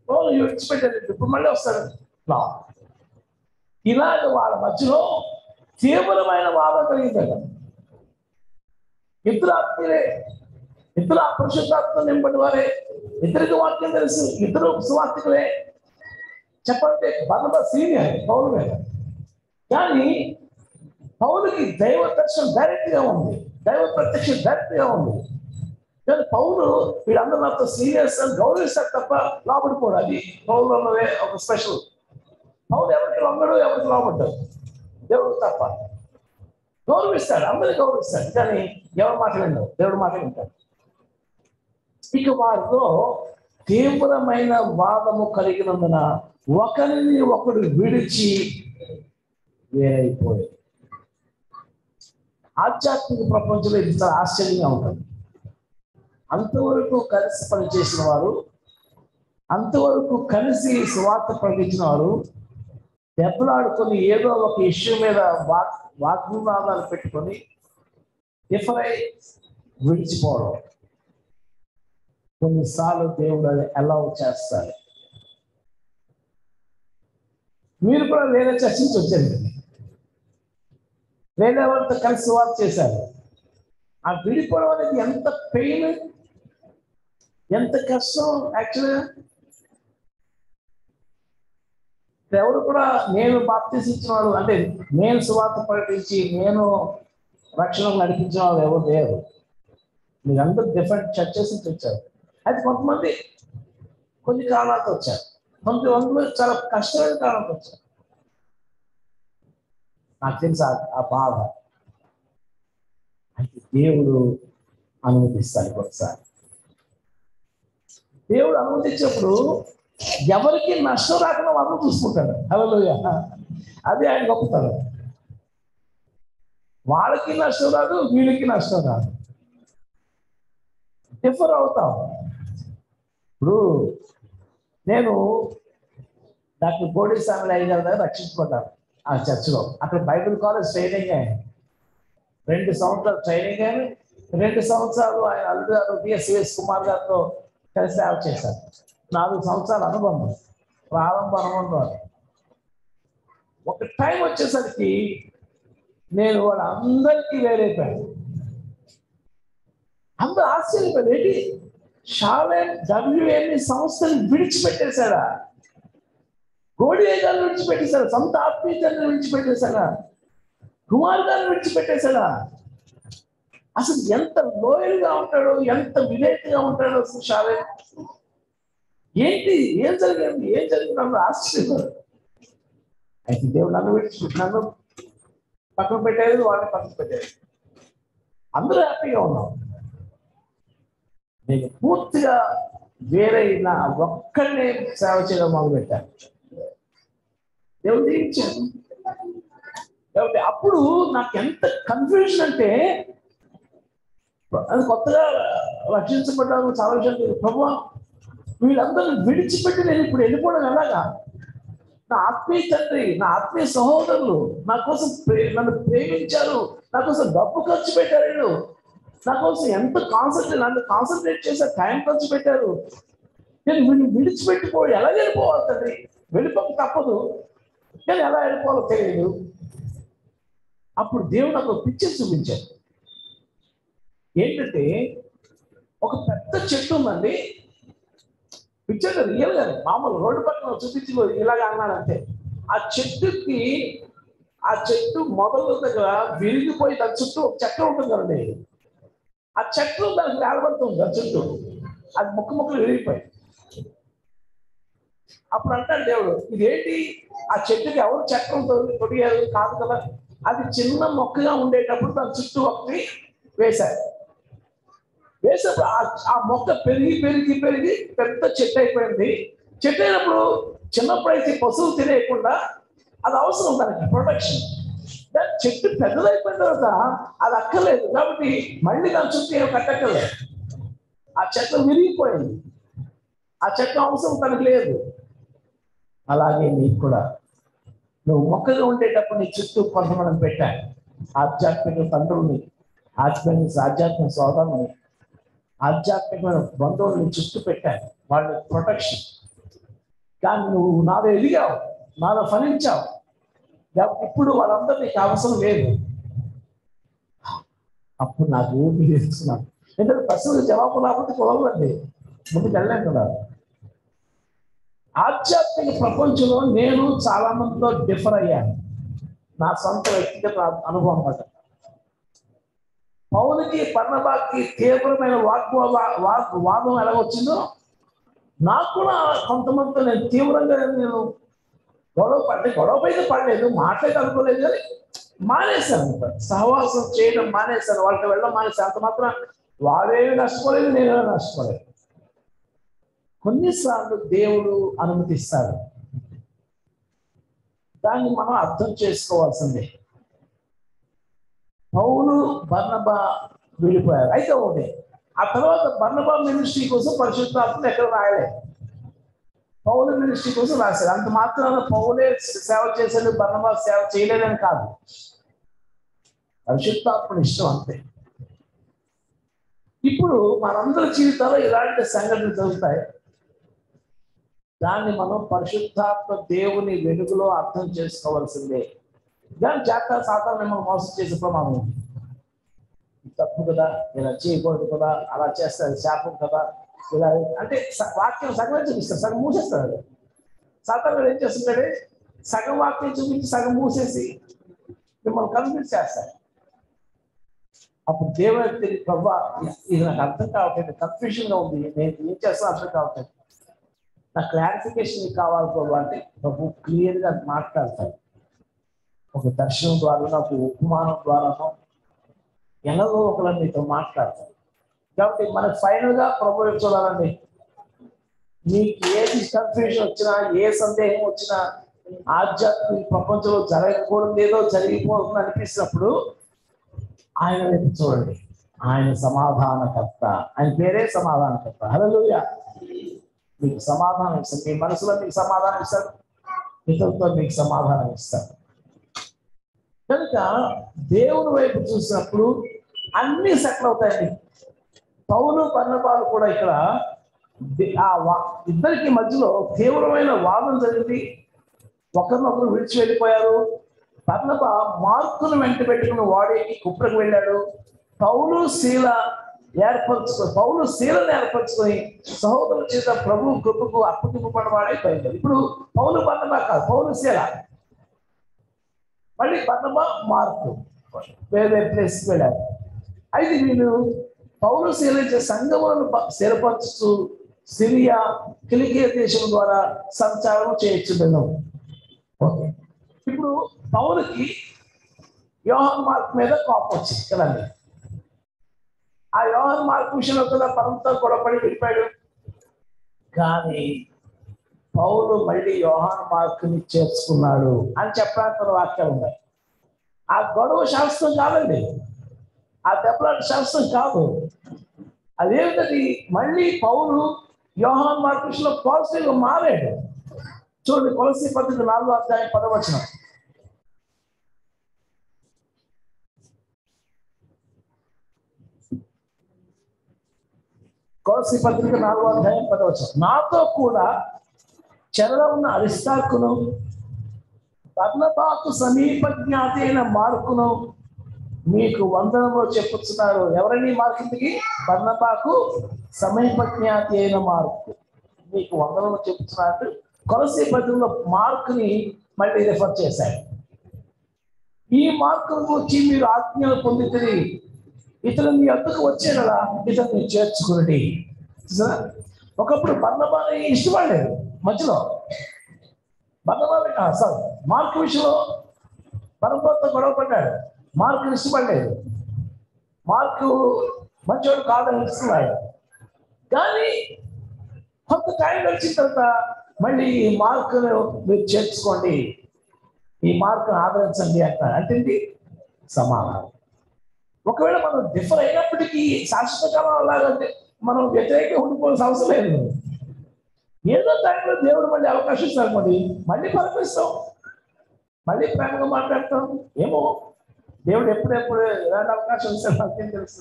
ఓ విడిచిపెట్టాడు ఇప్పుడు మళ్ళీ వస్తాడు నో ఇలాంటి వాళ్ళ మధ్యలో తీవ్రమైన వాదన కలిగిందట ఇద్దరు ఆత్మీయులే ఇద్దరు అపరిశుద్ధాత్మ నింపటి వారే ఇద్దరికి వాక్యం తెలుసు. ఇద్దరు సువార్థికులే చెప్పండి బర్ణబ సీనియర్ పౌరు మీద కానీ పౌరుకి దైవ దర్శనం డైరెక్ట్గా ఉంది. దైవ ప్రత్యక్షం డైరెక్ట్గా ఉంది. కానీ పౌరు వీళ్ళందరూ నాతో సీనియర్స్ అని గౌరవిస్తారు తప్ప లోపడిపోడు అది పౌరులు ఉన్నదే ఒక స్పెషల్. పౌరు ఎవరికి లొంగడు ఎవరికి లోపడ్డాడు దేవుడు తప్ప. గౌరవిస్తాడు అందరినీ గౌరవిస్తాడు. కానీ ఎవరి మాట విండవు దేవుడు మాట వింటాడు. ఇక వారిలో తీవ్రమైన వాదము కలిగినందున ఒకరిని ఒకడు విడిచి వేరైపోయాడు. ఆధ్యాత్మిక ప్రపంచంలో ఇది చాలా ఆశ్చర్యంగా ఉంటుంది. అంతవరకు కలిసి పనిచేసిన వారు అంతవరకు కలిసి సువార్త ప్రకటించిన వారు దెబ్బలాడుకొని ఏదో ఒక ఇష్యూ మీద వాక్ వాగ్వివాదాలు పెట్టుకొని డిఫరై విడిచిపోవడం. కొన్నిసార్లు దేవుడు అది అలౌ చేస్తాడు మీరు కూడా వేరే చర్చించి వచ్చారు వేరే వాళ్ళతో కలిసి సువార్త చేశారు. ఆ విడిపోవడం అనేది ఎంత పెయిన్ ఎంత కష్టం యాక్చువల్గా ఎవరు కూడా నేను బాప్తిసించిన వాడు అంటే నేను సువార్త ప్రకటించి నేను రక్షణ నడిపించిన వాళ్ళు ఎవరు లేరు. మీరందరూ డిఫరెంట్ చర్చెస్ నుంచి వచ్చారు. అయితే కొంతమంది కొన్ని కారణాలతో వచ్చారు. కొంతమంది చాలా కష్టమైన కారణాలతో వచ్చారు. నాకు తెలుసు ఆ- బాధ. అయితే దేవుడు అనుమతిస్తాడు ఒకసారి దేవుడు అనుమతించినప్పుడు ఎవరికి నష్టం రాకుండా వాళ్ళు చూసుకుంటాడు. హలోయ అది ఆయన గొప్పతనం. వాళ్ళకి నష్టం రాదు వీళ్ళకి నష్టం రాదు. డిఫర్ అవుతాం. ఇప్పుడు నేను డాక్టర్ గోడి స్వామి అయ్యారు దగ్గర రక్షించుకుంటాను ఆ చర్చిలో. అక్కడ బైబిల్ కాలేజ్ ట్రైనింగ్ అయ్యాను రెండు సంవత్సరాలు ట్రైనింగ్ అయ్యాను రెండు సంవత్సరాలు ఆయన అల్లుడు గారు బిఎస్విఎస్ కుమార్ గారితో కలిసి సేవ చేశారు. నాలుగు సంవత్సరాల అనుబంధం. ప్రారంభ అనుబంధం. ఒక టైం వచ్చేసరికి నేను వాళ్ళందరికీ వేరైపోయాను. అందరూ ఆశ్చర్యపోయాడు ఏంటి? షావేన్ డబ్ల్యూఎన్ని సంస్థను విడిచిపెట్టేశారా? గోడిఏ విడిచిపెట్టేశారా? సొంత ఆత్మీయతను విడిచిపెట్టేశారా? కుమార్ విడిచిపెట్టేశారా? అసలు ఎంత లోయల్గా ఉంటాడో ఎంత విధేయతగా ఉంటాడో అసలు షావేన్ ఏంటి? ఏం జరిగింది? ఏం జరిగింది? అన్న ఆశ్చర్యం అయితే దేవుడు నన్ను విడిచి నన్ను పక్కన పెట్టేది వాళ్ళని పక్కన పెట్టేది అందరూ హ్యాపీగా ఉన్నాం. నేను పూర్తిగా వేరే నా సేవ చేయడం మొదలుపెట్టాను. దేవుడు దీవించాను కాబట్టి అప్పుడు నాకు ఎంత కన్ఫ్యూజన్ అంటే అది కొత్తగా రక్షించబడ్డాను చాలా విషయాలు ప్రభు వీళ్ళందరూ విడిచిపెట్టి నేను ఇప్పుడు వెళ్ళిపోవడం ఎలాగా? నా ఆత్మీయ తండ్రి నా ఆత్మీయ సహోదరులు నా కోసం నన్ను ప్రేమించారు నా కోసం డబ్బు ఖర్చు పెట్టారు నాకు నా కోసం ఎంత కాన్సన్ట్రేట్ నన్ను కాన్సన్ట్రేట్ చేసే టైం ఖర్చు పెట్టారు. నేను వీళ్ళు విడిచిపెట్టిపో ఎలా వెళ్ళిపోవాలి తండ్రి? వెళ్ళిపోక తప్పదు. నేను ఎలా వెళ్ళిపోవాలో తెలియదు అప్పుడు దేవుడు నాకు ఒక పిక్చర్ చూపించాడు. ఏంటంటే ఒక పెద్ద చెట్టు ఉందండి. పిక్చర్ రియల్గా మామూలు రోడ్డు పక్కన చూపించి ఇలాగ అన్నాడు అంతే. ఆ చెట్టుకి ఆ చెట్టు మొదల దగ్గర విరిగిపోయి దాని చుట్టూ ఒక చక్రం ఉంటుంది కదండి. ఆ చక్రం దానికి వేలబడుతుంది ఆ చుట్టూ. అది ముక్క ముక్కలు విరిగిపోయి అప్పుడు అంటాడు దేవుడు ఇదేంటి? ఆ చెట్టుకి ఎవరు చక్రం తొడిగారు? కాదు కదా. అది చిన్న మొక్కగా ఉండేటప్పుడు దాని చుట్టూ ఒకటి వేశారు. వేసినప్పుడు ఆ- మొక్క పెరిగి పెరిగి పెరిగి పెద్ద చెట్టు అయిపోయింది. చెట్టు అయినప్పుడు చిన్నప్పుడు అయితే పశువులు తినేయకుండా అది అవసరం దానికి ప్రొటెక్షన్. దాని చెట్టు పెద్దదైపోయిన తర్వాత అది అక్కర్లేదు. కాబట్టి మళ్ళీ దాని చుట్టూ ఏం కట్టక్కర్లేదు. ఆ చెట్టు విరిగిపోయింది. ఆ చెట్టు అవసరం తనకు లేదు. అలాగే నీకు కూడా. నువ్వు మొక్కగా ఉండేటప్పుడు నీ చుట్టూ కొంతమంది పెట్టాను ఆధ్యాత్మిక తండ్రుల్ని ఆధ్యాత్మిక ఆధ్యాత్మిక సోదరుని ఆధ్యాత్మికమైన బంధువుల్ని చుట్టూ పెట్టాను వాళ్ళ ప్రొటెక్షన్ కానీ నువ్వు నాలో ఎదిగావు నాలో ఫలించావు. ఇప్పుడు వాళ్ళందరూ నీకు అవసరం లేదు. అప్పుడు నాకు ఊపి తీసుకున్నాను ఎందుకంటే ప్రశ్నకు జవాబు రాకపోతే కుదరదండి. ముందుకు వెళ్ళాను కదా. ఆధ్యాత్మిక ప్రపంచంలో నేను చాలా మందితో డిఫర్ అయ్యాను. నా సొంత వ్యక్తిగత అనుభవం అన్నమాట. పౌలకి పర్ణబాకి తీవ్రమైన వాగ్వాద వాగ్ వాదం ఎలా వచ్చిందో నాకు కూడా కొంతమంది నేను తీవ్రంగా నేను గొడవ పడితే గొడవ అయితే పడలేదు మాట్లాడి అనుకోలేదు కానీ మానేశాను సహవాసం చేయడం మానేశాను వాళ్ళకి వెళ్ళడం మానేశాను అంత మాత్రం వాడేమి నష్టపోలేదు నేను నష్టపోలేదు. కొన్నిసార్లు దేవుడు అనుమతిస్తాడు. దాన్ని మనం అర్థం చేసుకోవాల్సిందే. పౌలు బర్ణబా వెళ్ళిపోయారు. అయితే ఒకటి ఆ తర్వాత బర్ణబా మినిస్ట్రీ కోసం పరిశుద్ధాత్మను ఎక్కడ రాయలే? పౌలు మినిస్ట్రీ కోసం రాశారు. అంత మాత్రాన పౌలే సేవ చేశాడు బర్ణబా సేవ చేయలేదని కాదు. పరిశుద్ధాత్మని ఇష్టం అంతే. ఇప్పుడు మనందరి జీవితాల్లో ఇలాంటి సంఘటనలు జరుగుతాయి. దాన్ని మనం పరిశుద్ధాత్మ దేవుని వెలుగులో అర్థం చేసుకోవాల్సిందే. దాని జాగ్రత్త సాధారణ మనం మోసం చేసే ప్రమాదం తప్పు కదా ఇలా చేయకూడదు కదా అలా చేస్తే శాపం కదా. ఇలా అంటే వాక్యం సగమే చూపిస్తారు సగం మూసేస్తారు. సాధారణ ఏం చేస్తుంటే సగం వాక్యం చూపించి సగం మూసేసి మిమ్మల్ని కన్ఫ్యూజ్ చేస్తారు అప్పుడు దేవుడి ప్రభా ఇది నాకు అర్థం కావట్లేదు కన్ఫ్యూజన్గా ఉంది. నేను ఏం చేస్తాను అర్థం కావట్లేదు. నా క్లారిఫికేషన్ కావాలి ప్రభు అంటే ప్రభు క్లియర్గా మాట్లాడతాడు. ఒక దర్శనం ద్వారా ఒక ఉపమానం ద్వారానో ఎలాగో ఒకలా మీతో మాట్లాడతాడు. కాబట్టి మనకు ఫైనల్గా ప్రభు చూడాలండి? మీకు ఏది కన్ఫ్యూజన్ వచ్చినా ఏ సందేహం వచ్చినా ఆధ్యాత్మిక ప్రపంచంలో జరగకూడదు ఏదో జరిగిపోతుంది అనిపిస్తున్నప్పుడు ఆయన వైపు చూడండి. ఆయన సమాధానకర్త. ఆయన పేరే సమాధానకర్త. హల్లెలూయా మీకు సమాధానం ఇస్తారు మీ మనసులో మీకు సమాధానం ఇస్తారు ఇతరులతో మీకు సమాధానం ఇస్తారు కనుక దేవుని వైపు చూసినప్పుడు అన్ని సెటిల్ అవుతాయండి. పౌలు పర్ణపాలు కూడా ఇక్కడ ఆ వా- ఇద్దరికి మధ్యలో తీవ్రమైన వాదం జరిగింది. ఒకరినొకరు విడిచి వెళ్ళిపోయారు. పర్ణప మార్కును వెంట పెట్టుకుని వాడేకి కుప్రకు వెళ్ళాడు. పౌలు శీల ఏర్పరచుకో పౌలు శీలను ఏర్పరచుకొని సహోదరుల చేత ప్రభు కృపకు అప్పగింపబడిన వాడే ఇప్పుడు పౌలు పర్ణప కాదు పౌలు శీల మళ్ళీ పర్ణప మార్కు. వేరే వేరే ప్లేస్కి వెళ్ళారు. అయితే వీళ్ళు పౌరు శీలించే సంఘములను ప- స్థిరపరచుతూ సిరియా కిలికియ దేశం ద్వారా సంచారం చేయొచ్చు ఓకే. ఇప్పుడు పౌరుకి యోహన్ మార్క్ మీద కోపం వచ్చింది కదండి? ఆ యోహన్ మార్క్ విషయంలో కూడా పరంతో గొడవపడి వెళ్ళిపోయాడు. కానీ పౌలు మళ్ళీ యోహాన్ మార్కుని చేర్చుకున్నాడు అని చెప్పడానికి కొన్ని వాక్యాలు ఉన్నాయి. ఆ గొడవ శాస్త్రం కాదండి. ఆ దెబ్బలాట శాస్త్రం కాదు. అదేమిటది? మళ్ళీ పౌరులు యోహాన్ మార్కృష్ణ పాజిటివ్ మారాడు. చూడండి కొలసి పద్ధతి నాలుగో అధ్యాయం పదవచనం కొలసి పత్రిక నాలుగో అధ్యాయం పదవచనం నాతో కూడా చెరలో ఉన్న అరిస్తాకును బర్నబాకు సమీప జ్ఞాతి మార్కును మీకు వందనములు చెప్పుతున్నారు ఎవరని మార్కిందికి బర్ణబాకు సమయపజ్ఞాతి అయిన మార్కు. మీకు వందనములు చెప్తున్నట్టు కొలసీ పద్యంలో మార్కుని మళ్ళీ రిఫర్ చేశారు. ఈ మార్కును గురించి మీరు ఆజ్ఞలు పొందితే ఇతను మీ అద్దకు వచ్చే కదా ఇతన్ని చేర్చుకుని ఒకప్పుడు బర్ణబాని ఇష్టపడలేదు మధ్యలో బర్ణబాని సార్ మార్కు విషయంలో బర్ణబాతో గొడవ పడ్డాడు. మార్కు ఇష్టపడలేదు మార్కు మంచోడు కాదని ఇస్తున్నాయి కానీ కొంత టైం వచ్చిన తర్వాత మళ్ళీ ఈ మార్కును మీరు చేర్చుకోండి. ఈ మార్కును ఆదరించండి అంటారు. అంటే ఏంటి? సమాధానం. ఒకవేళ మనం డిఫర్ అయినప్పటికీ శాశ్వతకాలం అలాగంటే మనం వ్యతిరేకంగా ఉండిపోవాల్సిన అవసరం లేదు. ఏదో టైంలో దేవుడు మళ్ళీ అవకాశం ఇస్తాడు మరి మళ్ళీ పరిపిస్తాం మళ్ళీ ప్రేమగా మాట్లాడతాం. ఏమో దేవుడు ఎప్పుడెప్పుడు ఎలాంటి అవకాశం ఇస్తే నాకేం తెలుసు.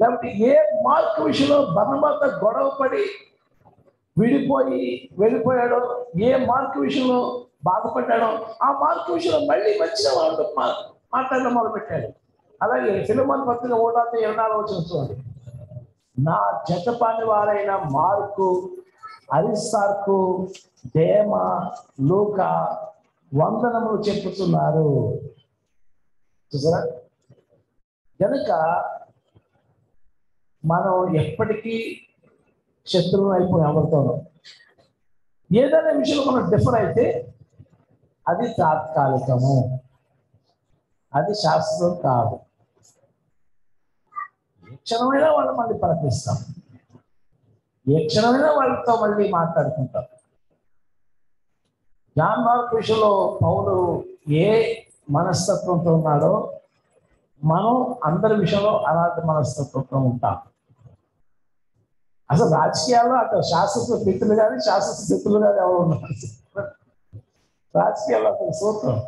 కాబట్టి ఏ మార్క్ విషయంలో బర్ణబాత గొడవ పడి విడిపోయి వెళ్ళిపోయాడో ఏ మార్క్ విషయంలో బాధపడ్డాడో ఆ మార్క్ విషయంలో మళ్ళీ మంచిగా వాళ్ళు మా- మాట్లాడడం మొదలుపెట్టాడు. అలాగే ఫిలిమన్ పత్రిక ఓటాతో ఇరవై నాలుగు నా జతపాని వారైన మార్కు అరిస్తార్కు దేమ లూక వందనములు చెప్పుతున్నారు. చూసారా? కనుక మనం ఎప్పటికీ శత్రువులు అయిపోయి ఎవరితోనూ ఏదైనా విషయంలో మనం డిఫర్ అయితే అది తాత్కాలికము. అది శాస్త్రం కాదు. ఏ క్షణమైనా వాళ్ళు మళ్ళీ ప్రకటిస్తాం ఏ క్షణమైనా వాళ్ళతో మళ్ళీ మాట్లాడుకుంటాం. జాన్ మార్క్ విషయంలో పౌలు ఏ మనస్తత్వంతో ఉన్నాడో మనం అందరి విషయంలో అలాంటి మనస్తత్వంతో ఉంటాం. అసలు రాజకీయాల్లో అక్కడ శాశ్వత మిత్రులు కానీ శాశ్వత శత్రులు కానీ ఎవరు ఉన్నారు? రాజకీయాల్లో అక్కడ సూత్రం.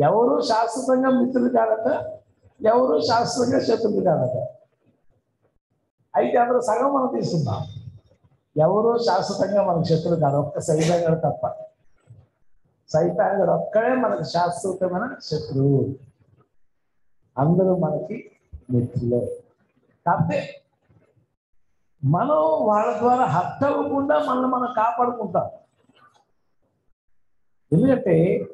ఎవరు శాశ్వతంగా మిత్రులు కాదట? ఎవరు శాశ్వతంగా శత్రులు కాదట? అయితే అందులో సగం మనం తీసుకుందాం. ఎవరు శాశ్వతంగా మనకు శత్రులు కాదు? ఒక్క సైతాన్ తప్ప. సైతాన్ ఒక్కడే మనకు శాశ్వతమైన శత్రువు. అందరూ మనకి మిత్రులే. కాకపోతే మనం వాళ్ళ ద్వారా హత్య అవ్వకుండా మనల్ని మనం కాపాడుకుంటాం. ఎందుకంటే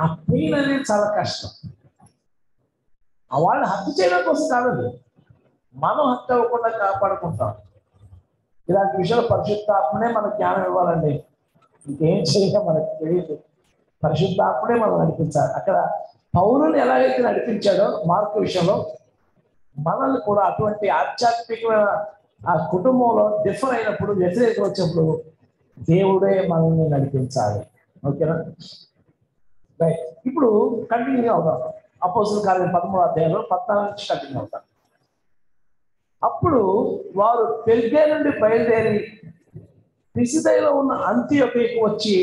ఆ పెయిన్ అనేది చాలా కష్టం. వాళ్ళు హత్య చేయడం కోసం కాదండి మనం హత్య అవ్వకుండా కాపాడుకుంటాం. ఇలాంటి విషయాలు పరిశుద్ధాత్మనే మనకు జ్ఞానం ఇవ్వాలండి. ఇంకేం చేయగా మనకు తెలియదు పరిశుద్ధాత్మనే మనం నడిపించాలి అక్కడ పౌరుని ఎలాగైతే నడిపించాడో మార్పు విషయంలో మనల్ని కూడా అటువంటి ఆధ్యాత్మికమైన ఆ కుటుంబంలో డిఫర్ అయినప్పుడు వ్యతిరేకం వచ్చినప్పుడు దేవుడే మనల్ని నడిపించాలి ఓకేనా? రైట్ ఇప్పుడు కంటిన్యూ అవుతాం అపోజిల్ కార్యం పదమూడు అధ్యాయంలో పద్నాలుగు నుంచి కంటిన్యూ అవుతాం అప్పుడు వారు పెరిగే నుండి బయలుదేరి పిసిదైలో ఉన్న అంత్యొకకు వచ్చి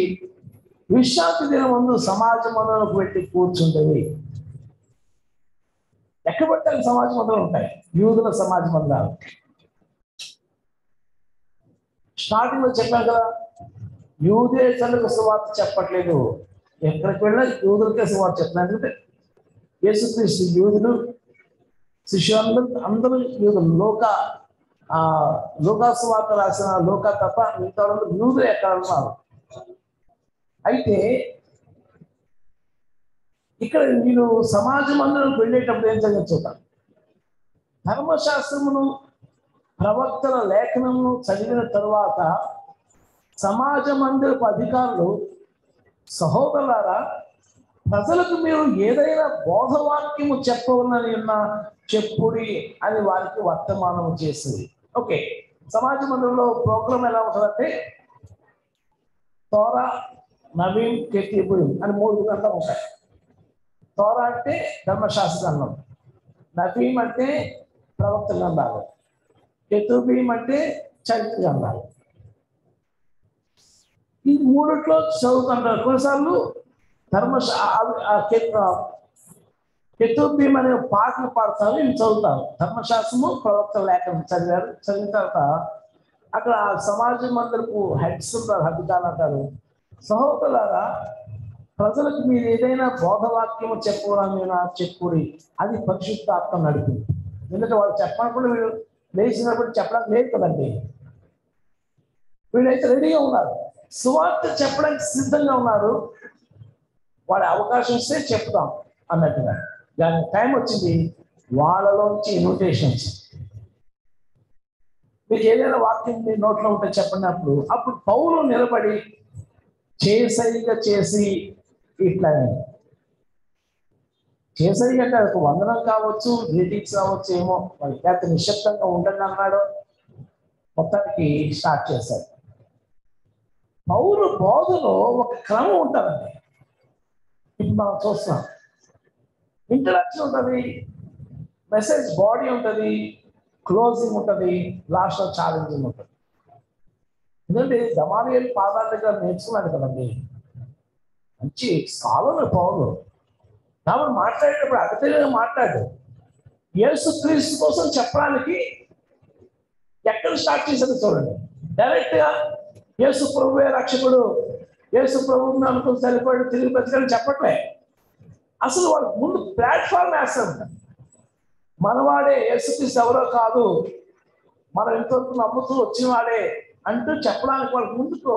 విశ్రాంతి దిన ముందు సమాజ మందులకు పెట్టి కూర్చుండేవి ఎక్కడ పట్టాలి సమాజ మందులు ఉంటాయి. యూదుల సమాజ మందిరాలు స్టార్టింగ్లో చెప్పాను కదా యూదేతరులకు సువార్త చెప్పట్లేదు. ఎక్కడికి వెళ్ళినా యూదులకే సువార్త చెప్తున్నాను. ఎందుకంటే యేసుక్రీస్తు యూదులు శిష్యులందరూ అందరూ యూదులు. లోక ఆ లోకా రాసిన లోక తప్ప మిగతా వాళ్ళందరూ యూదులు ఎక్కడ ఉన్నారు? అయితే ఇక్కడ నేను సమాజ మందిరం వెళ్ళేటప్పుడు ఏం జరిగింది చూద్దాం. ధర్మశాస్త్రమును ప్రవక్తల లేఖనమును చదివిన తరువాత సమాజ మందిరపు అధికారులు సహోదరులారా ప్రజలకు మీరు ఏదైనా బోధవాక్యము చెప్పవలని ఉన్న చెప్పుడి అని వారికి వర్తమానం చేసింది. ఓకే. సమాజ మందిరంలో ప్రోగ్రామ్ ఎలా ఉంటుందంటే తోరా నవీన్ కెతిబుల్ అని మూడు గంటలు ఉంటాయి. తోరా అంటే ధర్మశాస్త్ర గ్రంథం నవీం అంటే ప్రవక్త గ్రంథాలు కెతుబీం అంటే చరిత్ర గ్రంథాలు. ఈ మూడిట్లో చదువుతుంటారు. కొన్నిసార్లు ధర్మశా కెతుబీం అనే పాటలు పాడతారు ఇవి చదువుతారు ధర్మశాస్త్రము ప్రవక్త లేఖనం చదివారు చదివిన తర్వాత అక్కడ సమాజ మందిరపు హెడ్స్ ఉంటారు అధికారులు అంటారు సహోదరులారా ప్రజలకు మీరు ఏదైనా బోధవాక్యము చెప్పుకోవడం చెప్పుడి అది పరిశుద్ధాత్మ నడిపింది ఎందుకంటే వాళ్ళు చెప్పినప్పుడు వీళ్ళు లేచినప్పుడు చెప్పడానికి లేదు కదండి. వీళ్ళైతే రెడీగా ఉన్నారు. సువార్త చెప్పడానికి సిద్ధంగా ఉన్నారు. వాళ్ళ అవకాశం ఇస్తే చెప్తాం అన్నట్టుగా. దాని టైం వచ్చింది వాళ్ళలోంచి ఇన్విటేషన్స్ మీకు ఏదైనా వాక్యం మీ నోట్లో ఉంటే చెప్పండి అప్పుడు. అప్పుడు పౌలు నిలబడి చేసరిగా చేసి ఇట్లా చేసరిగా అంటే వందనం కావచ్చు గ్రీటింగ్స్ కావచ్చు ఏమో. మరి లేకపోతే నిశ్శబ్దంగా ఉండండి అన్నాడు మొత్తానికి స్టార్ట్ చేశారు పౌరు బోధలో ఒక క్రమం ఉంటుందండి. ఇప్పుడు మనం చూస్తున్నాం. ఇంటరాక్షన్ ఉంటుంది మెసేజ్ బాడీ ఉంటుంది క్లోజింగ్ ఉంటుంది లాస్ట్లో ఛాలెంజింగ్ ఉంటుంది. ఎందుకంటే దమానియల్ పాదాల దగ్గర నేర్చుకున్నాడు కదండి. మంచి స్కాలర్ పౌరులు కాబట్టి మాట్లాడేటప్పుడు అగతగా మాట్లాడు. యేసు క్రీస్తు కోసం చెప్పడానికి ఎక్కడ స్టార్ట్ చేశారు చూడండి. డైరెక్ట్గా యేసు ప్రభువే రక్షకుడు. యేసు ప్రభువుని అనుకుని సరిపడి తిరిగి బ్రతకని చెప్పట్లే. అసలు వాళ్ళకి ముందు ప్లాట్ఫామ్ వేస్తారు మనవాడే యేసుక్రీస్తు ఎవరో కాదు. మనం ఇంతవరకు నమ్ముతూ వచ్చినవాడే అంటూ చెప్పడానికి వాళ్ళకి ముందుకు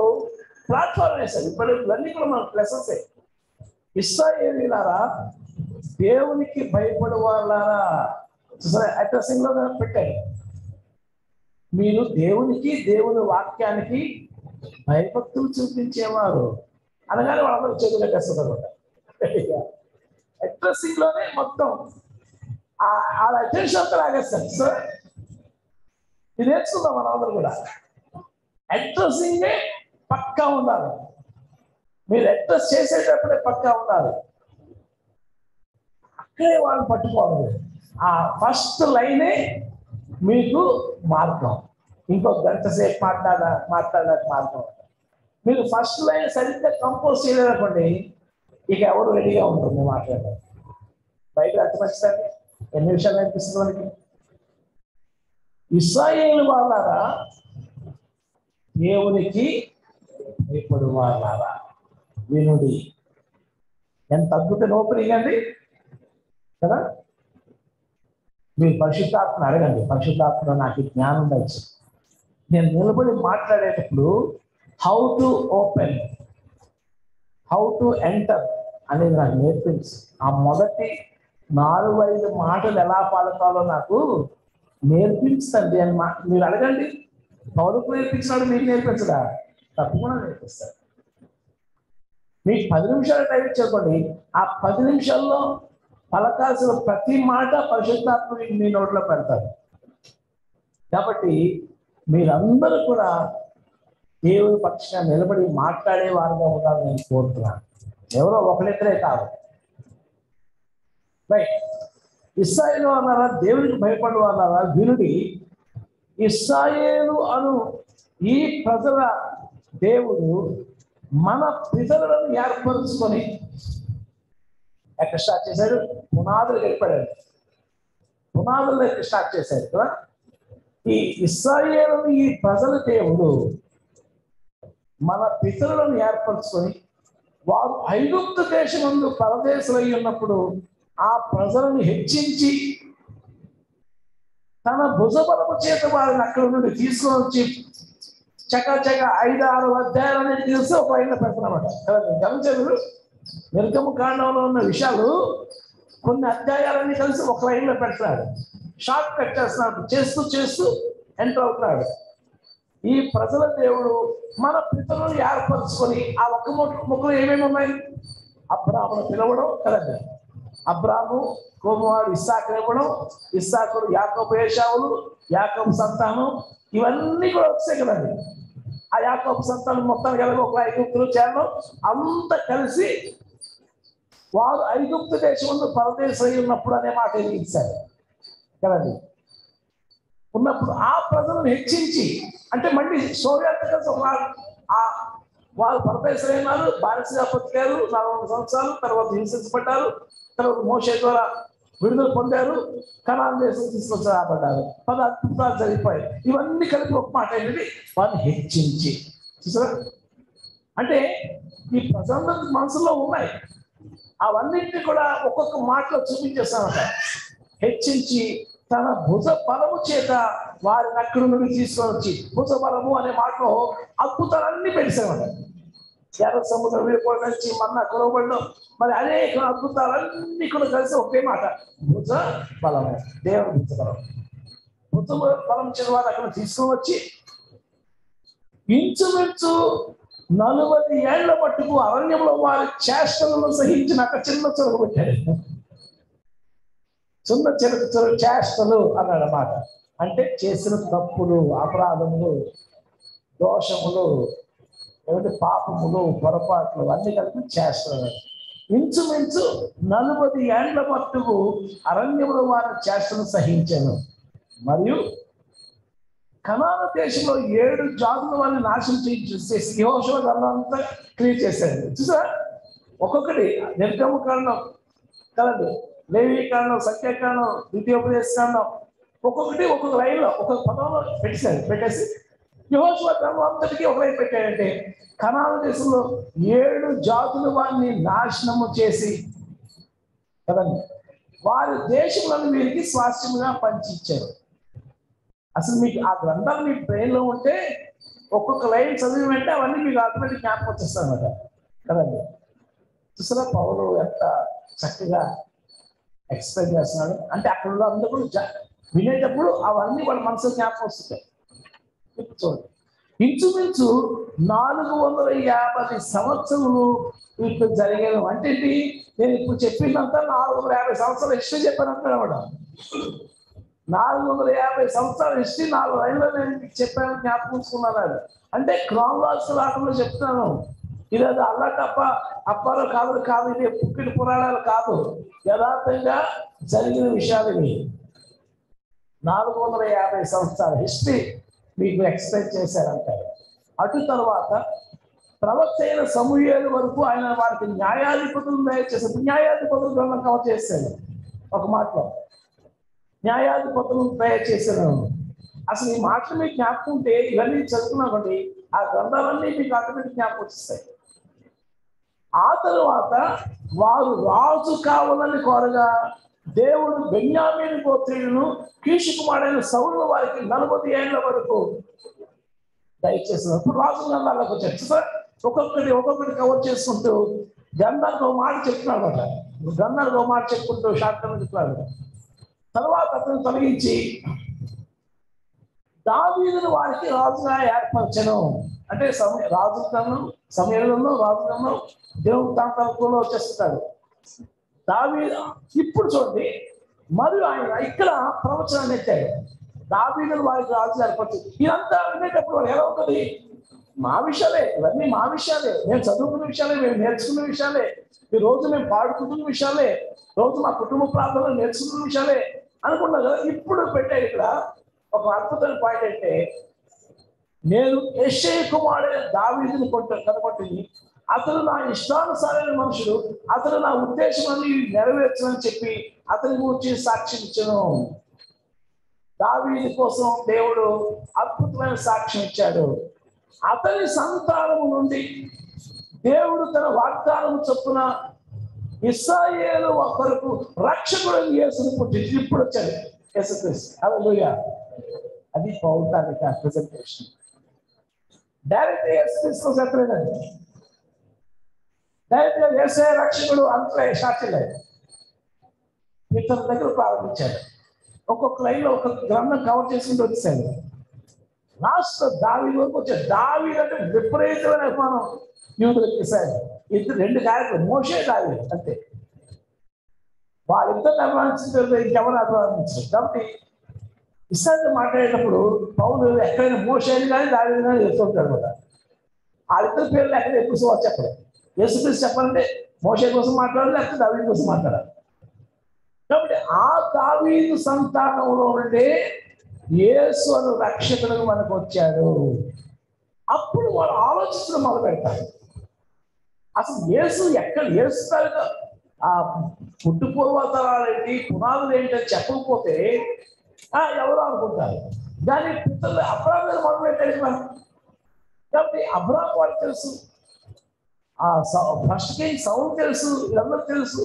ప్లాట్ఫామ్ వేశారు ఇప్పుడు ఇవన్నీ కూడా మన ప్లసెసే ఇస్రాయేలీలారా దేవునికి భయపడే వాళ్ళారా? సరే అడ్రసింగ్లో పెట్టారు మీరు దేవునికి దేవుని వాక్యానికి భయభక్తులు చూపించేవారు. అనగానే వాళ్ళందరూ చేతులు కట్టేస్తారు అడ్రసింగ్లోనే మొత్తం. ఆ అటెన్షన్ లాగేస్తారు. సార్ ఇది నేర్చుకుందాం మనందరూ కూడా. అడ్రస్సింగే పక్కా ఉండాలి. మీరు అడ్రస్ చేసేటప్పుడే పక్కా ఉండాలి. అక్కడే వాళ్ళు పట్టుకోవాలి. ఆ ఫస్ట్ లైనే మీకు మార్గం. ఇంకో గంట సేపు మాట్లాడ మాట్లాడడానికి మార్గం. మీరు ఫస్ట్ లైన్ సరిగ్గా కంపోజ్ చేయలేదనుకోండి ఇక ఎవరు రెడీగా ఉంటుంది మాట్లాడడం బయట ఎంత ఎన్ని విషయాలు అనిపిస్తుంది మనకి? ఇస్రాయేల్ వాళ్ళారా? దేవునికి భయపడు వాళ్ళారా? వినుడి. ఎంత అద్భుతమైన ఓపెనింగ్ అండి కదా? మీరు పరిశుద్ధాత్మ అడగండి. పరిశుద్ధాత్మ నాకు జ్ఞానం దయచు నేను నిలబడి మాట్లాడేటప్పుడు how to open how to enter అనేది నాకు నేర్పించి. ఆ మొదటి నాలుగు ఐదు మాటలు ఎలా పలకాలో నాకు నేర్పించండి అని మా మీరు అడగండి. పౌరుకు నేర్పించినాడు మీకు నేర్పించడా? తప్పకుండా నేర్పిస్తాడు. మీకు పది నిమిషాలు టైం ఇచ్చేసుకోండి ఆ పది నిమిషాల్లో పలకాల్సిన ప్రతి మాట పరిశుద్ధాత్మ మీ నోట్లో పెడతారు కాబట్టి మీరందరూ కూడా దేవుని పక్షాన నిలబడి మాట్లాడే వారిగా ఉండాలని నేను కోరుతున్నాను. ఎవరో ఒకరిద్దరే కాదు. రైట్ ఇస్రాయిల్ అన్నారా? దేవునికి భయపడు అన్నారా వినుడి ఇస్రాయేలు అను ఈ ప్రజల దేవుడు మన పితరులను ఏర్పరుచుకొని ఎక్కడ స్టార్ట్ చేశాడు? పునాదులు ఏర్పడాడు. పునాదులు ఎక్కడ స్టార్ట్ చేశాడు? కదా? ఈ ఇస్రాయేలు ఈ ప్రజల దేవుడు మన పితరులను ఏర్పరచుకొని వారు ఐగుప్తు దేశమందు పరదేశులై ఉన్నప్పుడు ఆ ప్రజలను హెచ్చించి తన భుజబలము చేత వారిని అక్కడ నుండి తీసుకొని వచ్చి చక చక ఐదు ఆరు అధ్యాయాలన్నీ తెలిసి ఒక ఆయన పెట్టనమాట. గమనించారు నిర్గమ కాండంలో ఉన్న విషయాలు కొన్ని అధ్యాయాలన్నీ కలిసి ఒక లైన్లో పెడతాడు షార్ట్ కట్ చేస్తున్నాడు చేస్తూ చేస్తూ ఎంటర్ అవుతున్నాడు. ఈ ప్రజల దేవుడు మన పితరులను ఏర్పరచుకొని ఆ ఒక్క ముక్క ముక్కలు ఏమేమి ఉన్నాయి? అబ్రాహ్మను పిలవడం కదండి. అబ్రాహ్ము కోమవాడు ఇస్సాకు ఇవ్వడం ఇస్సాకుడు యాకోబు ఏషావులు యాకోబు సంతానం ఇవన్నీ కూడా వస్తాయి కదండి. ఆ యాకోబు సంతానం మొత్తం కలిగి ఒక ఐగుప్తులు చేరడం అంత కలిసి వారు ఐగుప్తు దేశంలో పరదేశం ఉన్నప్పుడు అనే మాట ఇచ్చారు కదండి. ఉన్నప్పుడు ఆ ప్రజలను హెచ్చించి అంటే మళ్ళీ సోవియట్ కలిసి ఒక వాళ్ళు పరదేశమైనారు బానిసగా బతికారు నలభై సంవత్సరాలు తర్వాత హింసించబడ్డారు తర్వాత మోసే ద్వారా విడుదల పొందారు కనాన్ దేశం తీసుకొచ్చి రాబడ్డారు పద అద్భుతాలు జరిగిపోయాయి. ఇవన్నీ కలిపి ఒక మాట ఏంటిది వారిని హెచ్చించి. చూసారా? అంటే ఈ ప్రజలందరి మనసులో ఉన్నాయి. అవన్నింటినీ కూడా ఒక్కొక్క మాటలో చూపించేస్తామట హెచ్చించి తన భుజ బలము చేత వారిని అక్కడి నుండి తీసుకొని వచ్చి భుజ అనే మాటలో అద్భుతాలన్నీ పెడిసామట ఎర్ర సముద్రం విడిపోవడం నుంచి మన్న కురవబడడం మరి అనేక అద్భుతాలన్నీ కూడా కలిసి ఒకే మాట. భుజ బలము దేవుని భుజ బలం భుజ బలం చేత వారు అక్కడ తీసుకొని వచ్చి ఇంచుమించు నలభై ఏళ్ళ మట్టుకు అరణ్యంలో వారి చేష్టలను సహించిన అక్కడ చిన్న చొరవ పెట్టాడు చిన్న చిన్న చొరవ చేష్టలు అన్నాడు అన్నమాట అంటే చేసిన తప్పులు అపరాధములు దోషములు లేదంటే పాపములు పొరపాట్లు అన్ని కలిపి చేస్తున్నారు ఇంచుమించు నలుబది ఏండ్ల మట్టుకు అరణ్యములో వారి చేష్టను సహించాను. మరియు కనాన దేశంలో ఏడు జాతుల వారిని నాశనం చేసి యోషవ గ్రంథంతా క్రియేట్ చేశాడు. చూసా ఒక్కొక్కటి నిర్గమ కారణం. కలదు లేవి కారణం సత్యకారణం ద్వితీయోపదేశ కారణం. ఒక్కొక్కటి ఒక్కొక్క లైన్లో ఒక్కొక్క పదంలో పెట్టేశారు పెట్టేసి యహోశివ గ్రంథం అంతటికీ ఒక లైన్ పెట్టాడంటే కణాల దేశంలో ఏడు జాతులు వారిని నాశనము చేసి కదండి? వారి దేశంలో వీరికి స్వాస్థ్యంగా పంచిచ్చారు. అసలు మీకు ఆ గ్రంథాలు మీ బ్రెయిన్లో ఉంటే ఒక్కొక్క లైన్ చదివి వెంటే అవన్నీ మీకు ఆటోమేటిక్ జ్ఞాపకం వచ్చేస్తాయి కదండి? చూసారా పౌరు ఎంత చక్కగా ఎక్స్ప్లెయిన్ చేస్తున్నాడు? అంటే అక్కడ అందరూ కూడా వినేటప్పుడు అవన్నీ వాళ్ళ మనసు జ్ఞాపకం వస్తుంటాయి. చూడండి ఇంచుమించు నాలుగు వందల యాభై సంవత్సరములు ఇప్పుడు జరిగేది అంటే నేను ఇప్పుడు చెప్పిందంతా నాలుగు వందల యాభై సంవత్సరాలు హిస్టరీ చెప్పాను అంటాడు అన్నమాట నాలుగు వందల యాభై సంవత్సరాల హిస్టరీ నాలుగు లైన్లో నేను మీకు చెప్పాను జ్ఞాపకం అది అంటే క్రాన్లాస్ రాకుండా చెప్తున్నాను. ఇది అది అల్లటప్ప అప్పాలు కాదు కాదు ఇది పుక్కిడి పురాణాలు కాదు. యథార్థంగా జరిగిన విషయాలు ఇవి. నాలుగు వందల యాభై సంవత్సరాల హిస్టరీ మీకు ఎక్స్ప్లెయిన్ చేశారంటారు. అటు తర్వాత ప్రవక్త అయిన సమూహేలు వరకు ఆయన వారికి న్యాయాధిపతులు దయచేసి న్యాయాధిపతులు గ్రంథం కవర్ చేశాను ఒక మాటలో న్యాయాధిపతులను తయారు అసలు ఈ మాటలు మీకు జ్ఞాపకం ఉంటే ఇవన్నీ చదువుకున్నామండి ఆ గ్రంథాలన్నీ మీకు ఆటోమేటిక్ జ్ఞాపకం వచ్చేస్తాయి. ఆ తరువాత వారు రాజు కావాలని కోరగా దేవుడు బెన్యామీని గోత్రీయులను కీషు కుమారుడైన సౌరుల వారికి నలభై ఏళ్ళ వరకు దయచేసిన రాజు గ్రంథాలకు వచ్చారు సార్ ఒక్కొక్కటి ఒక్కొక్కటి కవర్ చేసుకుంటూ గ్రంథానికి ఒక మాట చెప్తున్నాడు అనమాట గ్రంథానికి ఒక మాట చెప్పుకుంటూ షార్ట్ చెప్తున్నాడు. తర్వాత అతను తొలగించి దావీదును వారికి రాజుగా ఏర్పరచను. అంటే సమయ రాజు తను సమయంలో రాజు కన్ను దేవుడు తన తరపులో వచ్చేస్తాడు దావీ ఇప్పుడు చూడండి మరియు ఆయన ఇక్కడ ప్రవచనాన్ని ఎత్తాడు దావీదును వారికి రాజు ఏర్పరచు ఇదంతా వినేటప్పుడు వాడు ఎలా ఉంటుంది మా విషయాలే ఇవన్నీ మా విషయాలే. మేము చదువుకున్న విషయాలే మేము నేర్చుకున్న విషయాలే. ఈ రోజు మేము పాడుకుంటున్న విషయాలే. రోజు మా కుటుంబ ప్రాంతంలో నేర్చుకున్న విషయాలే అనుకున్నా కదా. ఇప్పుడు పెట్టాడు ఇక్కడ ఒక అద్భుతమైన పాయింట్ అంటే నేను యశ్వ కుమారుడైన దావీదుని కొట్ట కనబట్టింది అతను నా ఇష్టానుసారైన మనుషుడు అతను నా ఉద్దేశం అన్ని నెరవేర్చమని చెప్పి అతని గురించి సాక్ష్యం ఇచ్చను దావీది కోసం దేవుడు అద్భుతమైన సాక్ష్యం ఇచ్చాడు. అతని సంతానము నుండి దేవుడు తన వాగ్దానం చొప్పున ఇస్రాయేలు ఒకరికి రక్షకుడు యేసుని పుట్టించి ఇప్పుడు వచ్చాడు. యేసుక్రీస్తు. అది పౌతానిక ప్రెజెంటేషన్. డైరెక్ట్ యేసుక్రీస్తు చెప్పలేదండి డైరెక్ట్ వ్యవసాయ రక్షకుడు అంతలే సాక్షిలేదు ఇతర దగ్గర ప్రారంభించాడు ఒక్కొక్క లైన్లో ఒక్కొక్క గ్రంథం కవర్ చేసుకుంటూ వచ్చేసాడు. లాస్ట్ దావి వరకు వచ్చాడు. దావి అంటే విపరీతమైన అభిమానం యూదులకు ఇస్తాడు ఇద్దరు రెండు కార్యక్రమం మోసే దావి అంతే. వాళ్ళిద్దరిని అభిమానించిన ఇంకెవరు అభిమానించారు. కాబట్టి ఇస్రాయల్ మాట్లాడేటప్పుడు పౌరులు ఎక్కడైనా మోసేది కానీ దావి కానీ చెప్తుంటారు కూడా వాళ్ళిద్దరు పేర్లు ఎక్కడ ఎక్కువ సో చెప్పరు. యేసుక్రీస్తు చెప్పాలంటే మోసే కోసం మాట్లాడాలి లేకపోతే దావీ కోసం మాట్లాడాలి? కాబట్టి ఆ దావీదు సంతానంలో ఉండే యేసు అను రక్షకుడు మనకు వచ్చాడు. అప్పుడు వాళ్ళు ఆలోచించడం మొదలు పెడతారు అసలు యేసు ఎక్కడ యేసు తాలూకా ఆ పుట్టు పూర్వతరాలు ఏంటి పునాదులు ఏంటి అని చెప్పకపోతే ఆ, ఎవరు అనుకుంటారు. దాని పిల్లలు అబ్రాహం మీద మొదలు పెట్టాడు కాబట్టి అబ్రాహం వాళ్ళు తెలుసు. ఆ ఫస్ట్ కింగ్ సౌండ్ తెలుసు వీళ్ళందరూ తెలుసు.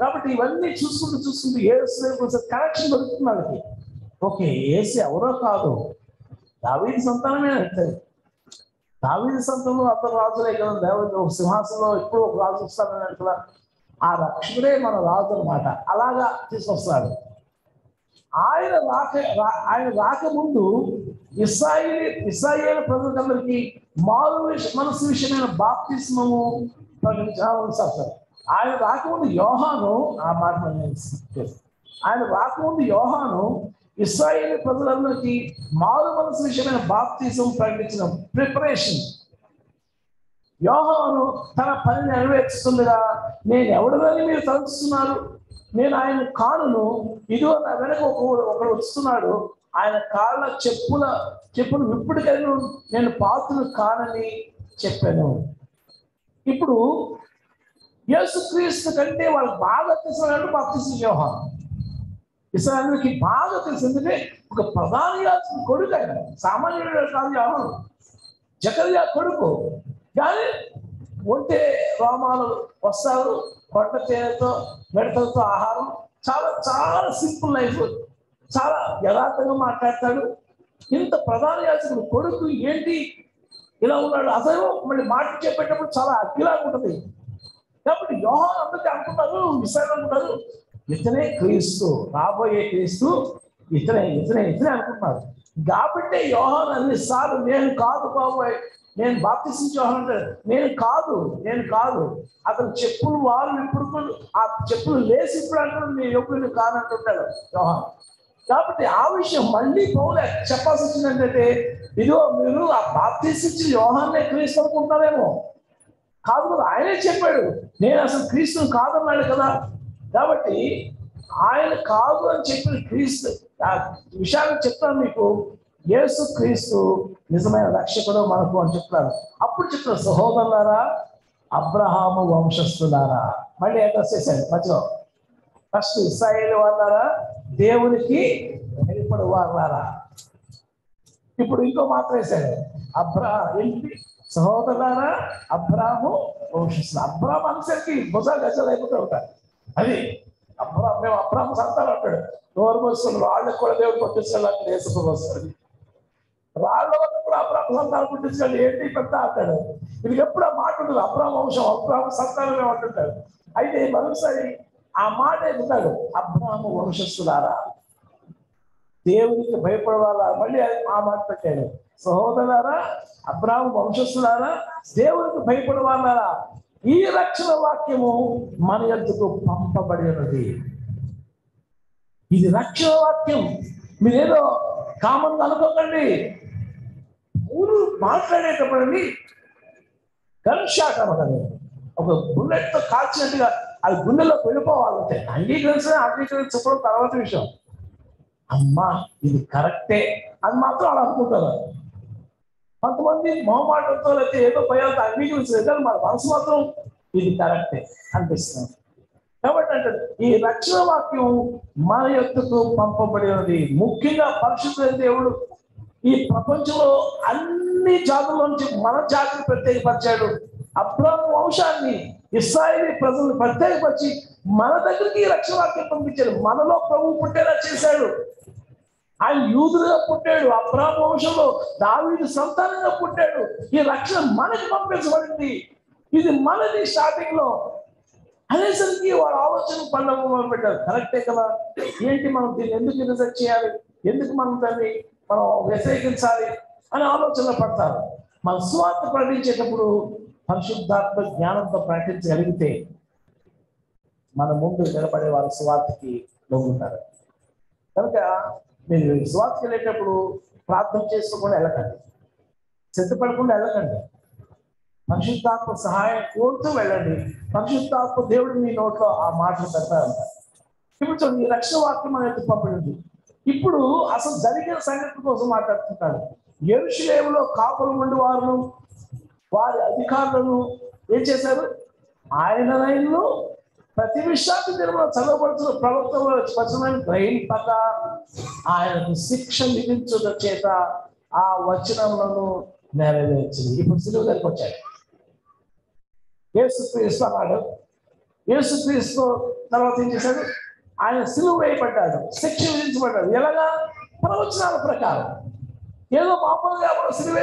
కాబట్టి ఇవన్నీ చూసుకుంటూ చూసుకుంటూ ఏసు కనెక్షన్ దొరుకుతుంది వాళ్ళకి ఓకే ఏసు ఎవరో కాదు. దావీది సంతానమే అంటే దావీది సంతానం అందరు రాజులే కదా దేవుడు ఒక సింహాసనంలో ఎప్పుడు ఒక రాజు వస్తానని కదా ఆ రక్షకుడే మన రాజు అనమాట అలాగా తీసుకొస్తాడు ఆయన రాక ఆయన రాకముందు ఇస్రాయిల్ ఇస్రాయేల్ ప్రజలందరికీ మారు మనసు విషయమైన బాప్తిస్మము ప్రకటించాల్సి వస్తారు ఆయన రాకముందు యోహాను ఆ మాట ఆయన రాకముందు యోహాను ఇస్రాయేల్ ప్రజలందరికీ మారు మనసు విషయమైన బాప్తిజం ప్రకటించిన ప్రిపరేషన్. యోహాను తన పని నెరవేర్చుతుండగా నేను ఎవడదని మీరు తలుస్తున్నారు? నేను ఆయన కానును. ఇదిగో నా వెనక ఒక ఒకడు వస్తున్నాడు. ఆయన కాళ్ళ చెప్పుల చెప్పులు విప్పుడు కలిగి నేను పాత్రను కానని చెప్పాను. ఇప్పుడు యేసుక్రీస్తు కంటే వాళ్ళకి బాగా తెలిసిన బాప్తిసం యోహాను. ఇస్రాయల్కి బాగా తెలుసు. ఎందుకంటే ఒక ప్రధాన యాజకుని కొడుకు ఆయన. సామాన్యుడు కాదు యోహాను. జకర్యా కొడుకు. కానీ ఒంటే రోమాలు వస్తారు. కొండ తేనెతో మెడతలతో ఆహారం. చాలా చాలా సింపుల్ లైఫ్. చాలా యథార్థంగా మాట్లాడతాడు. ఇంత ప్రధాన యాచకుడు కొడుకు ఏంటి? ఇలా ఉన్నాడు. అసలు మళ్ళీ మాట చెప్పేటప్పుడు చాలా అగ్గిలాగా ఉంటుంది. కాబట్టి యోహాన్ అందరికీ అనుకుంటారు విశాఖ అనుకుంటారు. ఇతనే క్రీస్తు రాబోయే క్రీస్తు ఇతనే ఇతనే ఇతనే అనుకుంటున్నారు. కాబట్టి యోహాన్ అన్నిసార్లు నేను కాదు బాబోయ్ నేను బాప్తిసించే యోహాన్ అంటాడు. నేను కాదు నేను కాదు. అతను చెప్పులు వాళ్ళు ఇప్పుడు ఆ చెప్పులు లేసి ఇప్పుడు అంటాడు నేను ఎప్పుడు కాదంటుంటాడు యోహాన్. కాబట్టి ఆ విషయం మళ్ళీ పౌలు చెప్పాల్సి వచ్చింది ఏంటంటే ఇదిగో మీరు ఆ బాప్తిసించి యోహాన్నే క్రీస్తు అనుకుంటారేమో కాదు కదా ఆయనే చెప్పాడు నేను అసలు క్రీస్తుని కాదన్నాడు కదా. కాబట్టి ఆయన కాదు అని చెప్పిన క్రీస్తు ఆ విషయాన్ని చెప్తాను మీకు. యేసు క్రీస్తు నిజమైన రక్షకుడు మనకు అని చెప్తారు అప్పుడు చెప్తారు సహోదరులారా అబ్రహాము వంశస్థులారా. మళ్ళీ అడ్రస్ చేశాడు మధ్యలో. ఫస్ట్ ఇస్రాయేల్ వాళ్ళారా? దేవునికి భయపడు వారా ఇప్పుడు ఇంకో మాట వేశాడు. అబ్రా ఏంటి? సహోదరులారా అబ్రాము వంశస్థులు అబ్రామ్ అంశకి భుజాలు గజలు అయిపోతూ ఉంటారు. అది అబ్రా మేము అబ్రాహ్మ సంతానం అంటాడు. నోరు వస్తుంది వాళ్ళకి కూడా దేవుడు కొట్టించాలని దేశం వస్తుంది వాళ్ళ వల్ల కూడా అబ్రాహ్మ సంతానం పుట్టించాలి ఏంటి పెద్ద అంటాడు. ఇది ఎప్పుడు ఆ మాట ఉంటుంది. అబ్రాహ్మ వంశం అబ్రాహ్మ సంతానమే అంటుంటాడు అయితే మరొకసారి ఆ మాట ఎదుగుతాడు అబ్రాహ్మ వంశస్థులారా. దేవునికి భయపడవాలా? మళ్ళీ ఆ మాట పెట్టాడు. సహోదరారా అబ్రాహ్మ వంశస్థులారా దేవునికి భయపడవాలారా? ఈ రక్షణ వాక్యము మన ఎందుకు పంపబడినది. ఇది రక్షణ వాక్యం. మీరేదో కామన్ అనుకోకండి. ఊరు మాట్లాడేటప్పుడండి గన్ షాట్ అన్నది ఒక బుల్లెట్ కాల్చినట్టుగా అది గుండెలోకి వెళ్ళిపోవాలంటే అంగీకరించడం అంగీకరించడం తర్వాత విషయం. అమ్మా ఇది కరెక్టే అని మాత్రం అలా అనుకుంటారు. కొంతమంది మొహమాటంతో లేకపోతే ఏదో భయాలతో అంగీకరించలేదు కానీ మన మనసు మాత్రం ఇది కరెక్టే అనిపిస్తుంది. కాబట్టి అంటే ఈ రక్షణ వాక్యం మన యొక్కకు పంపబడినది. ముఖ్యంగా పరిశుద్ధ దేవుడు ఈ ప్రపంచంలో అన్ని జాతుల నుంచి మన జాతిని ప్రత్యేకపరిచాడు. అబ్రాహ్మ వంశాన్ని ఇస్రాయేలీ ప్రజలను ప్రత్యేకపరిచి మన దగ్గరికి రక్షణార్థం పంపించాడు. మనలో ప్రభు పుట్టేలా చేశాడు. ఆయన యూదులుగా పుట్టాడు. అబ్రాహ్మ వంశంలో దావీదు సంతానంగా పుట్టాడు. ఈ రక్షణ మనకి పంపించబడింది. ఇది మనది స్టార్టింగ్లో అనేసరికి వాళ్ళ ఆలోచన పండుగ మొదలు పెట్టారు కరెక్టే కదా? ఏంటి మనం దీన్ని ఎందుకు రిజెక్ట్ చేయాలి? ఎందుకు మనం దాన్ని మనం వ్యతిరేకించాలి? అని ఆలోచనలో పడతారు. మన స్వార్థ ప్రకటించేటప్పుడు పరిశుద్ధాత్మ జ్ఞానంతో ప్రకటించగలిగితే మన ముందు నిలబడే వారి స్వార్థకి లొంగుతారు కనుక మీరు స్వార్థకి వెళ్ళేటప్పుడు ప్రార్థన చేసుకోకుండా వెళ్ళకండి. సిద్ధపడకుండా వెళ్ళకండి. పరిశుద్ధాత్మ సహాయం కోరుతూ వెళ్ళండి. పరిశుద్ధాత్మ దేవుడు మీ నోట్లో ఆ మాటలు పెడతారు ఇప్పుడు చూడండి రక్షణ వాక్యం అనేది పంపడింది ఇప్పుడు అసలు జరిగిన సంఘటన కోసం మాట్లాడుతుంటాడు. ఎరుషులేములో కాపులు ఉండి వారు వారి అధికారులను ఏం చేశారు? ఆయన లైన్లో ప్రతి విషయాన్ని నిర్మల చదవబడుతున్న ప్రవక్తలో వచనాన్ని గ్రహింపక ఆయనకు శిక్ష విధించుట చేత ఆ వచనములను నెరవేర్చింది. ఇప్పుడు సిలువ దగ్గరికి వచ్చాడు. ఏసుక్రీస్తు అన్నాడు. ఏసుక్రీస్తు తర్వాత ఏం చేశాడు? ఆయన సిలువ వేయబడ్డాడు. శిక్ష విధించబడ్డాడు. ఎలాగా? ప్రవచనాల ప్రకారం. ఏదో మామూలుగా ఎవరో సిలువ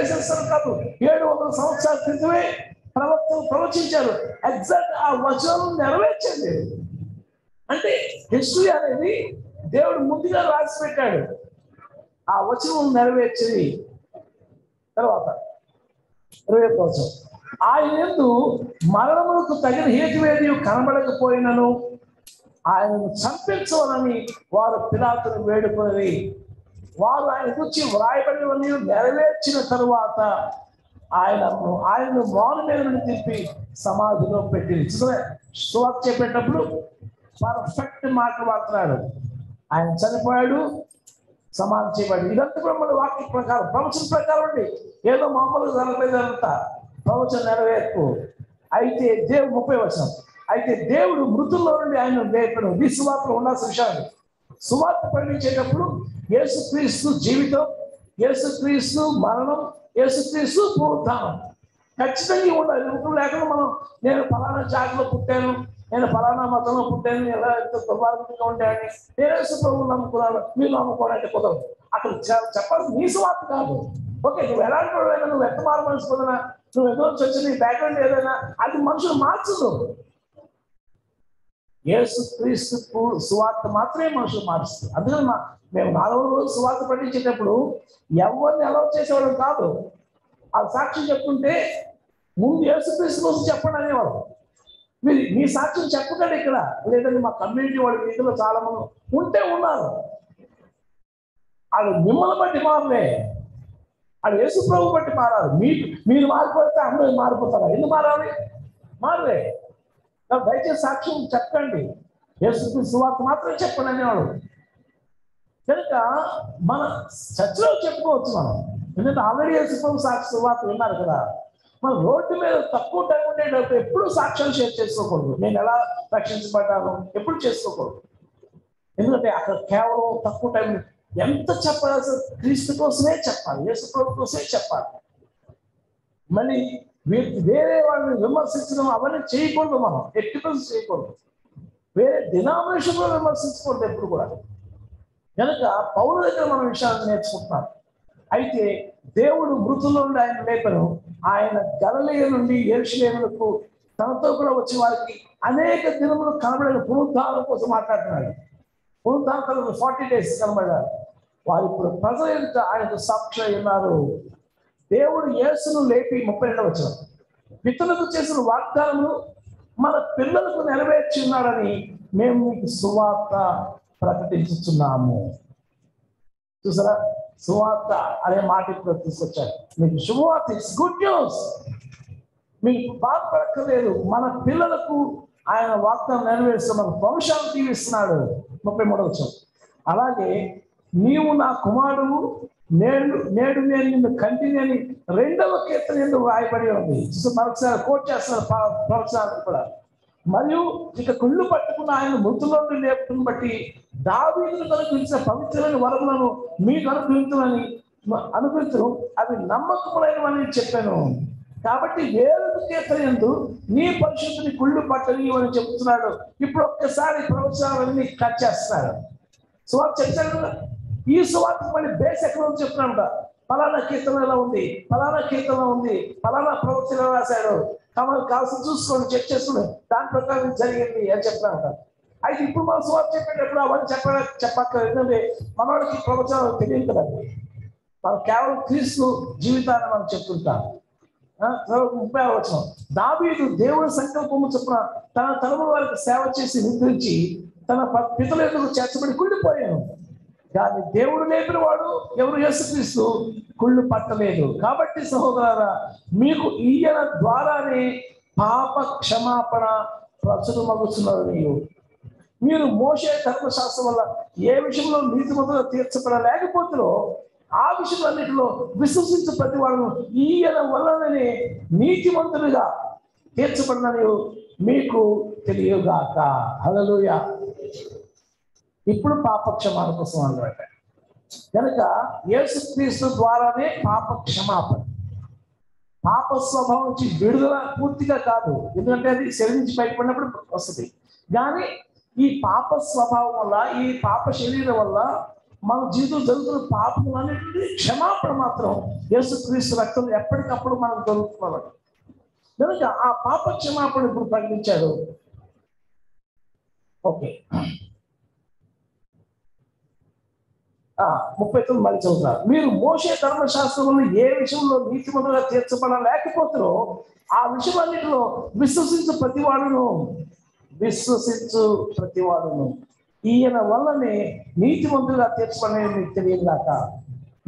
కాదు. ఏడు వందల సంవత్సరాల క్రితమే ప్రవక్తలు ప్రవచించారు. ఎగ్జాక్ట్ ఆ వచనం నెరవేర్చండి అంటే హిస్టరీ అనేది దేవుడు ముందుగా రాసి పెట్టాడు. ఆ వచనం నెరవేర్చింది. తర్వాత ఇరవై కోసం ఆయన ఎందు మరణములకు తగిన హేతువేది కనబడకపోయినను ఆయనను చంపించవాలని వారు పిలాతును వేడుకొని వారు ఆయన గురించి వ్రాయబడినవన్నీ నెరవేర్చిన తరువాత ఆయన ఆయనను మాను మీద నుండి తిప్పి సమాధిలో పెట్టి సువార్త చెప్పేటప్పుడు పర్ఫెక్ట్ మాట్లాడుతున్నాడు ఆయన చనిపోయాడు సమాధి చేయబడి ఇదంతా కూడా మన వాక్య ప్రకారం ప్రవచన ప్రకారం అండి. ఏదో మామూలుగా జరగలేదంతా ప్రవచన నెరవేర్పు. అయితే దేవుడు ముప్పై వచనం. అయితే దేవుడు మృతుల్లో నుండి ఆయన లేపడం. ఇది సువార్తలు ఉండాల్సిన విషయాలు. సువార్త పండించేటప్పుడు యేసుక్రీస్తు జీవితం యేసుక్రీస్తు మరణం యేసుక్రీస్తు పునరుత్థానం ఖచ్చితంగా ఉండాలి లేకుండా మనం నేను ఫలానా జాతిలో పుట్టాను నేను ఫలానా మతంలో పుట్టాను ఎలా ఎంత ఉంటాయని నేను యేసు ప్రభువు నమ్ముకున్నాను మీరు నమ్ముకోవడానికి కుదరదు. అక్కడ చెప్పాలి నీ స్వార్థ కాదు. ఓకే నువ్వు ఎలాంటి వాడివైనా నువ్వు ఎంత మార్పు మనిషి పొందినా నువ్వు ఎదురు వచ్చి నీ బ్యాక్గ్రౌండ్ ఏదైనా అది మనుషులు మార్చదు యేసు క్రీస్తు సువార్త మాత్రమే మనుషులు మారుస్తుంది. అందుకని మా మేము నాలుగు రోజులు సువార్త పఠించేటప్పుడు ఎవరిని అలౌ చేసేవాళ్ళం కాదు. ఆ సాక్ష్యం చెప్తుంటే ముందు యేసుక్రీస్తు కోసం చెప్పండి అనేవాడు మీరు మీ సాక్ష్యం చెప్పకండి ఇక్కడ. లేదంటే మా కమ్యూనిటీ వాళ్ళ ఇంట్లో చాలా మంది ఉంటే ఉన్నారు. వాళ్ళు మిమ్మల్ని బట్టి మారలే. వాళ్ళు యేసు ప్రభు బట్టి మారాలి. మీకు మీరు మారిపోతే అందరూ మారిపోతారా? ఎందుకు మారాలి? మారలే. దయచేసి సాక్ష్యం చెప్పండి. యేసుక్రీస్తు సువార్త మాత్రమే చెప్పండి అనేవాడు కనుక మన చర్చలో చెప్పుకోవచ్చు మనం. ఎందుకంటే ఆల్రెడీ యేసుప్రభు సాక్షి సువార్త విన్నారు కదా. మన రోడ్డు మీద తక్కువ టైం ఉండేటప్పుడు ఎప్పుడు సాక్ష్యం షేర్ చేసుకోకూడదు. నేను ఎలా రక్షించబడ్డాను? ఎప్పుడు చేసుకోకూడదు. ఎందుకంటే అక్కడ కేవలం తక్కువ టైం ఎంత చెప్పాలి క్రీస్తు కోసమే చెప్పాలి. యేసు కోసమే చెప్పాలి. మళ్ళీ వేరే వాళ్ళని విమర్శించడం అవన్నీ చేయకూడదు మనం. ఎట్టి పరిస్థితి చేయకూడదు. వేరే డినామినేషన్లో విమర్శించకూడదు ఎప్పుడు కూడా. కనుక పౌరుల దగ్గర మనం విషయాన్ని నేర్చుకుంటున్నాం. అయితే దేవుడు మృతుల నుండి ఆయన లేపను ఆయన గలలేయ నుండి ఎరుషులేములకు తనతో కూడా వచ్చే వారికి అనేక దినములు కనబడిన పునరుద్ధానం కోసం మాట్లాడుతున్నాడు. పునరుద్ధానం ఫార్టీ డేస్ కనబడ్డారు వారు ఇప్పుడు ప్రజలు ఆయన ఆయనకు సాక్షి ఉన్నారు. దేవుడు యేసును లేపి ముప్పై రెండవ వచ్చిన పితలకు చేసిన వాగ్దానము మన పిల్లలకు నెరవేర్చున్నాడని మేము మీకు సువార్త ప్రకటించుతున్నాము చూసారా? సువార్త అనే మాట ఇప్పుడు తీసుకొచ్చారు. మీకు శుభవార్త ఇట్స్ గుడ్ న్యూస్ మీకు బాధపడక్కర్లేదు మన పిల్లలకు ఆయన వాగ్దానం నెరవేరుస్తూ మన వంశాన్ని దీవిస్తున్నాడు ముప్పై మూడవ అలాగే నీవు నా కుమారుడు నేడు నేడు నేను నిన్ను కంటిని అని రెండవ కీర్తన ఎందుకు రాయబడి ఉంది? మరొకసారి కోట్ చేస్తున్నారు ప్ర- ప్రవచనాలు కూడా. మరియు ఇక కుళ్ళు పట్టుకున్న ఆయన మృతుల నుండి లేపుని బట్టి దావీదును అనుగ్రహించిన పవిత్రమైన వరములను మీకు అనుగ్రహించమని అనుగ్రహించడం అవి నమ్మకములైనవని చెప్పాను. కాబట్టి వేరు కీర్తన ఎందు నీ పరిశుద్ధిని కుళ్ళు పట్టని అని చెప్తున్నాడు ఇప్పుడు ఒక్కసారి ప్రవచనాలన్నీ కట్ చేస్తున్నారు. సో చెప్తాడు ఈ సువార్త మళ్ళీ బేస్ ఎక్కడ ఉంది చెప్తున్నాడు ఫలానా కీర్తన ఎలా ఉంది? ఫలానా కీర్తన ఉంది. ఫలానా ప్రవక్తలు ఎలా రాశాడు? కావాలి కావాల్సి చూసుకొని చెక్ చేస్తున్నాడు దాని ప్రకారం జరిగింది అని చెప్తున్నాను అయితే ఇప్పుడు మనం సువార్త చెప్పేటప్పుడు అవన్నీ చెప్ప చెప్పక్కర్లేదు. ఎందుకంటే మనవాడికి ప్రవచనాలు తెలియదు కదా. మనం కేవలం క్రీస్తు జీవితాన్ని మనం చెప్తుంటాం. ముప్పై వచ్చిన దావీదు దేవుని సంకల్పము చొప్పున తన తరము వారికి సేవ చేసి నిద్రించి తన ప- పితల ఎదురు చేర్చబడి కుళ్ళిపోయాను. కానీ దేవుడు లేపిన వాడు ఎవరు యేసుక్రీస్తు? కుళ్ళు పట్టలేదు. కాబట్టి సహోదరారా మీకు ఈయన ద్వారానే పాప క్షమాపణ ప్రచురమగుతున్నారు నీవు మీరు మోసే ధర్మశాస్త్రం వల్ల ఏ విషయంలో నీతిమంతులు తీర్చబడలేకపోతున్నో ఆ విషయాలన్నిటిలో విశ్వసించే ప్రతి వాళ్ళను ఈయన వల్లనే నీతిమంతులుగా తీర్చబడినని మీకు తెలియగాక. హల్లెలూయ. ఇప్పుడు పాపక్షమాన కోసం అన్నమాట కనుక యేసుక్రీస్తు ద్వారానే పాప క్షమాపణ పాప స్వభావం నుంచి విడుదల పూర్తిగా కాదు. ఎందుకంటే అది శరీరం నుంచి బయటపడినప్పుడు వస్తుంది. కానీ ఈ పాప స్వభావం వల్ల ఈ పాప శరీరం వల్ల మన జీవితం జరుగుతున్న పాపం అనేది క్షమాపణ మాత్రం యేసుక్రీస్తు రక్తం ఎప్పటికప్పుడు మనకు దొరుకుతున్నది కనుక ఆ పాప క్షమాపణ ఇప్పుడు ప్రకటించాడు ఓకే ఆ, ముప్పై తొమ్మిది మంది చదువుతున్నారు. మీరు మోసే ధర్మశాస్త్రంలో ఏ విషయంలో నీతిమంతులుగా తీర్చబడలేకపోతారో ఆ విషయమన్నిటిలో విశ్వసించు ప్రతివాడును. విశ్వసించు ప్రతివాడును. ఈయన వల్లనే నీతిమంతులుగా తీర్చబడని మీకు తెలియదు కాక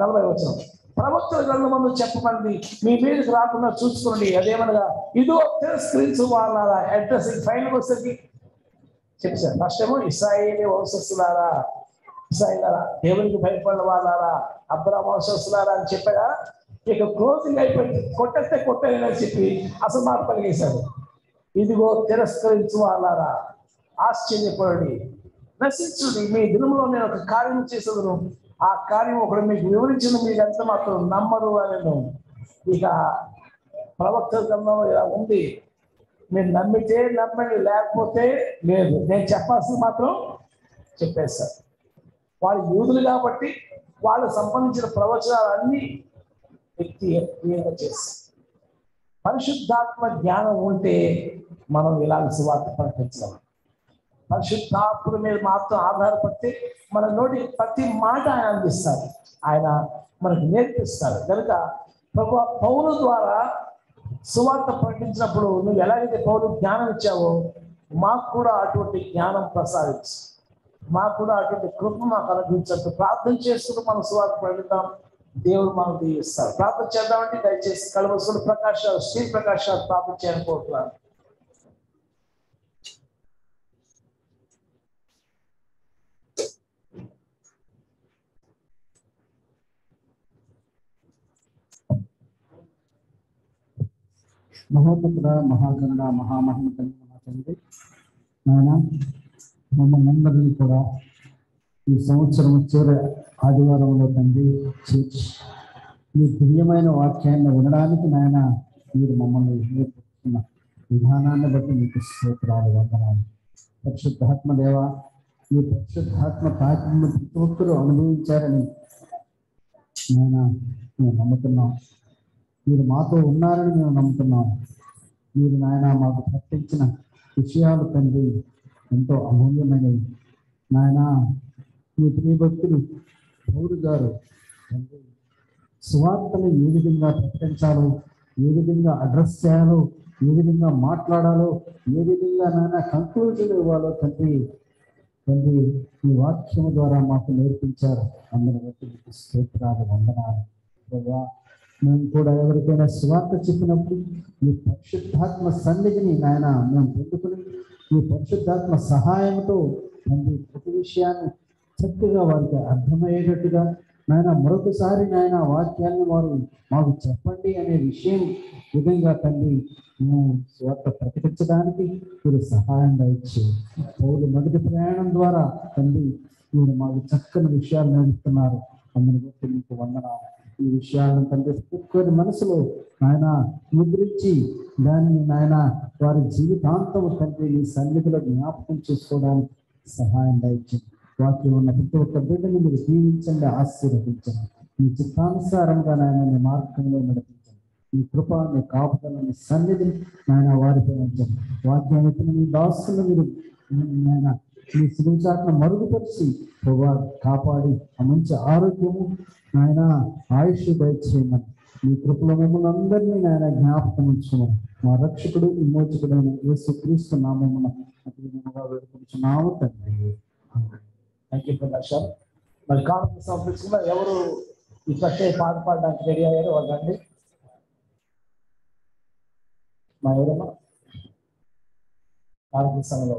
నలభై వచ్చిన ప్రవక్తల గ్రంథమందు చెప్పమంది మీ మీదకి రాకుండా చూసుకోండి. అదేమనగా ఇదో తిరస్కరించు వాళ్ళ అడ్రస్ ఫైనల్ వచ్చేసరికి చెప్పారు ఫస్ట్ ఏమో ఇస్రాయేలీ వంశస్థులారా. ఇస్రాయేలారా దేవునికి భయపడిన వాళ్ళారా? అబ్రాహ్మ అని చెప్పగా ఇక క్లోజింగ్ అయిపోయింది. కొట్టేస్తే కొట్టలేదని చెప్పి అసలు కలిగేశాడు. ఇదిగో తిరస్కరించు వాళ్ళారా. ఆశ్చర్యపడి నశించుడి. మీ దినంలో నేను ఒక కార్యం చేసేదను. ఆ కార్యం ఒకడు మీకు వివరించిన మీకు ఎంత మాత్రం నమ్మరు అని ఇక ప్రవక్త గ్రంథంలో ఇలా ఉంది. మీరు నమ్మితే నమ్మండి. లేకపోతే లేదు. నేను చెప్పాల్సింది మాత్రం చెప్పేశాను. వాళ్ళు యూదులు కాబట్టి వాళ్ళు సంబంధించిన ప్రవచనాలన్నీ వ్యక్తి క్లియర్గా చేస్తారు. పరిశుద్ధాత్మ జ్ఞానం ఉంటే మనం ఇలాంటి సువార్త ప్రకటించగలం పరిశుద్ధాత్మ మీద మాత్రం ఆధారపడితే మన నోటి ప్రతి మాట ఆయన అందిస్తారు. ఆయన మనకు నేర్పిస్తారు. కనుక ప్రభు పౌరు ద్వారా సువార్త ప్రకటించినప్పుడు నువ్వు ఎలాగైతే పౌరు జ్ఞానం ఇచ్చావో మాకు కూడా అటువంటి జ్ఞానం ప్రసాదించు. మాకు కూడా అటువంటి కృప మాకు అనుగ్రహించట్టు ప్రార్థన చేస్తూ మనం సువార్త ప్రకటిద్దాం దేవుడు మనం దీవిస్తారు ప్రార్థన చేద్దామంటే దయచేసి కళవసుడు ప్రకాష్ శ్రీ ప్రకాష్ ప్రార్థన చేయనుకుంటున్నాను మహోన్నతుడ మహాగరుడ మహామహిమ కలిగిన మా తండ్రి నాయన మమ్మల్ని కూడా ఈ సంవత్సరం చివరి ఆదివారంలో తండ్రి చేర్చి మీ దివ్యమైన వాక్యాన్ని వినడానికి నాయన మీరు మమ్మల్ని నేర్పుతున్న విధానాన్ని బట్టి మీకు స్తోత్రాలు వందనాలు. పరిశుద్ధాత్మ దేవ ఈ పరిశుద్ధాత్మ తాకిని ప్రతి ఒక్కరూ అనుభవించారని నాయన మేము నమ్ముతున్నాం. మీరు మాతో ఉన్నారని మేము నమ్ముతున్నాం. మీరు నాయన మాకు ప్రకటించిన విషయాలు తండ్రి ఎంతో అమూల్యమైనవి. నాయన మీ ప్రియభక్తులు పౌరు గారు తండ్రి ఏ విధంగా ప్రకటించాలో ఏ విధంగా అడ్రస్ చేయాలో ఏ విధంగా మాట్లాడాలో ఏ విధంగా నాయన కంక్లూజన్ ఇవ్వాలో తండ్రి తండ్రి ఈ వాక్యము ద్వారా మాకు నేర్పించారు. అందరి బట్టి మీకు స్తోత్రాలు వందనాలు. ప్రభా మేము కూడా ఎవరికైనా స్వార్థ చెప్పినప్పుడు మీ పరిశుద్ధాత్మ సన్నిధిని నాయన మేము పొందుకుని ఈ పరిశుద్ధాత్మ సహాయంతో తండ్రి ప్రతి విషయాన్ని చక్కగా వారికి అర్థమయ్యేటట్టుగా నాయన మరొకసారి నాయన వాక్యాన్ని వారు మాకు చెప్పండి అనే విషయం విధంగా తండ్రి స్వార్థ ప్రకటించడానికి మీరు సహాయం దయచి పౌరు మొదటి ప్రయాణం ద్వారా తండ్రి మీరు మాకు చక్కని విషయాలు నేర్పుతున్నారు. అందుని బట్టి మీకు వందన ఈ విషయాలను తండ్రి ఒక్కొక్కరి మనసులో నాయన ముద్రించి దాన్ని నాయన వారి జీవితాంతం తండ్రి ఈ సన్నిధిలో జ్ఞాపకం చేసుకోవడానికి సహాయం దాయించండి వాటిలో ఉన్న ప్రతి ఒక్క బిడ్డని మీరు జీవించండి ఆశీర్వదించండి. మీ చిత్తానుసారంగా నాయన మీ మార్గంలో నడిపించండి. మీ కృప మీ కాపుదల మీ సన్నిధిని నాయన వారిపై ఉంచండి. వాక్యాన్ని మీ దాసులను మీరు నాయన మీ సులుచాట్ను మరుగుపరిచి ప్రభా కాపాడి ఆ మంచి ఆరోగ్యము నాయన ఆయుష్ దయచేయమని మీ కృపలో మమ్మల్ని అందరినీ నాయన జ్ఞాపకం ఉంచుకోమని మా రక్షకుడు విమోచకుడైన యేసు క్రీస్తు నామమున అతిగా వేడుకుంటున్నాము తండ్రి. థ్యాంక్ యూ ప్రదర్శన్ మరి కాన్ఫరెన్స్లో ఎవరు ఈ కట్టే పాట పాడడానికి రెడీ అయ్యారు వాళ్ళండి మా ఎవరమ్మా? కాన్ఫరెన్స్ సమయంలో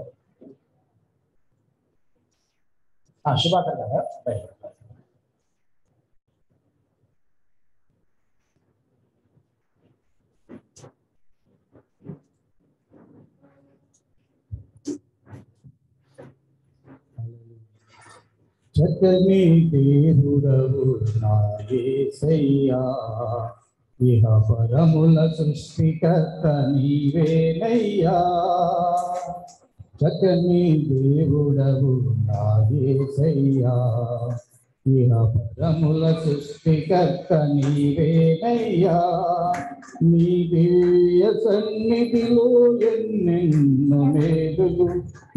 శుభాకర్ గారా రైట్. దేవుడవు నా ఇహ పరముల సృష్టికర్త నీవేనయ్యా చక్కని దేవుడవు నాగేశయ్యా ఇహ పరముల సృష్టికర్త నీవేనయ్యా నీ దివ్య సన్నిధిలో ఎన్నెన్నో మేలులు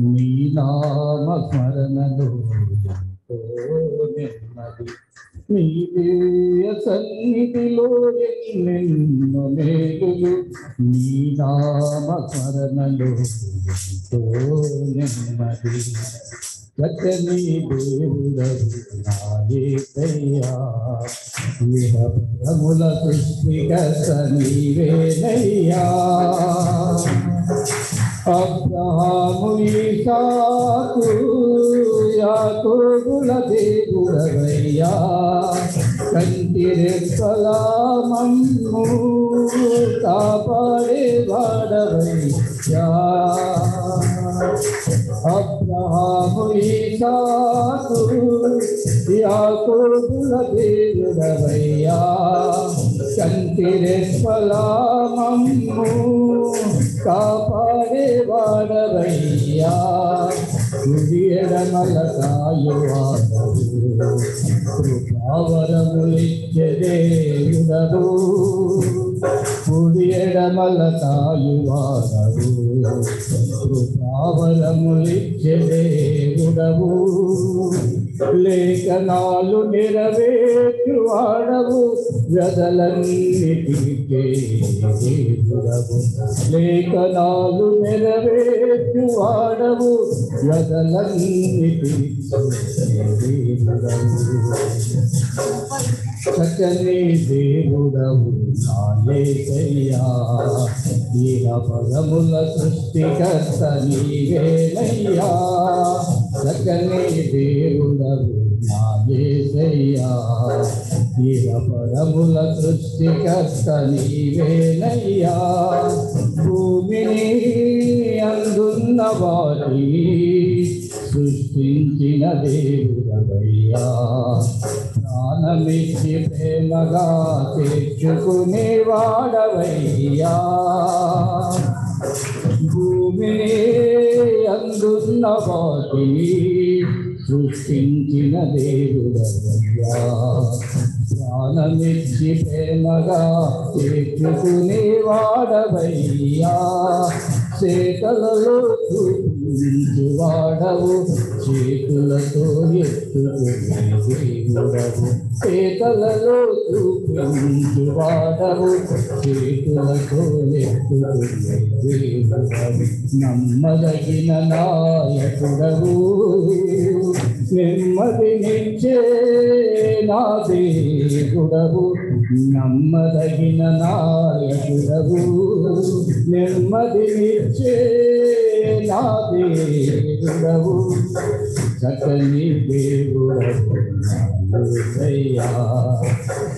నీ నామ స్మరణలో ఎంతో నెమ్మది. నీ దివ్య సన్నిధిలో ఎన్నెన్నో మేలులు నీ నామ స్మరణలో ఎంతో నెమ్మది చక్కని దేవుడవు నాయకయ్యా ఇహ పరముల సృష్టికర్త నీవేనయ్యా అబ్రహాము ఈసాకు యాకోబుల దేవుడవయ్యా కంటిరెక్కల మమ్ము కాపాడే వాడవయ్యా అబ్రహాము ఈసాకు యాకోబుల దేవుడవయ్యా కంటిరెక్కల మమ్ము కాపాడే వాడవయ్యా. కుడి ఎడమల కాయువాడవు కృపావరములిచ్చే దేవుడవు. లేఖనాలు నెరవేర్చు వాడవు వ్యధలన్నిటికే లేఖనాలు నెరవేర్చు వాడవు వ్యధలన్నిటికే దేవుడవు దేవుడవు నాయకయ్యా ఈర పదముల సృష్టికర్త నీవేనయ్యా చక్కని దేవుడవు నాయకయ్యా ఈర పదముల సృష్టికర్త నీవేనయ్యా భూమిని అందున్న వారి సృష్టించిన దేవుడవయ్యా. ప్రాణమిచ్చి ప్రేమగా తెచ్చుకునే వాడవయ్యా. భూమిని అందున్న వాటిని సృష్టించిన దేవుడవయ్యా. ప్రాణమిచ్చి ప్రేమగా తెచ్చుకునే వాడవయ్యా. చేతలలో చూపించు వాడవు చేతులతో ఎత్తుకునే చేతలలో చూపించు వాడవు చేతులతో ఎత్తుకునే నమ్మదగిన నాయకుడవు. నెమ్మది నిచ్చే నా దేవుడవు. నమ్మదగిన నాయకుడవు. నెమ్మది నా దేవుడవు. సకలి దేవుడయ్యా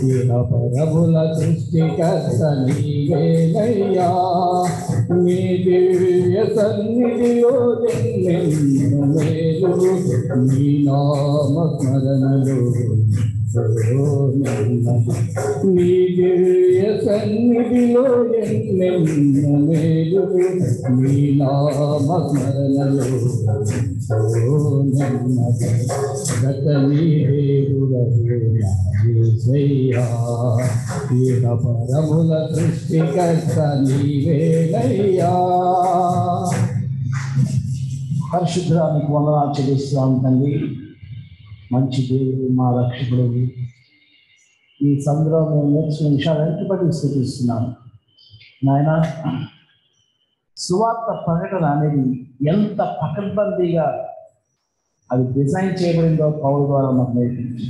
ఈన పరముల సృష్టికర్త నీవేనయ్యా. నీ దివ్య సన్నిధిలో నిన్ను మేలు నీ నామ స్మరణలో నీ సన్నిధిలో ఎన్నెన్న మేలు నీ నామ స్మరణలో గతని దేవుడయ్యా ఈన పరముల సృష్టికర్త నీవేనయ్యా పరిశుద్ధానికి వందనాలు చెల్లిస్తున్నాం తండ్రి. మంచి దేవుడు మా రక్షకుడు. ఈ సందులో మేము నేర్చుకున్న విషయాలన్నిటి బట్టి స్థుతిస్తున్నాను నాయన సువార్త ప్రకటన అనేది ఎంత పకడ్బందీగా అది డిజైన్ చేయబడిందో పౌరు ద్వారా మాకు నేర్పించి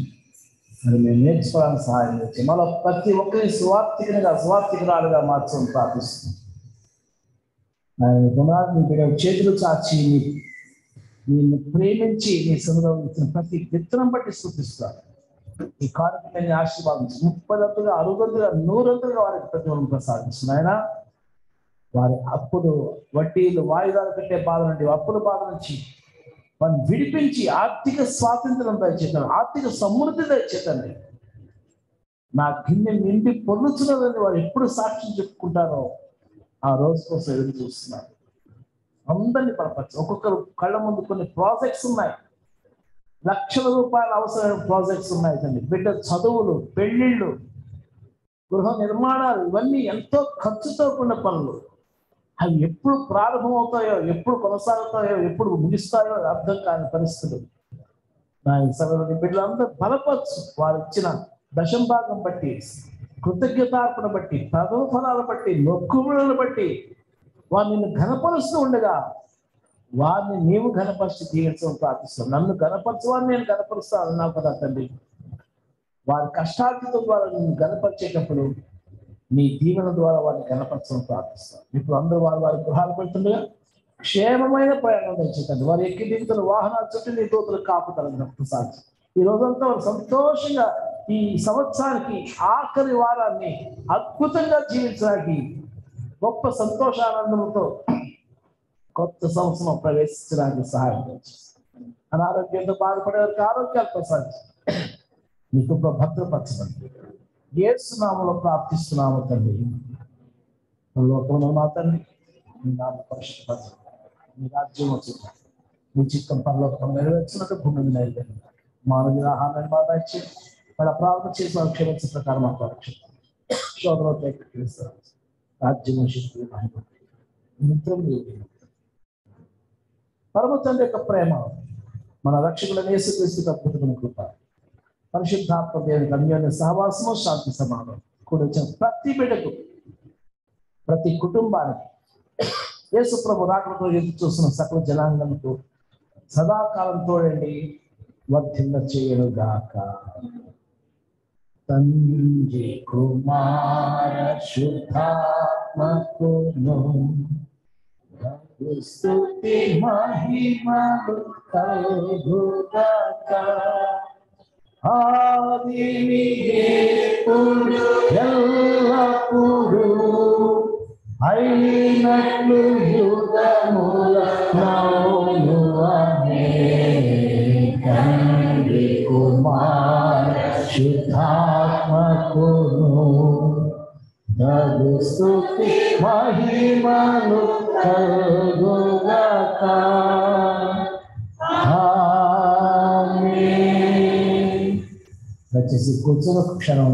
మరి మేము నేర్చుకోవడానికి సహాయం చేసి మళ్ళీ ప్రతి ఒక్కరిని సువార్థికునిగా సువార్థికురాలుగా మార్చడం ప్రార్థిస్తున్నాం. ఆయన పునాది చేతులు చాచి నిన్ను ప్రేమించి నీ సముద్రం ఇచ్చిన ప్రతి విత్తనం బట్టి స్థుతిస్తారు. ఈ కార్యక్రమాన్ని ఆశీర్వాదించి ముప్పదంతుగా అరుగంతుగా నూరంతులుగా వారికి ప్రతిఫలం ప్రసాదించిన ఆయన వారి అప్పులు వడ్డీలు వాయిదాలు కట్టే బాధ నుండి అప్పుల బాధ నుంచి వారిని విడిపించి ఆర్థిక స్వాతంత్రం దయచేతండి ఆర్థిక సమృద్ధి దయచేతండి నా గిన్నె నిండి పొల్లుచున్నదని వారు ఎప్పుడు సాక్ష్యం చెప్పుకుంటారో ఆ రోజు కోసం ఎదురు చూస్తున్నారు. అందరినీ పడపచ్చు ఒక్కొక్కరు కళ్ళ ముందు కొన్ని ప్రాజెక్ట్స్ ఉన్నాయి. లక్షల రూపాయల అవసరమైన ప్రాజెక్ట్స్ ఉన్నాయి తండ్రి బిడ్డ చదువులు పెళ్ళిళ్ళు గృహ నిర్మాణాలు ఇవన్నీ ఎంతో ఖర్చుతో కూడిన పనులు. అవి ఎప్పుడు ప్రారంభమవుతాయో ఎప్పుడు కొనసాగుతాయో ఎప్పుడు ముగిస్తాయో అర్థం కాని పరిస్థితులు. నా ఈ బిడ్డలందరూ బలపరచు. వారు ఇచ్చిన దశం భాగం బట్టి కృతజ్ఞతార్పణ బట్టి ప్రథమ ఫలాలు బట్టి నొక్కుములను బట్టి వారు నిన్ను ఘనపరుస్తూ ఉండగా వారిని నీవు ఘనపరిచి తీర్చడం ప్రార్థిస్తాను నన్ను ఘనపరచవాన్ని నేను ఘనపరుస్తాను అన్నావు కదా తండ్రి. వారి కష్టార్జితం ద్వారా నేను ఘనపరిచేటప్పుడు నీ దీవెన ద్వారా వారిని ఘనపరచడం ప్రార్థిస్తాను ఇప్పుడు అందరూ వారు వారి గృహాలు పెడుతుండగా క్షేమమైన ప్రయాణం తెచ్చేటండి వారు ఎక్కి దిగుతున్న వాహనాలు చుట్టూ నీ దూతలు కాపుతారు ప్రసాద్ ఈ రోజంతా వారు సంతోషంగా ఈ సంవత్సరానికి ఆఖరి వారాన్ని అద్భుతంగా జీవించడానికి గొప్ప సంతోషానందంతో కొత్త సంవత్సరం ప్రవేశించడానికి సహాయం అనారోగ్యంతో బాధపడే వారికి ఆరోగ్యాలు ప్రసాదించు నీ కృప భద్రపరచండి ఏసునామలో ప్రార్థిస్తున్నాము తండ్రి. లోకంలో మా తండ్రి మీ నామ పరిశుద్ధపరచండి మీ రాజ్యం వచ్చింది మీ చిత్తం పరలోకం నెరవేర్చినట్టు భూమిని నెరవేరు మానవుని ఆహారాన్ని బాగా ఇచ్చి వాళ్ళ ప్రార్థన చేసిన వారు క్షమించే ప్రకారం మాకు రక్షణ శోధనలో రాజ్యం శక్తి మహిమ నిత్యం పరమ తండ్రి యొక్క ప్రేమ మన రక్షకులను యేసుక్రీస్తు అద్భుతమైన కృప పరిశుద్ధాత్మ దేవుని అన్యోన్య సహవాసము శాంతి సమానం కూడా వచ్చిన ప్రతి బిడ్డకు ప్రతి కుటుంబానికి యేసుప్రభు ప్రభు ఎదురు చూస్తున్న సకల జనాంగంతో సదాకాలం తోడండి. వర్ధిల్ల చేయనుగాక తండ్రి కుమార శుద్ధ శుద్ధాత్మకును స్తుతి మహిమలు కలుగుగాక ఆదిని ఎప్పుడు ఎల్లప్పుడు అయినట్లు యుగముల నౌను అనే తండ్రి కుమార శుద్ధాత్మకును తగు స్తుతి మహిమను కలుగుగాక ఆమేన్. దయచేసి కూర్చొని ఒక క్షణం